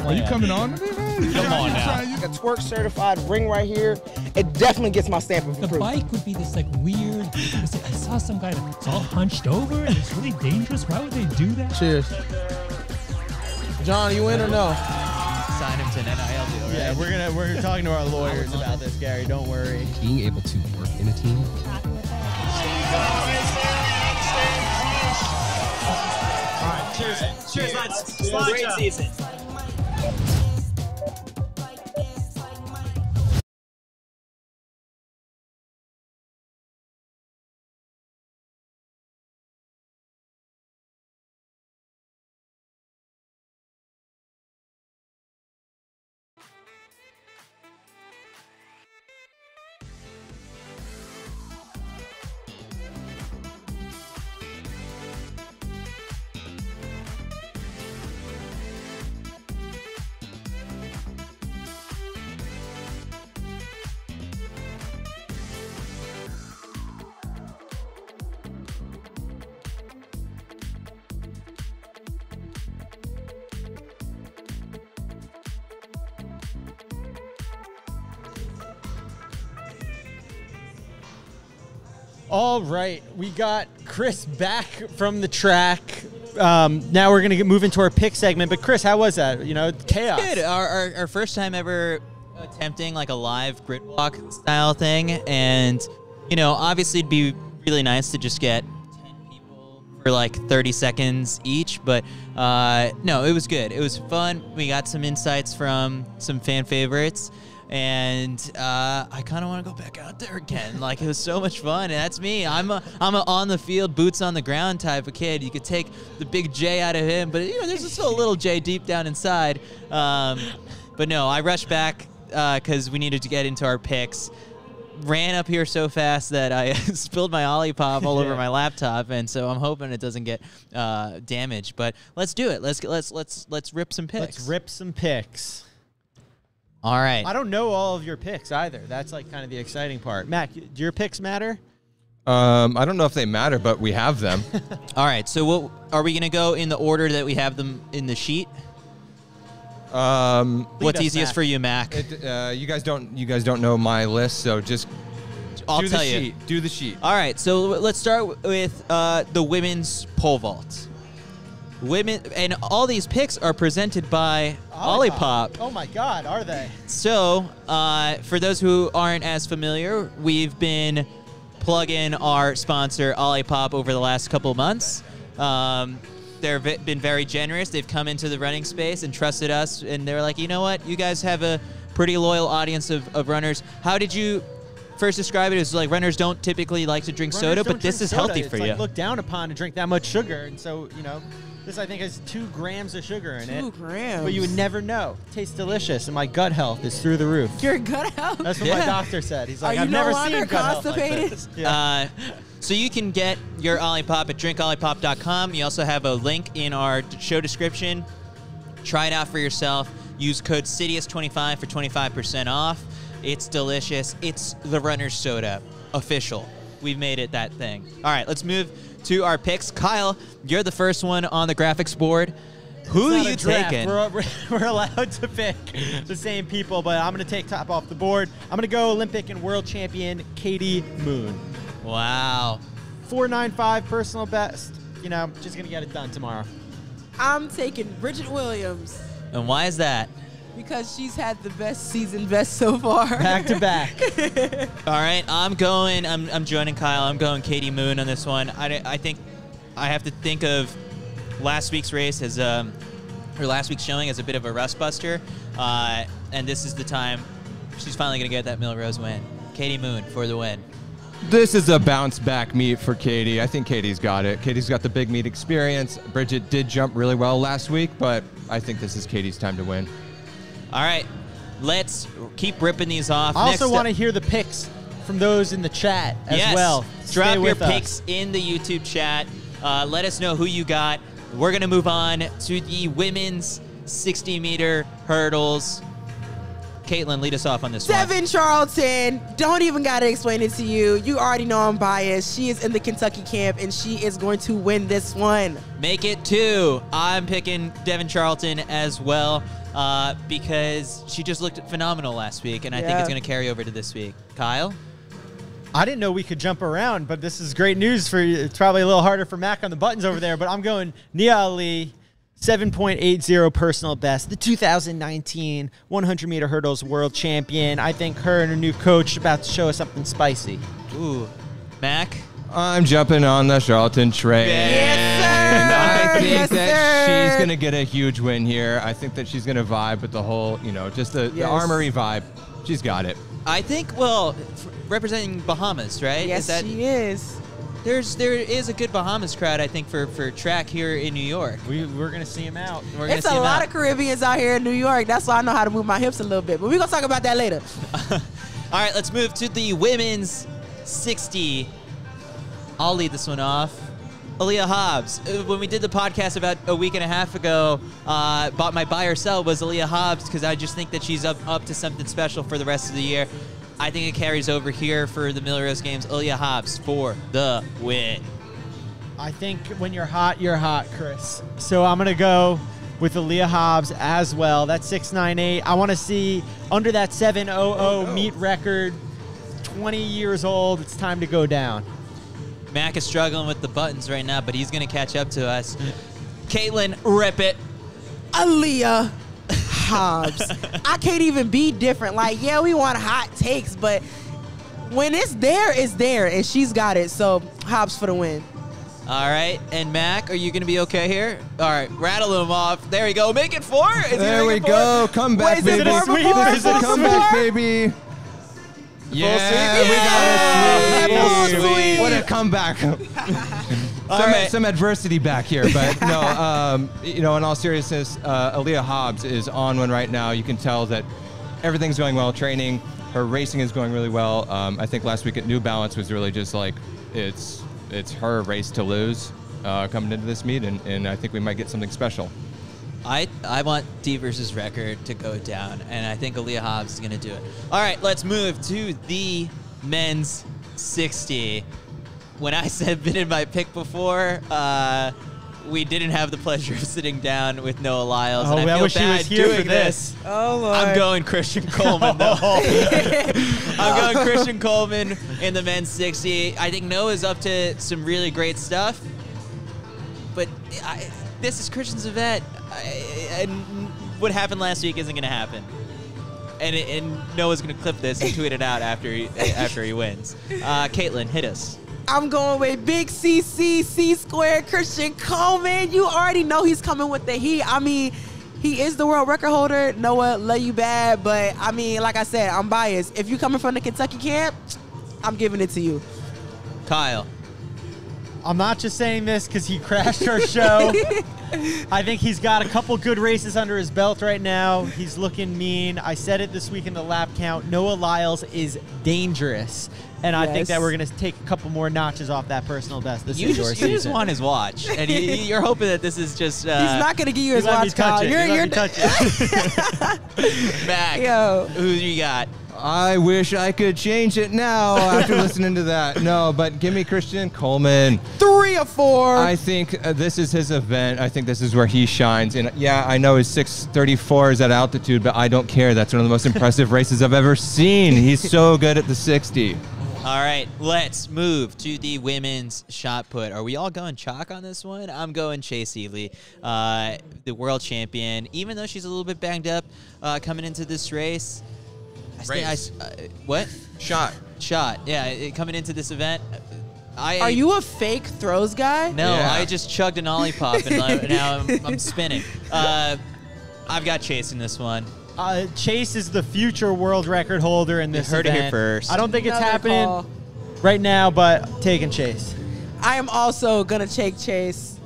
(laughs) Are you coming on to me, man? Come on now. You A twerk certified ring right here. It definitely gets my stamp of The approval. bike would be this like weird. I saw some guy that's all hunched over and it's really dangerous. Why would they do that? Cheers. John, you in or no? Sign him to an NIL deal, right? Yeah, we're gonna we're (laughs) talking to our lawyers about this, Gary. Don't worry. Being able to work in a team. Cheers. Cheers, lads. Great season. All right, we got Chris back from the track. Um, now we're gonna get, move into our pick segment. But Chris, how was that? You know, chaos. Good. Our, our, our first time ever attempting like a live grid walk style thing, and you know, obviously it'd be really nice to just get for like 30 seconds each. But uh, no, it was good. It was fun. We got some insights from some fan favorites. And uh, I kind of want to go back out there again. Like it was so much fun. And that's me. I'm a I'm a on the field, boots on the ground type of kid. You could take the big J out of him, but you know there's still a little J deep down inside. Um, but no, I rushed back because we needed to get into our picks. Ran up here so fast that I (laughs) spilled my Olipop all (laughs) over my laptop, and so I'm hoping it doesn't get uh, damaged. But let's do it. Let's let's let's let's rip some picks. Let's rip some picks. All right. I don't know all of your picks either. That's like kind of the exciting part. Mac, do your picks matter? Um, I don't know if they matter, but we have them. (laughs) All right. So what are we gonna go in the order that we have them in the sheet? Um, What's easiest for you, Mac? It, uh, you guys don't. You guys don't know my list, so just I'll do tell the you. sheet. Do the sheet. All right, so let's start with uh, the women's pole vault. Women and all these picks are presented by Olipop. Oh my God, are they? So, uh, for those who aren't as familiar, we've been plugging our sponsor Olipop over the last couple months. Um, they've been very generous. They've come into the running space and trusted us, and they're like, you know what, you guys have a pretty loyal audience of, of runners. How did you first describe it? As like runners don't typically like to drink Runners soda, but this is soda. healthy it's for like you. looked down upon to drink that much sugar, and so you know, this I think has two grams of sugar in it. Two grams. But you would never know. Tastes delicious, and my gut health is through the roof. Your gut health. That's what my Yeah. doctor said. He's Are like, you I've no never longer seen gut health like constipated? this. Uh, so you can get your Olipop at drinkolipop.com. You also have a link in our d- show description. Try it out for yourself. Use code CITIUS25 for 25% off. It's delicious. It's the runner's soda. Official. We've made it that thing. All right, let's move to our picks. Kyle, you're the first one on the graphics board. Who are you draft. taking? We're, (laughs) we're, we're allowed to pick the same people, but I'm going to take top off the board. I'm going to go Olympic and world champion Katie Moon. Wow. 495 personal best. You know, just going to get it done tomorrow. I'm taking Bridget Williams And why is that? Because she's had the best season best so far. Back to back. (laughs) All right, I'm going. I'm, I'm joining Kyle. I'm going Katie Moon on this one. I, I think I have to think of last week's race as um, or last week's showing as a bit of a rust buster, uh, and this is the time she's finally going to get that Millrose win. Katie Moon for the win. This is a bounce back meet for Katie. I think Katie's got it. Katie's got the big meet experience. Bridget did jump really well last week, but I think this is Katie's time to win. All right, let's keep ripping these off. I also want to hear the picks from those in the chat as yes. well. Drop your us. picks in the YouTube chat. Uh, let us know who you got. We're gonna move on to the women's 60 meter hurdles. Katelyn, lead us off on this one. Devynne Charlton, don't even gotta explain it to you. You already know I'm biased. She is in the Kentucky camp and she is going to win this one. Make it two. I'm picking Devynne Charlton as well uh, because she just looked phenomenal last week, and I think it's going to carry over to this week. Kyle? I didn't know we could jump around, but this is great news for you. It's probably a little harder for Mac on the buttons over there, but I'm going Nia Ali, 7.80 personal best, the 2019 100 meter hurdles world champion. I think her and her new coach about to show us something spicy. Ooh, Mac? I'm jumping on the Charlton train. And I think Yes, that sir. she's going to get a huge win here. I think that she's going to vibe with the whole, you know, just the, the armory vibe. She's got it. I think, well, representing Bahamas, right? Yes, is that, she is. There's there is a good Bahamas crowd, I think, for, for track here in New York. We, we're going to see him out. We're It's see a lot out. of Caribbeans out here in New York. That's why I know how to move my hips a little bit. But we're gonna talk about that later. (laughs) All right, let's move to the women's 60. I'll lead this one off. Aleia Hobbs. Uh, When we did the podcast about a week and a half ago, uh, bought my buy or sell was Aleia Hobbs because I just think that she's up, up to something special for the rest of the year. I think it carries over here for the Millrose games. Aleia Hobbs for the win. I think when you're hot, you're hot, Chris. So I'm gonna go with Aleia Hobbs as well. That's 698. I want to see under that 700 meet record. 20 years old. It's time to go down. Mac is struggling with the buttons right now, but he's going to catch up to us. Katelyn, rip it. Aleia Hobbs. I can't even be different. Like, yeah, we want hot takes, but when it's there, it's there, and she's got it. So Hobbs for the win. All right, and Mac, are you going to be okay here? All right, rattle them off. There we go. Make it four. Is There we making four? go. Come back, Wait, is it baby. four before? This is a Four comeback, baby. Yeah, sweep. we got Yeah, a sweep. full sweep. What a comeback. (laughs) some, right. some adversity back here, but (laughs) no, um, you know, in all seriousness, uh, Aleia Hobbs is on one right now. You can tell that everything's going well. Training, her racing is going really well. Um, I think last week at New Balance was really just like it's it's her race to lose uh, coming into this meet, and, and I think we might get something special. I, I want D versus record to go down, and I think Aleia Hobbs is going to do it. All right, let's move to the men's 60. When I (laughs) said been in my pick before, uh, we didn't have the pleasure of sitting down with Noah Lyles, Oh, and I I feel wish he bad was here doing for this. Oh Lord. I'm going Christian Coleman though. (laughs) (laughs) I'm going Christian Coleman in the men's 60. I think Noah's up to some really great stuff, but I, this is Christian's event, I, and what happened last week isn't going to happen. And, and Noah's going to clip this and tweet it out after he, after he wins. Uh, Katelyn, hit us. I'm going with Big CC C squared Christian Coleman. You already know he's coming with the heat. I mean, he is the world record holder. Noah, love you bad, but I mean, like I said, I'm biased. If you coming from the Kentucky camp, I'm giving it to you. Kyle. I'm not just saying this because he crashed our show. (laughs) I think he's got a couple good races under his belt right now. He's looking mean. I said it this week in the lap count. Noah Lyles is dangerous. And I think that we're going to take a couple more notches off that personal best this You indoor just, you just want his watch, and you, you're hoping that this is just. Uh, he's not gonna give you his He watch, touch Kyle. it. He You're, let you're me touch it. (laughs) Mac. Yo. Who you got? I wish I could change it now after (laughs) listening to that. No, but give me Christian Coleman. three or four. I think uh, this is his event. I think this is where he shines. And yeah, I know his 634 is at altitude, but I don't care. That's one of the most impressive (laughs) races I've ever seen. He's so good at the 60. All right, let's move to the women's shot put. Are we all going chalk on this one? I'm going Chase Ealey, uh, the world champion. Even though she's a little bit banged up uh, coming into this race. I sti- I s- uh, what? Shot. Shot. Yeah, it- coming into this event. I Are you a fake throws guy? No, Yeah. I just chugged an Olipop and now- now I'm, I'm spinning. (laughs) Uh, I've got Chase in this one. Uh, Chase is the future world record holder in this heard it here event. first. I don't think it's Another happening call. right now, but taking Chase. I am also gonna take Chase.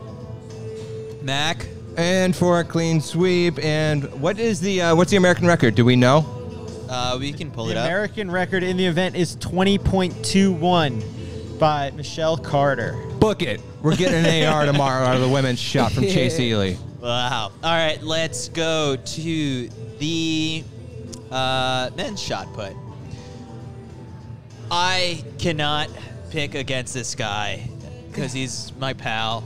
Mac. And for a clean sweep. And what is the uh, what's the American record? Do we know? Uh, we can pull The it up. American record in the event is 20.21 by Michelle Carter. Book it. We're getting an AR tomorrow out of the women's shot from Chase (laughs) Ealey. Wow. All right, let's go to the uh, men's shot put. I cannot pick against this guy because he's my pal,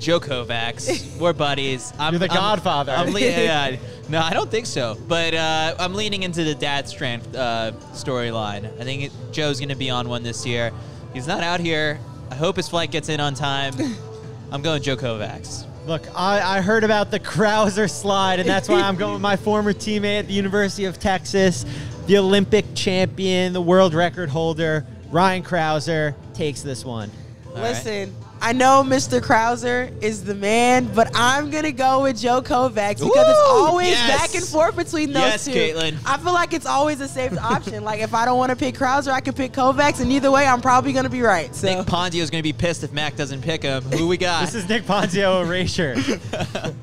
Joe Kovacs. We're buddies. I'm, You're the I'm- godfather. I'm le- yeah, (laughs) no, I don't think so. But uh, I'm leaning into the dad strength uh, storyline. I think it, Joe's going to be on one this year. He's not out here. I hope his flight gets in on time. (laughs) I'm going Joe Kovacs. Look, I, I heard about the Crouser slide, and that's why I'm going with my (laughs) former teammate at the University of Texas, the Olympic champion, the world record holder, Ryan Crouser takes this one. Listen, I know Mr. Crouser is the man, but I'm gonna go with Joe Kovacs because it's always Yes. back and forth between those Yes, two. Katelyn. I feel like it's always a safe option. Like if I don't want to pick Crouser, I can pick Kovacs, and either way, I'm probably gonna be right. So Nick Ponzio's going to be pissed if Mac doesn't pick him. Who we (laughs) got? This is Nick Ponzio erasure. (laughs)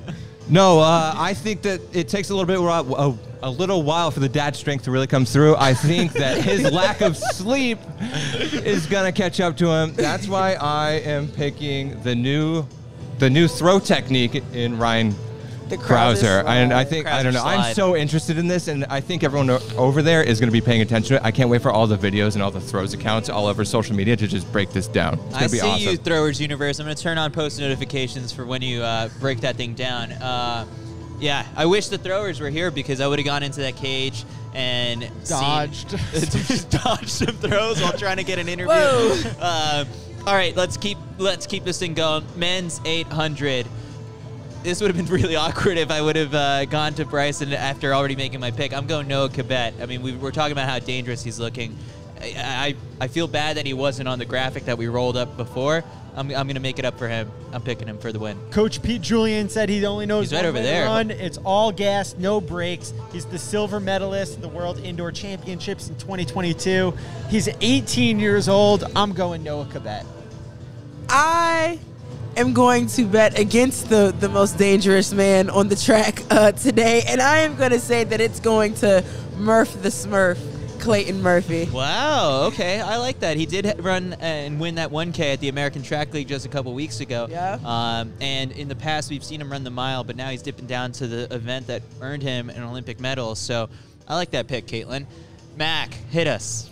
No, uh, I think that it takes a little bit a, a little while for the dad strength to really come through. I think that his (laughs) lack of sleep is gonna catch up to him. That's why I am picking the new the new throw technique in Ryan The Crouser Crouser. And I think I don't know. I'm so interested in this, and I think everyone over there is going to be paying attention to it. I can't wait for all the videos and all the throws accounts all over social media to just break this down. It's going I to be see awesome. you, Throwers Universe. I'm going to turn on post notifications for when you uh, break that thing down. Uh, yeah, I wish the throwers were here because I would have gone into that cage and Dodged. (laughs) just dodged some throws while trying to get an interview. Uh, all right, let's keep let's keep this thing going. Men's 800. This would have been (laughs) really awkward if I would have uh, gone to Bryson after already making my pick. I'm going Noah Kibet. I mean, we were talking about how dangerous he's looking. I, I, I feel bad that he wasn't on the graphic that we rolled up before. I'm, I'm going to make it up for him. I'm picking him for the win. Coach Pete Julian said he only knows He's right over there. run. It's all gas, no brakes. He's the silver medalist at the World Indoor Championships in 2022. He's 18 years old. I'm going Noah Kibet. I am going to bet against the the most dangerous man on the track uh, today, and I am going to say that it's going to Murph the Smurf, Clayton Murphy. Wow. Okay, I like that. He did run and win that 1K at the American Track League just a couple weeks ago. Yeah. Um, and in the past, we've seen him run the mile, but now he's dipping down to the event that earned him an Olympic medal. So I like that pick, Katelyn. Mac, hit us.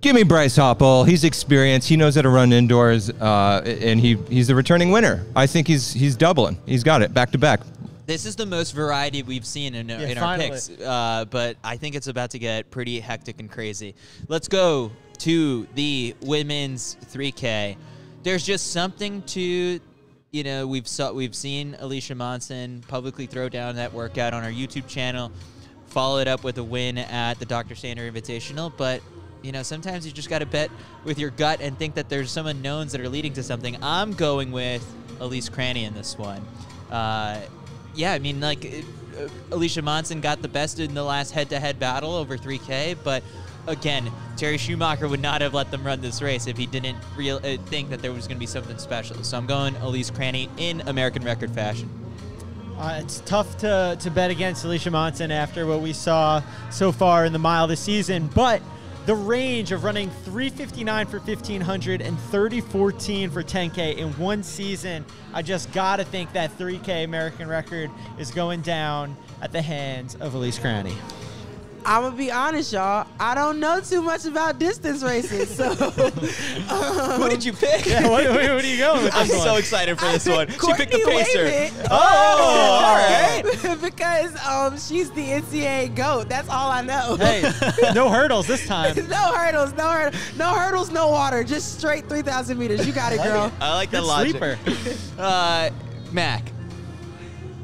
Give me Bryce Hoppel. He's experienced. He knows how to run indoors, uh, and he he's the returning winner. I think he's he's doubling. He's got it back to back. This is the most variety we've seen in, in our picks, uh, but I think it's about to get pretty hectic and crazy. Let's go to the women's 3K. There's just something to, you know, we've saw we've seen Alicia Monson publicly throw down that workout on our YouTube channel, follow it up with a win at the Dr. Sander Invitational, but. You know, sometimes you just got to bet with your gut and think that there's some unknowns that are leading to something. I'm going with Elise Cranny in this one. Uh, yeah, I mean, like it- uh, Alicia Monson got the best in the last head-to-head battle over 3K, but again, Jerry Schumacher would not have let them run this race if he didn't real uh, think that there was going to be something special. So I'm going Elise Cranny in American record fashion. Uh, it's tough to, to bet against Alicia Monson after what we saw so far in the mile this season, but the range of running 359 for 1500 and 3014 for 10K in one season, I just got to think that 3K American record is going down at the hands of Elise Cranny. I'm gonna be honest, y'all. I don't know too much about distance races, so (laughs) Who did you pick? Yeah, what, what, what are you going with I'm this so one? excited for this (laughs) one. She picked the pacer. Wayment. Oh, all right. (laughs) because um, she's the NCAA goat. That's all I know. Hey, no hurdles this time. no hurdles, no hurdles, no hurdles, no water. Just straight 3,000 meters. You got it, girl. I like that logic. sleeper. Uh, Mac.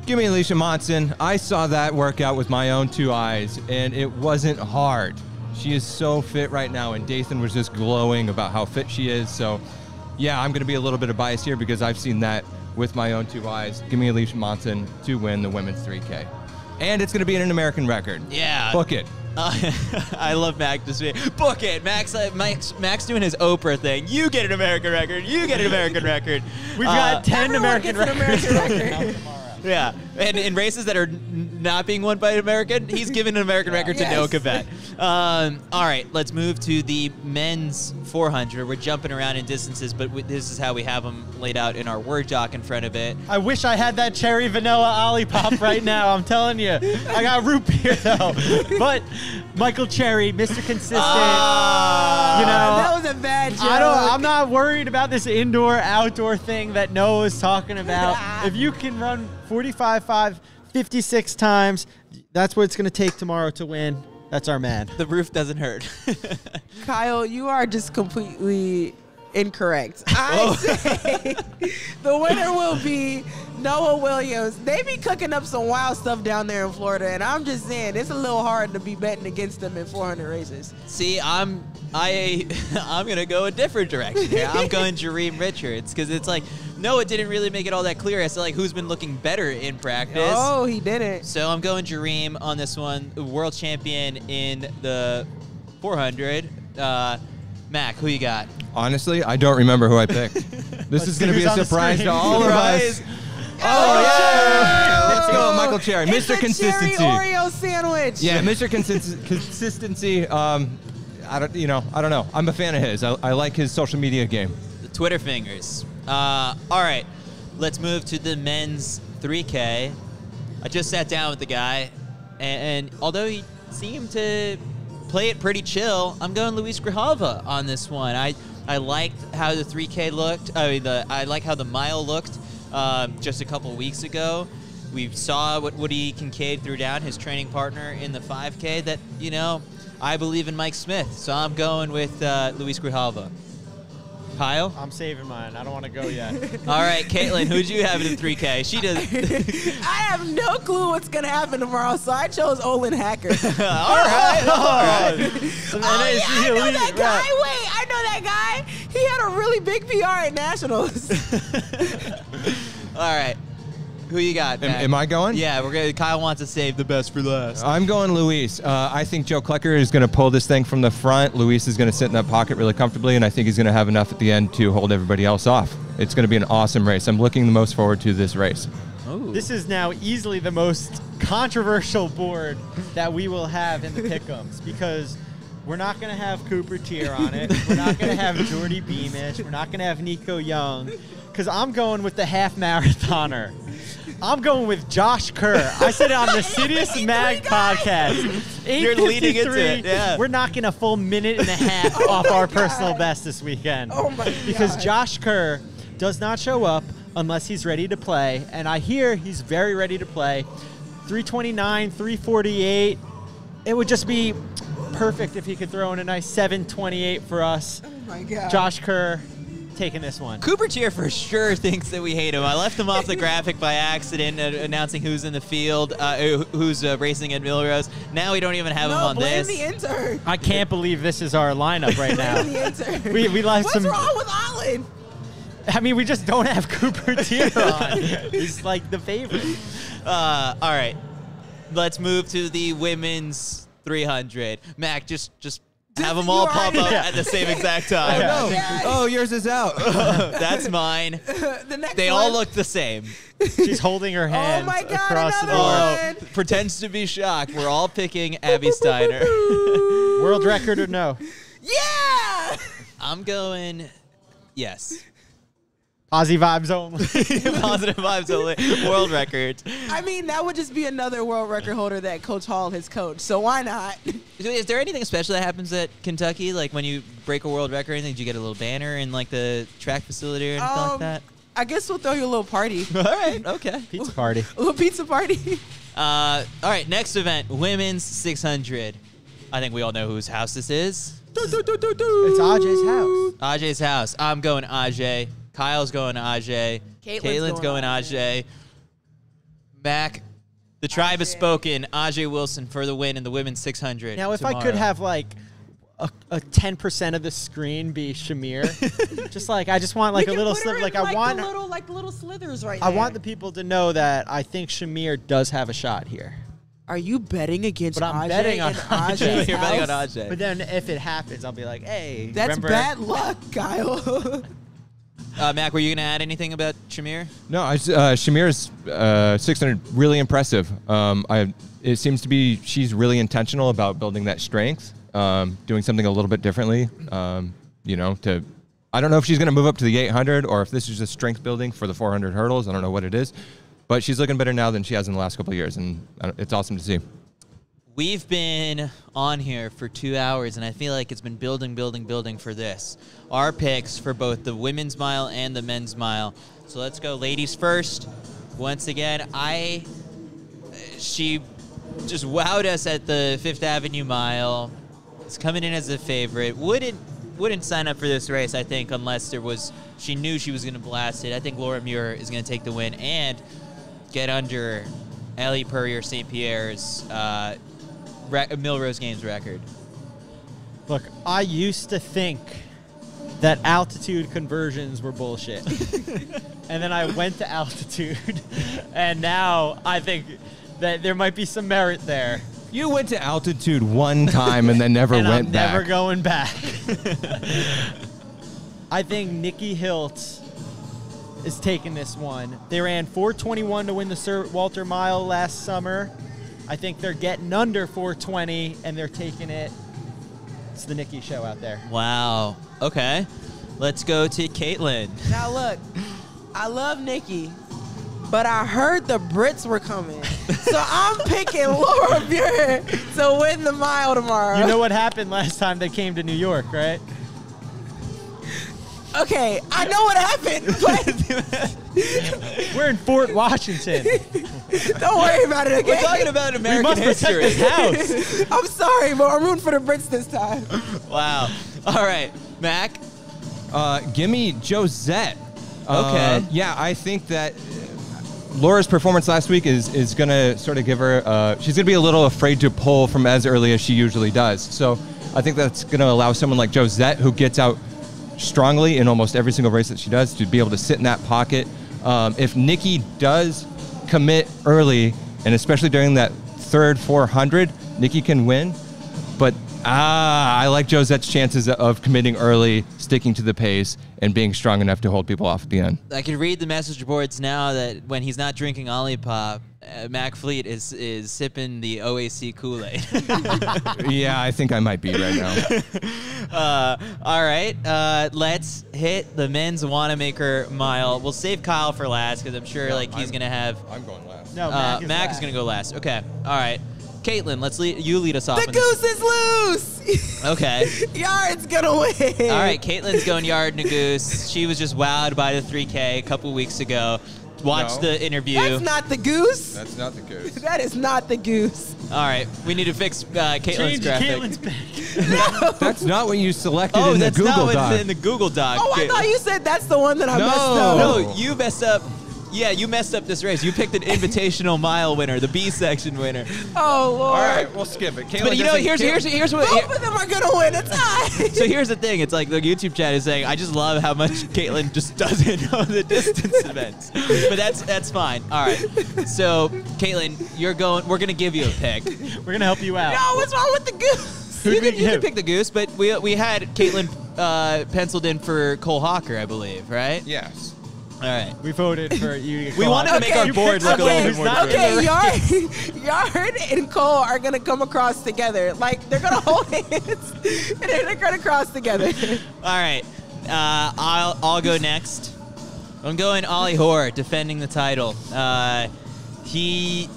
Give me Alicia Monson. I saw that workout with my own two eyes, and it wasn't hard. She is so fit right now, and Dathan was just glowing about how fit she is. So, yeah, I'm going to be a little bit of bias here because I've seen that with my own two eyes. Give me Alicia Monson to win the women's 3K. And it's going to be an American record. Yeah. Book it. Uh, (laughs) I love Max just being book it. Max, uh, Max, Max doing his Oprah thing. You get an American record. You get an American record. (laughs) We've Uh, got 10 American records. American (laughs) record. Yeah. And in races that are not being won by an American, he's given an American record to Yes. Noah Kibet. Um, all right, let's move to the men's 400. We're jumping around in distances, but w- this is how we have them laid out in our Word doc in front of it. I wish I had that cherry vanilla Olipop (laughs) right now. I'm telling you. I got root beer though. But Michael Cherry, Mr. Consistent. Ah. you know, that was a bad joke. I don't. I'm not worried about this indoor outdoor thing that Noah was talking about. (laughs) if you can run 45 5 56 times, that's what it's going to take tomorrow to win. That's our man. The roof doesn't hurt. (laughs) Kyle, you are just completely incorrect. (laughs) I say the winner will be Noah Williams. They be cooking up some wild stuff down there in Florida, and I'm just saying it's a little hard to be betting against them in 400 races. See, I'm I (laughs) I'm gonna go a different direction here. I'm going (laughs) Jereem Richards because it's like no, it didn't really make it all that clear as to like who's been looking better in practice. Oh, he didn't. So I'm going Jereem on this one, world champion in the 400. Uh, Mac, who you got? Honestly, I don't remember who I picked. (laughs) This is going to be a surprise to all of us. Oh, yeah! Let's go, Michael Cherry, It's Mr. a Consistency. Cherry Oreo sandwich. Yeah, Mr. Consist- Consistency. Um, I don't, you know, I don't know. I'm a fan of his. I, I like his social media game. The Twitter fingers. Uh, all right, let's move to the men's 3K. I just sat down with the guy, and, and although he seemed to play it pretty chill, I'm going Luis Grijalva on this one. I I liked how the 3K looked. I mean, the I like how the mile looked um, just a couple weeks ago. We saw what Woody Kincaid threw down, his training partner in the 5K. That you know, I believe in Mike Smith, so I'm going with uh, Luis Grijalva. Kyle? I'm saving mine. I don't want to go yet. (laughs) All right, Katelyn, who'd you have in the 3K? She does. (laughs) I have no clue what's gonna happen tomorrow, so I chose Olin Hacker. (laughs) all right, all right. oh, yeah, I know that guy. Wait, I know that guy. He had a really big PR at Nationals. All right. Who you got? Am, am I going? Yeah, we're gonna. Kyle wants to save the best for last. I'm going Luis. Uh, I think Joe Klecker is going to pull this thing from the front. Luis is going to sit in that pocket really comfortably, and I think he's going to have enough at the end to hold everybody else off. It's going to be an awesome race. I'm looking the most forward to this race. This is now easily the most controversial board that we will have in the pick'ems because we're not going to have Cooper Teare on it. We're not going to have Geordie Beamish. We're not going to have Nico Young because I'm going with the half marathoner. I'm going with Josh Kerr. I said it on the (laughs) Citius Mag podcast. You're leading into 8:53, it, yeah. We're knocking a full minute and a half (laughs) oh off our personal best this weekend. Oh my god Because God. Josh Kerr does not show up unless he's ready to play, and I hear he's very ready to play. 329, 348. It would just be perfect if he could throw in a nice 728 for us. oh my god. Josh Kerr taking this one. Cooper Teare for sure (laughs) thinks that we hate him. I left him off the graphic by accident, uh, announcing who's in the field, uh, who's uh, racing at Millrose. Now we don't even have him on blame this. the intern. I can't believe this is our lineup right now. Blame the intern. (laughs) We- we left What's some- wrong with Olin? I mean, we just don't have Cooper Teare (laughs) on. He's like the favorite. Uh, all right, let's move to the women's 300. Mac, just just have them all pop already- up (laughs) at the same exact time. Oh, no. Oh, yours is out. (laughs) That's mine. (laughs) the next They one. all look the same. She's holding her oh hand Oh my God, across the another board. one. Oh, pretends to be shocked. We're all picking Abby Steiner. World record or no? Yeah. I'm going. Yes. Aussie vibes only. (laughs) Positive vibes only. World record. I mean, that would just be another world record holder that Coach Hall has coached. So why not? (laughs) Is there anything special that happens at Kentucky? Like when you break a world record, or anything, do you get a little banner in like the track facility or anything like Um, that? I guess we'll throw you a little party. (laughs) All right. Okay. Pizza party. A little pizza party. Uh, all right. Next event, women's 600. I think we all know whose house this is. It's Ajee's house. Ajee's house. I'm going Ajee'. Kyle's going to Ajee'. Caitlin's Caitlin's going going Ajee'. Mac, the tribe has spoken. Ajee' Wilson for the win in the women's 600. Now, if I could have like a, a 10% of the screen be Shamier, (laughs) just like I just want like We a little put her sliver. in, Like I want, the little like little slithers right I there. want the people to know that I think Shamier does have a shot here. Are you betting against But I'm Ajee' betting on and (laughs) Ajee'. You're betting on? Ajee'. But then if it happens, I'll be like, hey, That's remember? bad luck, Kyle. (laughs) Uh, Mac, were you going to add anything about Shamier? No, I, uh, Shamier's uh, 600 really impressive. Um, I, it seems to be she's really intentional about building that strength, um, doing something a little bit differently. Um, you know, to I don't know if she's going to move up to the 800 or if this is just strength building for the 400 hurdles. I don't know what it is, but she's looking better now than she has in the last couple of years, and uh, it's awesome to see. We've been on here for two hours, and I feel like it's been building, building, building for this. Our picks for both the women's mile and the men's mile. So let's go, ladies first. Once again, I she just wowed us at the Fifth Avenue Mile. It's coming in as a favorite. Wouldn't wouldn't sign up for this race, I think, unless there was she knew she was going to blast it. I think Laura Muir is going to take the win and get under Elle Purrier St. Pierre's uh, re- Millrose Games record. Look, I used to think that altitude conversions were bullshit. (laughs) and then I went to altitude, (laughs) and now I think that there might be some merit there. You went to altitude one time and then (laughs) never and went I'm back. never going back. I think Nikki Hiltz is taking this one. They ran 421 to win the Sir Walter Mile last summer. I think they're getting under 420 and they're taking it. It's the Nikki show out there. Wow. Okay. Let's go to Katelyn. Now look, I love Nikki, but I heard the Brits were coming, (laughs) so I'm picking Laura Muir to win the mile tomorrow. You know what happened last time they came to New York, right? Okay, I know what happened, but (laughs) We're in Fort Washington. (laughs) don't worry about it. Okay, We're talking about American must protect history. this house. (laughs) I'm sorry, but I'm rooting for the Brits this time. Wow. All right, Mac. Uh, give me Josette. Uh, Okay. yeah, I think that Laura's performance last week is is going to sort of give her. Uh, she's going to be a little afraid to pull from as early as she usually does. So I think that's going to allow someone like Josette, who gets out strongly in almost every single race that she does, to be able to sit in that pocket. Um, if Nikki does commit early, and especially during that third 400, Nikki can win. But ah, I like Josette's chances of committing early, sticking to the pace, and being strong enough to hold people off at the end. I can read the message boards now that when he's not drinking Olipop, uh, Mac Fleet is is sipping the OAC Kool Aid. (laughs) yeah, I think I might be right now. (laughs) uh, all right, uh, let's hit the men's Wanamaker mile. We'll save Kyle for last because I'm sure like he's gonna have. I'm going last. No, uh, Mac is Mac is gonna go last. Okay, all right. Katelyn, let's lead, you lead us off. The in this- goose is loose. (laughs) Okay. Yard's gonna win. All right, Katelyn's going yard and a goose. She was just wowed by the 3K a couple weeks ago. Watch No. the interview. That's not the goose. That's not the goose. (laughs) That is not the goose. All right, we need to fix uh, Katelyn's Change graphic. Katelyn's pick. (laughs) (laughs) That's not what you selected oh, in the that's Google not what's Doc. in the Google Doc. Oh, I Katelyn. thought you said that's the one that I No. messed up. No, you messed up. Yeah, you messed up this race. You picked an invitational mile winner, the B section winner. Oh Lord. All right, we'll skip it. Katelyn But you know, here's Katelyn- here's here's what. Both of them are gonna win a (laughs) tie. so here's the thing. It's like the YouTube chat is saying, I just love how much (laughs) Katelyn just doesn't know the distance events. But that's that's fine. All right. So Katelyn, you're going. We're gonna give you a pick. We're gonna help you out. no, what's wrong with the goose? (laughs) You Who'd can, you can pick the goose, but we we had Katelyn uh, penciled in for Cole Hocker, I believe, right? Yes. All right. We voted for you. We wanted to make our board look a little bit more Okay. Yard, Yard (laughs) and Cole are gonna come across together. Like they're gonna hold (laughs) hands and they're gonna cross together. All right. Uh, I'll I'll go next. I'm going Olli Hoare, defending the title. Uh, he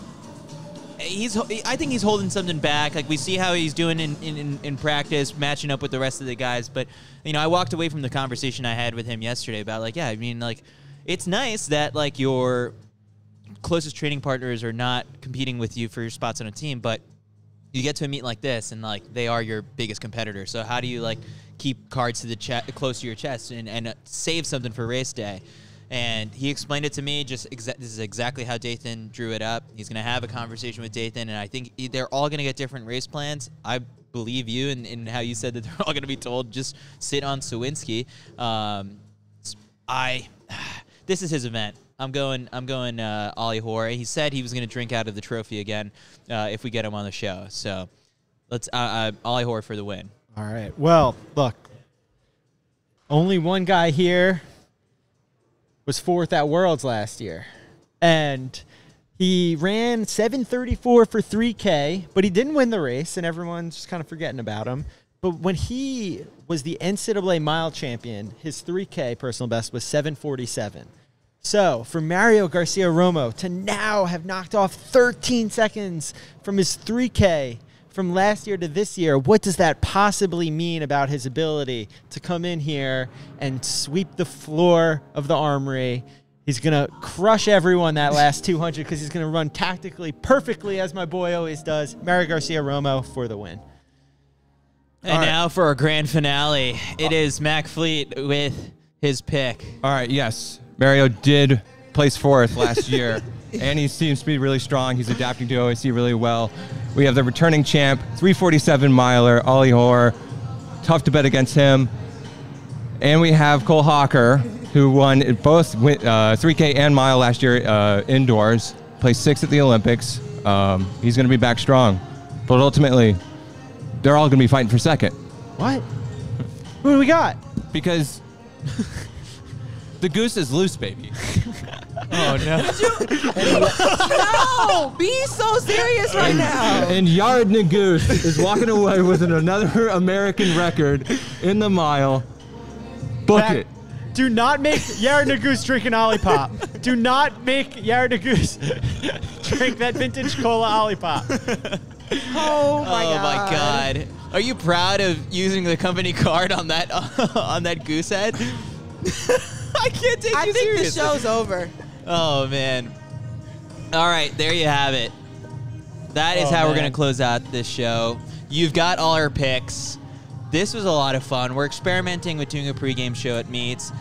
he's I think he's holding something back. Like we see how he's doing in, in, in practice, matching up with the rest of the guys. But you know, I walked away from the conversation I had with him yesterday about like, yeah, I mean, like it's nice that like your closest training partners are not competing with you for your spots on a team, but you get to a meet like this and like they are your biggest competitor. So how do you like keep cards to the chest, close to your chest, and, and uh, save something for race day? And he explained it to me. Just exa- this is exactly how Dathan drew it up. He's gonna have a conversation with Dathan, and I think they're all gonna get different race plans. I believe you in, in how you said that (laughs) they're all gonna be told just sit on Sawinski. Um, I this is his event. I'm going. I'm going. Uh, Olli Hoare. He said he was going to drink out of the trophy again uh, if we get him on the show. So let's uh, uh, Olli Hoare for the win. All right. Well, look. Only one guy here was fourth at Worlds last year, and he ran 734 for 3K, but he didn't win the race, and everyone's just kind of forgetting about him. But when he was the NCAA mile champion, his 3K personal best was 747. So for Mario Garcia Romo to now have knocked off 13 seconds from his 3K from last year to this year, what does that possibly mean about his ability to come in here and sweep the floor of the armory? He's going to crush everyone that last 200 because he's going to run tactically perfectly, as my boy always does. Mario Garcia Romo for the win. And All right. now for our grand finale, it uh, is Mac Fleet with his pick. All right, yes. Mario did place fourth last year, (laughs) and he seems to be really strong. He's adapting to OSC really well. We have the returning champ, 347 miler, Olli Hoare. Tough to bet against him. And we have Cole Hocker, who won both uh, 3K and mile last year uh, indoors, placed sixth at the Olympics. Um, he's going to be back strong. But ultimately, they're all going to be fighting for second. What? Who do we got? Because (laughs) the goose is loose, baby. (laughs) oh, no, no, be so serious right now. And Yared Nuguse is walking away with an- another American record in the mile. Book Back- it. Do not make Yared Nuguse drink an Olipop. Do not make Yared Nuguse drink that vintage cola Olipop. Oh my oh god. my god. Are you proud of using the company card on that (laughs) on that goose head? (laughs) (laughs) I can't take I you think the show's over. Oh man. All right, there you have it. That is Oh, how we're going to close out this show. You've got all our picks. This was a lot of fun. We're experimenting with doing a pregame show at Meets.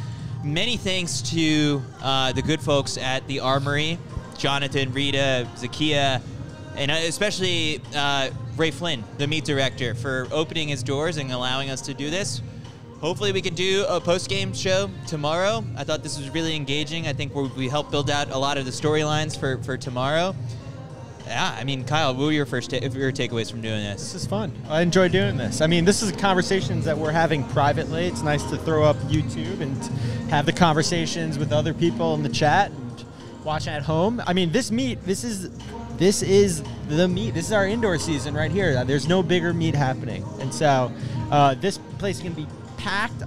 Many thanks to uh, the good folks at the Armory, Jonathan, Rita, Zakia, and uh, especially uh, Ray Flynn, the meet director, for opening his doors and allowing us to do this. Hopefully, we can do a post game show tomorrow. I thought this was really engaging. I think we helped build out a lot of the storylines for, for tomorrow. Yeah, I mean, Kyle, what were your first ta- your takeaways from doing this? This is fun. I enjoy doing this. I mean, this is conversations that we're having privately. It's nice to throw up YouTube and have the conversations with other people in the chat and watch at home. I mean, this meet, this is this is the meet. This is our indoor season right here. There's no bigger meet happening, and so uh, this place is going to be packed.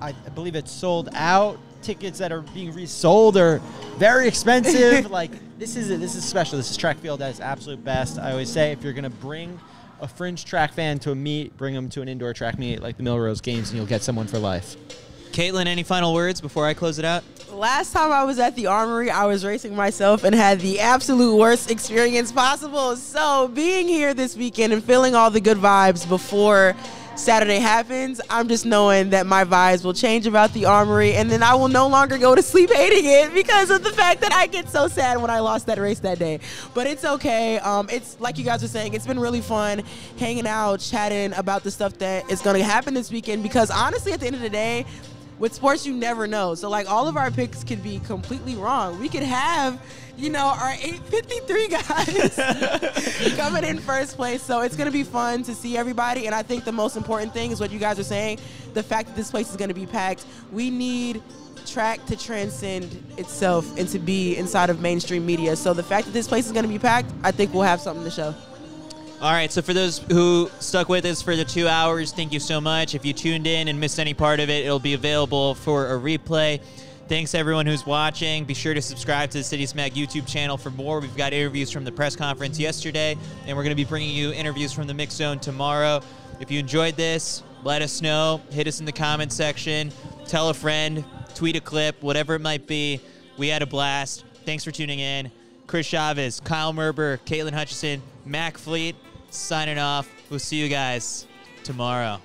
I I believe it's sold out. Tickets that are being resold are very expensive. (laughs) like this is this is special. This is track field at its absolute best. I always say if you're going to bring a fringe track fan to a meet, bring them to an indoor track meet like the Millrose Games, and you'll get someone for life. Katelyn, any final words before I close it out? Last time I was at the Armory, I was racing myself and had the absolute worst experience possible. So, being here this weekend and feeling all the good vibes before Saturday happens, I'm just knowing that my vibes will change about the Armory and then I will no longer go to sleep (laughs) hating it because of the fact that I get so sad when I lost that race that day. But it's okay. Um, it's like you guys were saying, it's been really fun hanging out, chatting about the stuff that is going to happen this weekend because honestly, at the end of the day, with sports you never know. So like all of our picks could be completely wrong. We could have you know our 853 guys (laughs) coming in first place. So it's going to be fun to see everybody. And i think the most important thing is what you guys are saying the fact that this place is going to be packed. We need track to transcend itself and to be inside of mainstream media. So the fact that this place is going to be packed i think we'll have something to show All right, so for those who stuck with us for the two hours, thank you so much. If you tuned in and missed any part of it, it'll be available for a replay. Thanks everyone who's watching. Be sure to subscribe to the Citius Mag YouTube channel for more. We've got interviews from the press conference yesterday, and we're going to be bringing you interviews from the Mix Zone tomorrow. If you enjoyed this, let us know. Hit us in the comment section. Tell a friend. Tweet a clip. Whatever it might be. We had a blast. Thanks for tuning in. Chris Chavez, Kyle Merber, Katelyn Hutchison, Mac Fleet, signing off. We'll see you guys tomorrow.